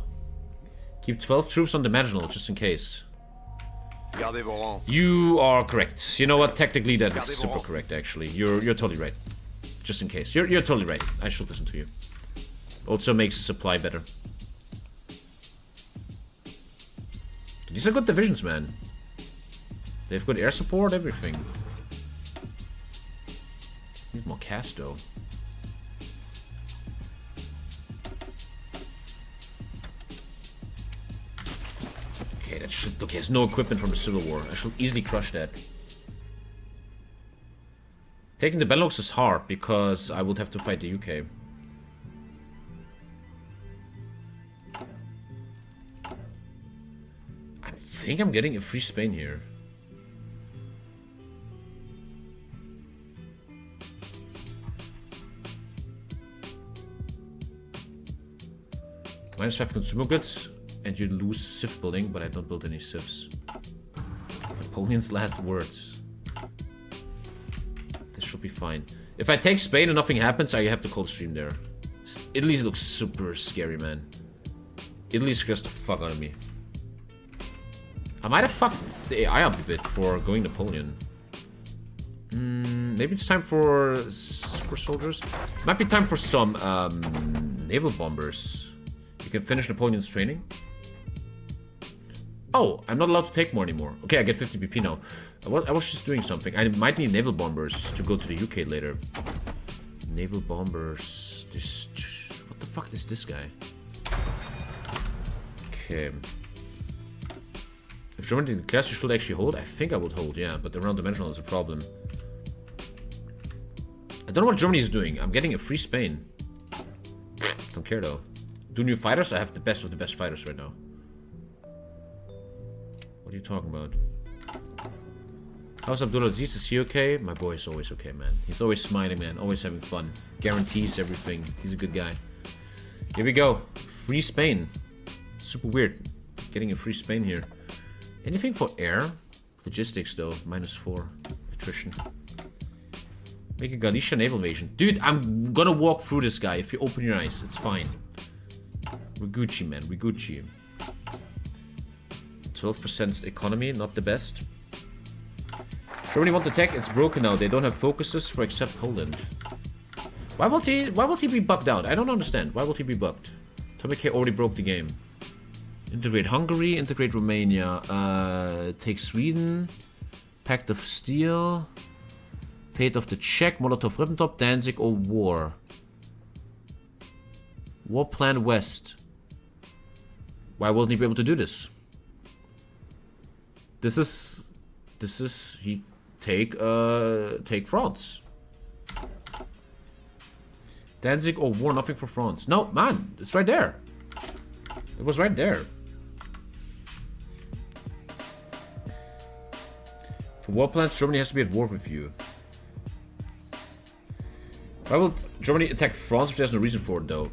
Keep 12 troops on the Maginot, just in case. You are correct. You know what? Technically, that is super correct. Actually, you're you're totally right. Just in case, you're you're totally right. I should listen to you. Also makes supply better. These are good divisions, man. They've got air support, everything. Need more CAS though. Okay, that should. Okay, has no equipment from the Civil War. I should easily crush that. Taking the Benelux is hard because I would have to fight the UK. Think I'm getting a free Spain here. Minus 5 consumer goods, and you lose civ building, but I don't build any civs. Napoleon's last words. This should be fine. If I take Spain and nothing happens, I have to cold stream there. Italy looks super scary, man. Italy scares the fuck out of me. I might have fucked the AI up a bit for going Napoleon. Mm, maybe it's time for super soldiers. Might be time for some um, naval bombers. You can finish Napoleon's training. Oh, I'm not allowed to take more anymore. Okay, I get 50 BP now. I was, I was just doing something. I might need naval bombers to go to the UK later. Naval bombers. This. What the fuck is this guy? Okay. If Germany declares you should actually hold, I think I would hold, yeah, but the round dimensional is a problem. I don't know what Germany is doing. I'm getting a free Spain. Don't care though. Do new fighters? I have the best of the best fighters right now. What are you talking about? How's Abdulaziz? Is he okay? My boy is always okay, man. He's always smiling, man. Always having fun. Guarantees everything. He's a good guy. Here we go. Free Spain. Super weird. Getting a free Spain here. Anything for air? Logistics, though. Minus four. Attrition. Make a Galicia naval invasion. Dude, I'm gonna walk through this guy. If you open your eyes, it's fine. We're Gucci, man. We're Gucci. 12% economy, not the best. Germany want to attack, it's broken now. They don't have focuses for except Poland. Why won't he why won't he be bugged out? I don't understand. Why will he be bugged? K already broke the game. Integrate Hungary, integrate Romania, uh, take Sweden, Pact of Steel, Fate of the Czech, Molotov Ribbentrop, Danzig or War. War Plan West. Why wouldn't he be able to do this? This is this is he take uh take France. Danzig or war, nothing for France. No, man, it's right there. It was right there. For war plans, Germany has to be at war with you. Why will Germany attack France if there's no reason for it, though?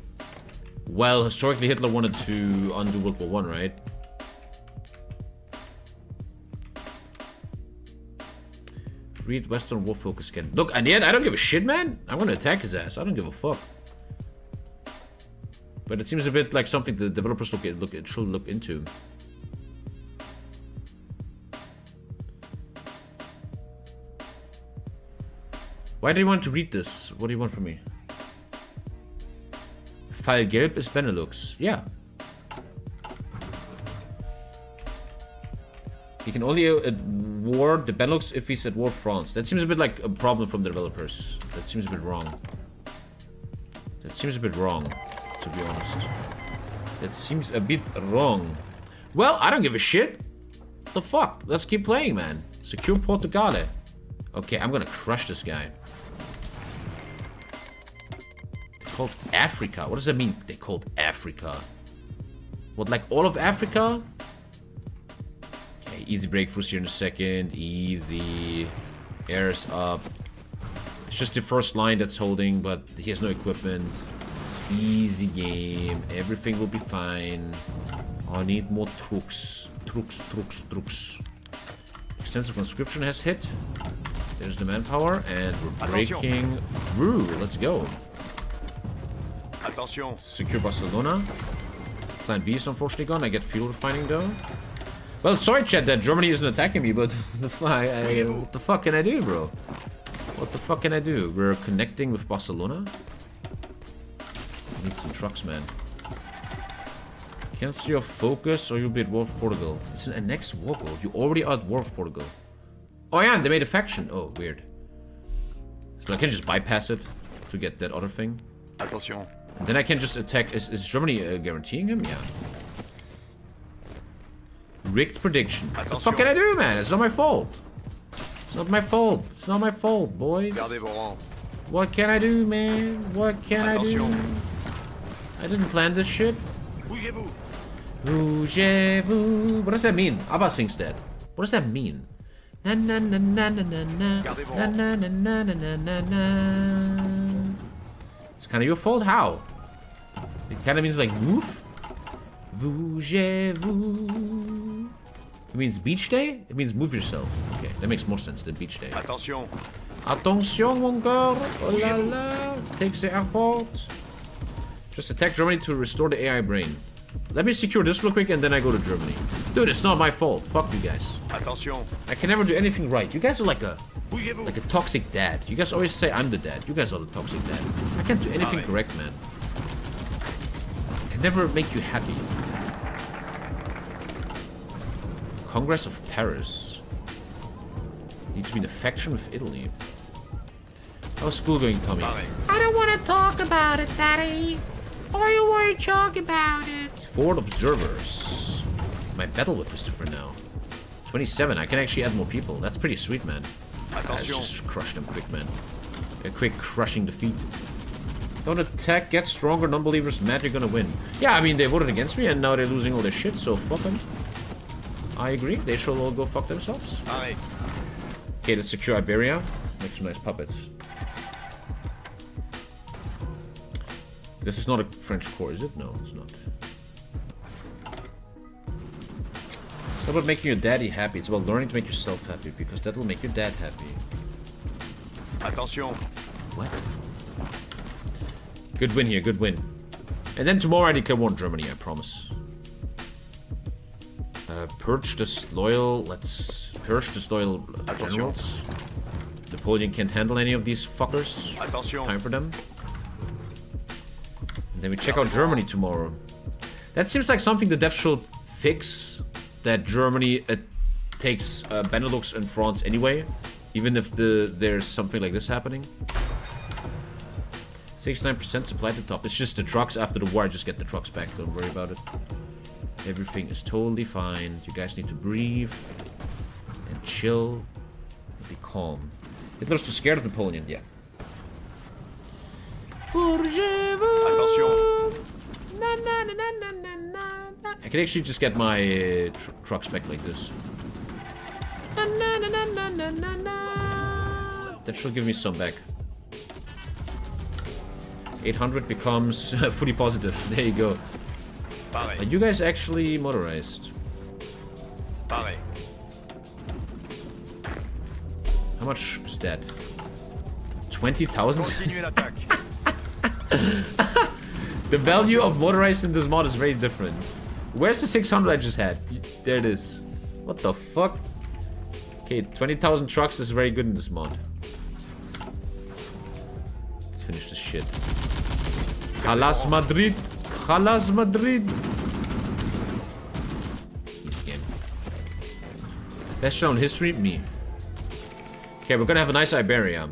Well, historically Hitler wanted to undo World War One, right? Read Western War Focus again. Look, and yet I don't give a shit, man. I'm gonna attack his ass. I don't give a fuck. But it seems a bit like something the developers look at, look at, should look into. Why do you want to read this? What do you want from me? Fall Gelb is Benelux. Yeah. He can only uh, war the Benelux if he's at war France. That seems a bit like a problem from the developers. That seems a bit wrong. That seems a bit wrong, to be honest. That seems a bit wrong. Well, I don't give a shit. The fuck? Let's keep playing, man. Secure Portugale. Okay, I'm gonna crush this guy. Called Africa. What does that mean? They called Africa. What, like all of Africa? Okay, easy breakthroughs here in a second. Easy. Airs up. It's just the first line that's holding, but he has no equipment. Easy game. Everything will be fine. I need more trucks. Trucks, trucks, trucks. Extensive conscription has hit. There's the manpower, and we're breaking through. Let's go. Attention. Secure Barcelona. Plan B is unfortunately gone. I get fuel refining though. Well, sorry, chat, that Germany isn't attacking me, but the I, I, what the fuck can I do, bro? What the fuck can I do? We're connecting with Barcelona. Need some trucks, man. Can't Cancel your focus or you'll be at war with Portugal. It's an next war goal. You already are at war with Portugal. Oh yeah, and they made a faction. Oh, weird. So I can just bypass it to get that other thing. Attention. And then I can just attack. Is, is Germany uh, guaranteeing him? Yeah. Rigged prediction. What the fuck can I do, man? It's not my fault. It's not my fault. It's not my fault, boys. Gardez vos rangs. What can I do, man? What can I do? I didn't plan this shit. Bougez-vous. Bougez-vous. What does that mean? Abba sings that. What does that mean? Na na na na na na na na rangs. na na na na na na. It's kind of your fault. How? It kind of means like move. Bougez-vous. It means beach day. It means move yourself. Okay, that makes more sense than beach day. Attention. Attention, mon gars. Oh la la. Takes the airport. Just attack Germany to restore the AI brain. Let me secure this real quick and then I go to Germany. Dude, it's not my fault. Fuck you guys. Attention. I can never do anything right. You guys are like a like a toxic dad. You guys always say I'm the dad. You guys are the toxic dad. I can't do anything correct, man. I can never make you happy. Congress of Paris. Need to be in a faction with Italy. How's school going, Tommy? I don't want to talk about it, Daddy. Why you want to talk about it? Forward observers. My battle with is different now. 27. I can actually add more people. That's pretty sweet, man. Let's Attention. just crush them quick, man. A quick crushing defeat. Don't attack, get stronger, non-believers mad, you're gonna win. Yeah, I mean, they voted against me and now they're losing all their shit, so fuck them. I agree, they should all go fuck themselves. Pareil. Okay, let's secure Iberia. Make some nice puppets. This is not a French core, is it? No, it's not. It's not about making your daddy happy, it's about learning to make yourself happy, because that will make your dad happy. Attention. What? Good win here, good win. And then tomorrow I declare war on Germany, I promise. Uh, purge disloyal, let's purge disloyal uh, Attention. generals. Napoleon can't handle any of these fuckers. Attention. Time for them. And then we check out Germany tomorrow. That seems like something the dev should fix. That Germany uh, takes uh, Benelux and France anyway. Even if the there's something like this happening. 69% supply at the top. It's just the trucks after the war. I just get the trucks back. Don't worry about it. Everything is totally fine. You guys need to breathe and chill. and Be calm. Hitler's too scared of Napoleon. Yeah. Attention. I can actually just get my uh, tr trucks back like this. That should give me some back. 800 becomes fully positive. There you go. Are you guys actually motorized? How much is that? 20,000? The value of motorized in this mod is very different. Where's the 600 I just had? There it is. What the fuck? Okay, 20,000 trucks is very good in this mod. Finish this shit. Halas Madrid! Halas Madrid! Easy game. Best show in history? Me. Okay, we're gonna have a nice Iberia.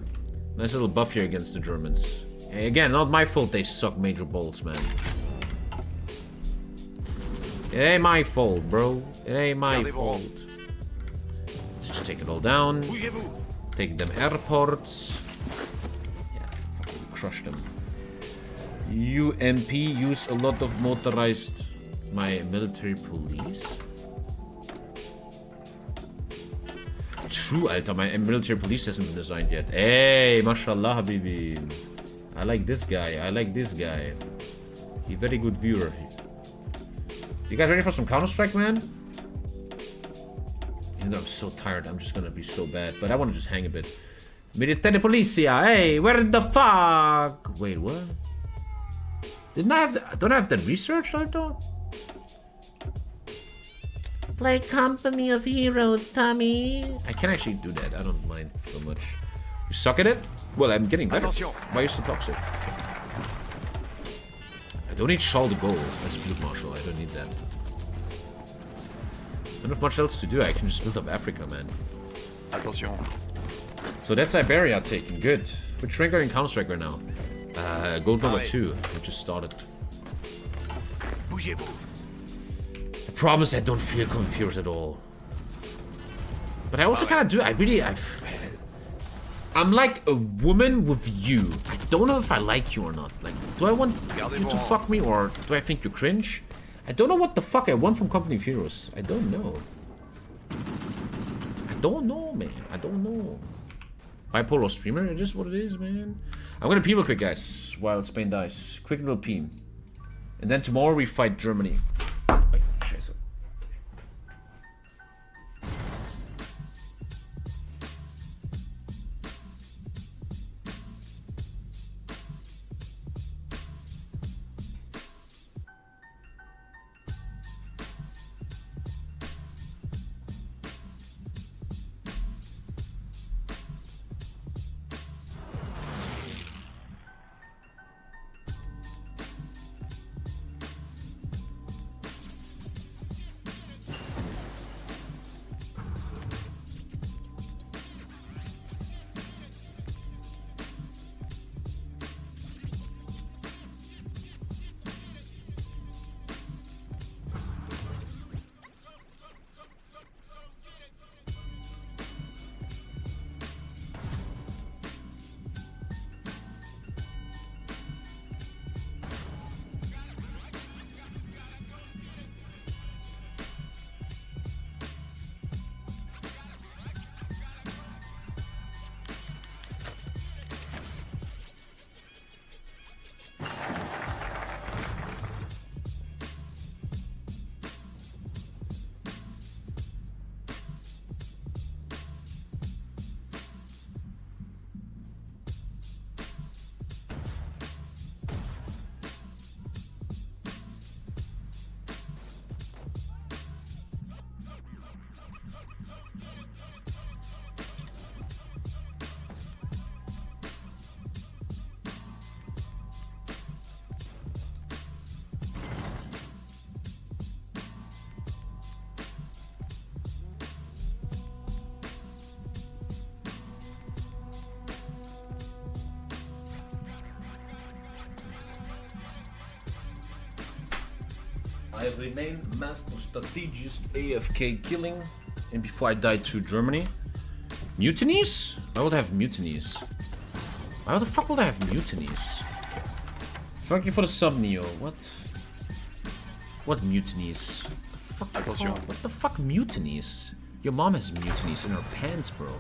Nice little buff here against the Germans. Hey, again, not my fault they suck major bolts, man. It ain't my fault, bro. It ain't my fault. Let's just take it all down. Take them airports. Crush them. UMP use a lot of motorized. My military police. True, Alter. My military police hasn't been designed yet. Hey, mashallah, habibi. I like this guy. I like this guy. He's very good viewer. You guys ready for some Counter Strike, man? Even though I'm so tired, I'm just gonna be so bad. But I want to just hang a bit. Military Policia, hey, where the fuck? Wait, what? Didn't I have the, don't I have the research, Alto? Play Company of Heroes, Tommy. I can actually do that. I don't mind so much. You suck at it? Well, I'm getting better. Attention. Why are you so toxic? I don't need Charles de Gaulle as a field marshal. I don't need that. I don't have much else to do. I can just build up Africa, man. Attention. So that's Iberia taken. Good. Which you in Counter-Strike right now? Uh, gold number. 2. We just started. I promise I don't feel confused at all. But I also kind of do. I really. I. I'm like a woman with you. I don't know if I like you or not. Like, do I want you to fuck me or do I think you cringe? I don't know what the fuck I want from Company of Heroes. I don't know. I don't know, man. I don't know. Bipolar streamer, it is what it is, man. I'm gonna pee real quick, guys, while Spain dies. Quick little pee. And then tomorrow we fight Germany. Master Strategist AFK Killing, and before I died to Germany. Mutinies? Why would I have mutinies? Why the fuck would I have mutinies? Thank you for the sub, Neo. What? What mutinies? The fuck? Attention. What the fuck mutinies? Your mom has mutinies in her pants, bro.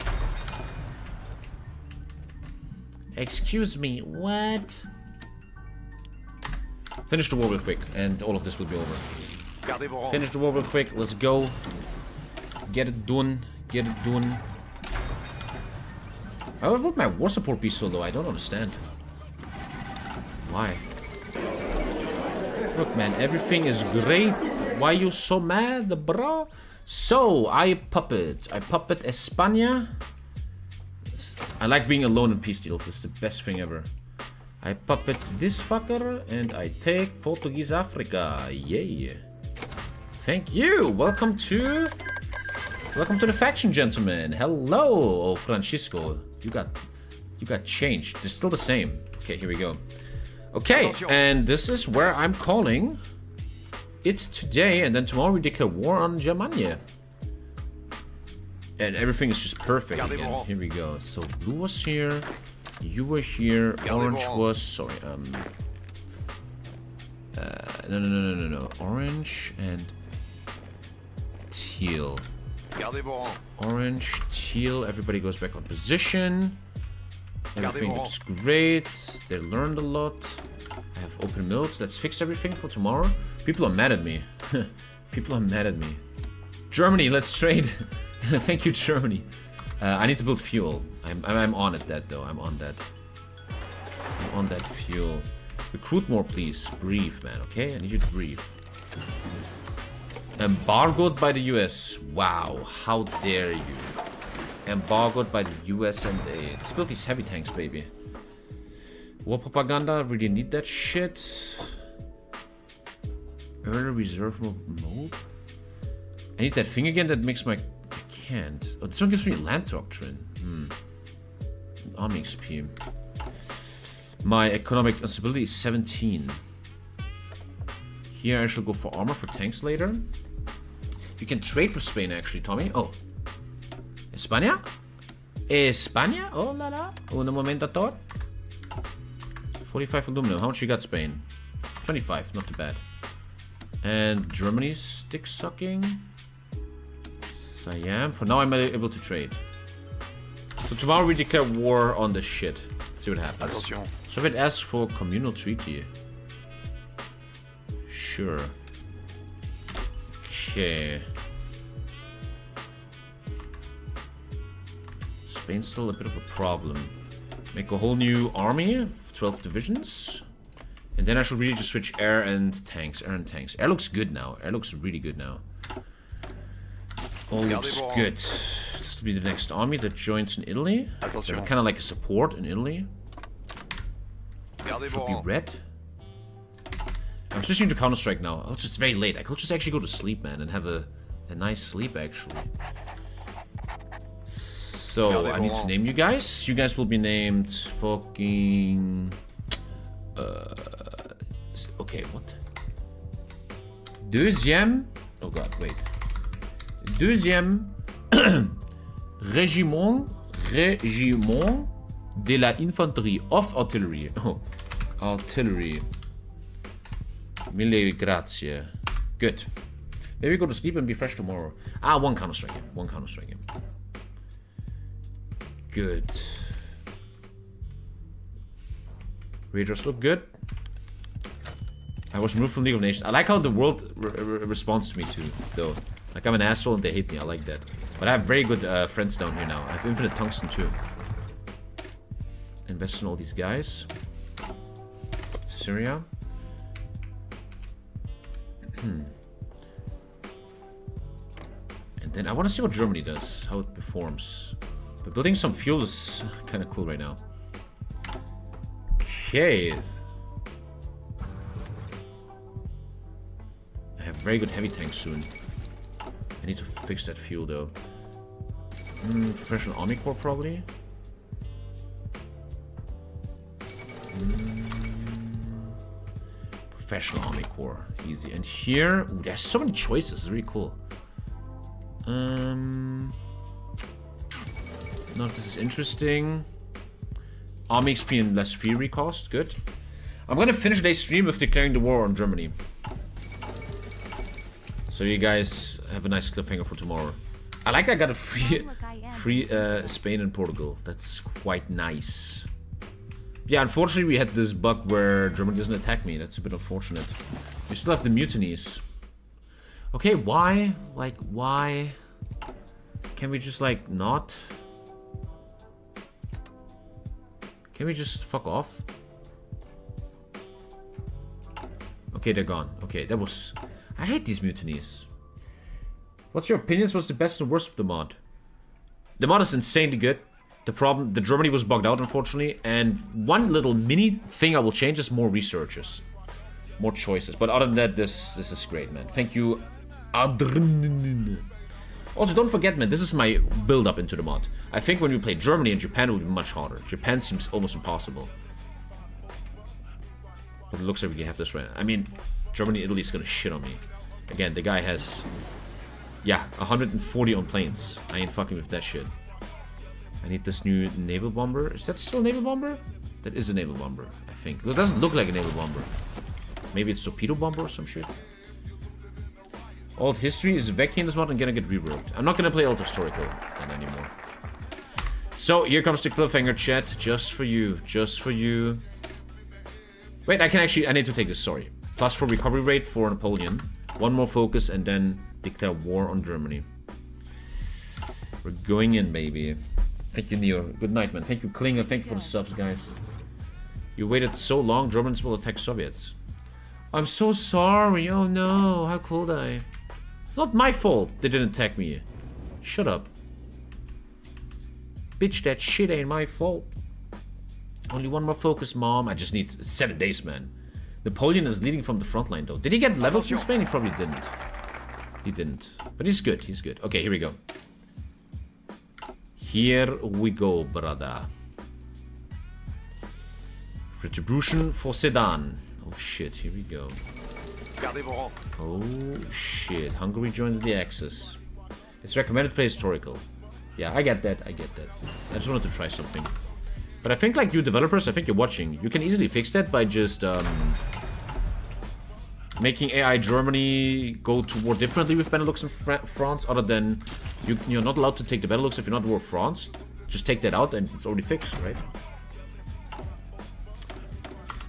Excuse me, what? Finish the war real quick, and all of this will be over. Gardez vos rangs. Finish the war real quick. Let's go. Get it done. Get it done. Why would my war support be so low? I don't understand. Why? Look, man, everything is great. Why you so mad, bro? So, I puppet. I puppet España. I like being alone in peace deals. It's the best thing ever. I puppet this fucker and I take Portuguese Africa. Yay. Thank you. Welcome to Welcome to the faction, gentlemen. Hello, oh Francisco. You got you got changed. They're still the same. Okay, here we go. Okay, and this is where I'm calling it today, and then tomorrow we declare war on Germany. And everything is just perfect again. Here we go. So blue was here, you were here, orange was sorry, um uh, no no no no no no. Orange and teal. Gardez vos rangs. Orange, teal, everybody goes back on position. Everything looks great. They learned a lot. I have open mills. Let's fix everything for tomorrow. People are mad at me. People are mad at me. Germany, let's trade. Thank you, Germany. Uh, I need to build fuel. I'm, I'm, I'm on it, that though. I'm on that. I'm on that fuel. Recruit more, please. Breathe, man, okay? I need you to breathe. Embargoed by the US. Wow, how dare you. Embargoed by the US and A. Let's build these heavy tanks, baby. War propaganda, really need that shit. Early reserve mode? I need that thing again that makes my... I can't. Oh, this one gives me land doctrine. Hmm. Army XP. My economic instability is 17. Here I shall go for armor for tanks later. You can trade for Spain actually, Tommy. Oh. España? España? Oh la la. Un momento. 45 aluminum. How much you got, Spain? 25, not too bad. And Germany's stick sucking. Siam. For now, I'm able to trade. So tomorrow we declare war on this shit. Let's see what happens. Attention. Soviet asks for communal treaty. Sure. Okay. Spain's still a bit of a problem. Make a whole new army, 12 divisions. And then I should really just switch air and tanks. Air and tanks. Air looks good now. Air looks really good now. All looks good. This will be the next army that joins in Italy. Kind of like a support in Italy. Should be red. I'm switching to Counter Strike now. Oh, it's, it's very late. I could just actually go to sleep, man, and have a, a nice sleep, actually. So, I need to name you guys. You guys will be named fucking... Uh, okay, what? Deuxième... Oh god, wait. Deuxième... Régiment... Régiment de la infanterie of artillery. Oh, artillery. Mille grazie. Good. Maybe go to sleep and be fresh tomorrow. Ah, one counter strike. Him. One counter strike. Him. Good. Raiders look good. I was removed from League of Nations. I like how the world re re responds to me too, though. Like I'm an asshole and they hate me. I like that. But I have very good uh, friends down here now. I have infinite tungsten too. Invest in all these guys. Syria. Hmm. And then I want to see what Germany does, how it performs. But building some fuel is kind of cool right now. Okay. I have very good heavy tanks soon. I need to fix that fuel though. Hmm, professional army corps probably. Professional Army Corps. Easy. And here, ooh, there's so many choices. It's really cool. Um, no, this is interesting. Army XP and less fury cost. Good. I'm gonna finish today's stream with declaring the war on Germany. So you guys have a nice cliffhanger for tomorrow. I like I got a free, Look, I am. free uh, Spain and Portugal. That's quite nice. Yeah, unfortunately we had this bug where Germany doesn't attack me. That's a bit unfortunate. We still have the mutinies. Okay, why? Like, why? Can we just, like, not? Can we just fuck off? Okay, they're gone. Okay, that was... I hate these mutinies. What's your opinions? What's the best and worst of the mod? The mod is insanely good. The problem, the Germany was bugged out, unfortunately. And one little mini thing I will change is more researchers. More choices. But other than that, this this is great, man. Thank you. Also, don't forget, man, this is my build-up into the mod. I think when we play Germany and Japan, it will be much harder. Japan seems almost impossible. But it looks like we have this right now. I mean, Germany, Italy is gonna shit on me. Again, the guy has... Yeah, 140 on planes. I ain't fucking with that shit. I need this new naval bomber. Is that still a naval bomber? That is a naval bomber, I think. It doesn't look like a naval bomber. Maybe it's torpedo bomber or some shit. Old history is Vecchi in this mod and gonna get reworked. I'm not gonna play old historical anymore. So here comes the cliffhanger chat, just for you, just for you. Wait, I can actually... I need to take this, sorry. Plus for recovery rate for Napoleon. One more focus and then declare war on Germany. We're going in, baby. Thank you, Neo. Good night, man. Thank you, Klinger. Thank you for the subs, guys. You waited so long, Germans will attack Soviets. I'm so sorry. Oh no, how could I? It's not my fault they didn't attack me. Shut up. Bitch, that shit ain't my fault. Only one more focus, mom. I just need seven days, man. Napoleon is leading from the front line, though. Did he get levels in Spain? He probably didn't. He didn't. But he's good. He's good. Okay, here we go. Here we go, brother. Retribution for Sedan. Oh shit, here we go. Gardez vos rangs. Oh shit, Hungary joins the Axis. It's recommended play historical. Yeah, I get that, I get that. I just wanted to try something. But I think like you developers, I think you're watching, you can easily fix that by just um, making AI Germany go to war differently with Benelux and Fra France, other than you, you're not allowed to take the Benelux if you're not war France. Just take that out and it's already fixed, right?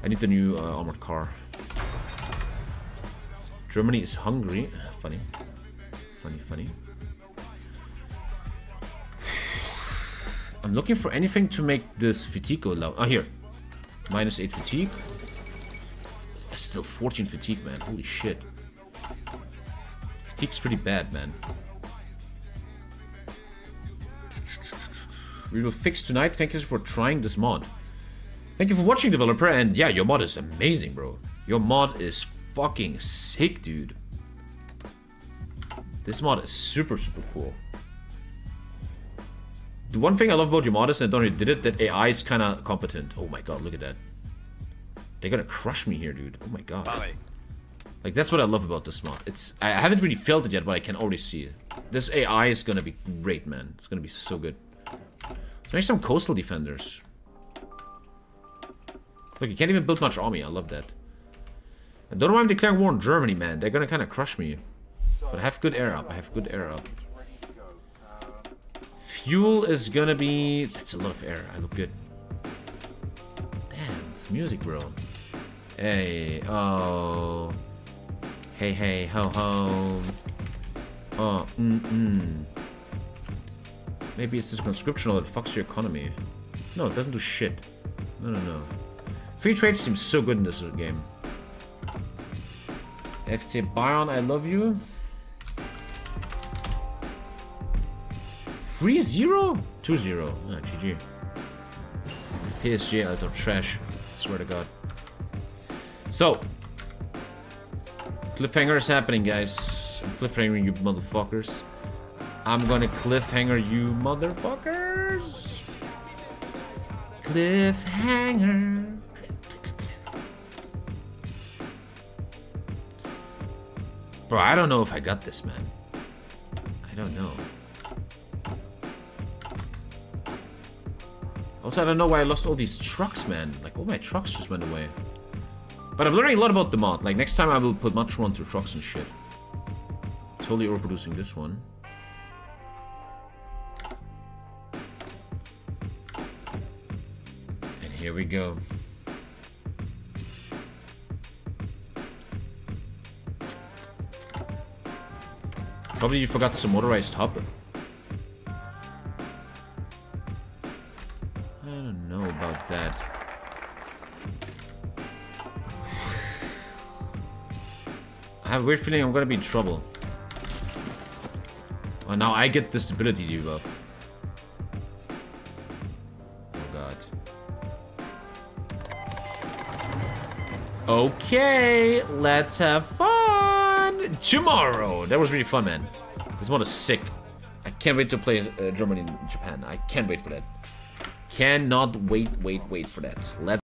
I need the new uh, armored car. Germany is hungry. Funny. Funny, funny. I'm looking for anything to make this fatigue go low. Oh, here. Minus 8 fatigue. That's still 14 fatigue, man. Holy shit. Fatigue's pretty bad, man. We will fix tonight. Thank you for trying this mod. Thank you for watching, developer. And yeah, your mod is amazing, bro. Your mod is fucking sick, dude. This mod is super, super cool. The one thing I love about your mod is, and I don't did it, that AI is kind of competent. Oh my god, look at that. They're gonna crush me here, dude. Oh my god. Pareil. Like, that's what I love about this mod. It's I haven't really felt it yet, but I can already see it. This AI is gonna be great, man. It's gonna be so good. Let's make some coastal defenders. Look, you can't even build much army. I love that. I don't know why I'm declaring war on Germany, man. They're gonna kind of crush me. But I have good air up. I have good air up. Fuel is gonna be... That's a lot of air. I look good. Damn, it's music, bro. Hey, oh. Hey, hey, ho, ho. Oh, mm-mm. Maybe it's this conscriptional that fucks your economy. No, it doesn't do shit. No, no, no. Free trade seems so good in this game. FC Bayern, I love you. 3-0? 2-0. Ah, GG. PSG, Alter Trash. Swear to God. So. Cliffhanger is happening, guys. I'm cliffhangering you motherfuckers. I'm gonna cliffhanger you motherfuckers. Cliffhanger. Bro, I don't know if I got this, man. I don't know. Also, I don't know why I lost all these trucks, man. Like, all my trucks just went away. But I'm learning a lot about the mod. Like, next time I will put much more into trucks and shit. Totally overproducing this one. And here we go. Probably you forgot some motorized hopper. I don't know about that. I have a weird feeling I'm gonna be in trouble. Oh, now I get the stability debuff. Oh god. Okay, let's have fun tomorrow. That was really fun, man. This mod is sick. I can't wait to play uh, Germany and Japan. I can't wait for that. Cannot wait, wait, wait for that. Let's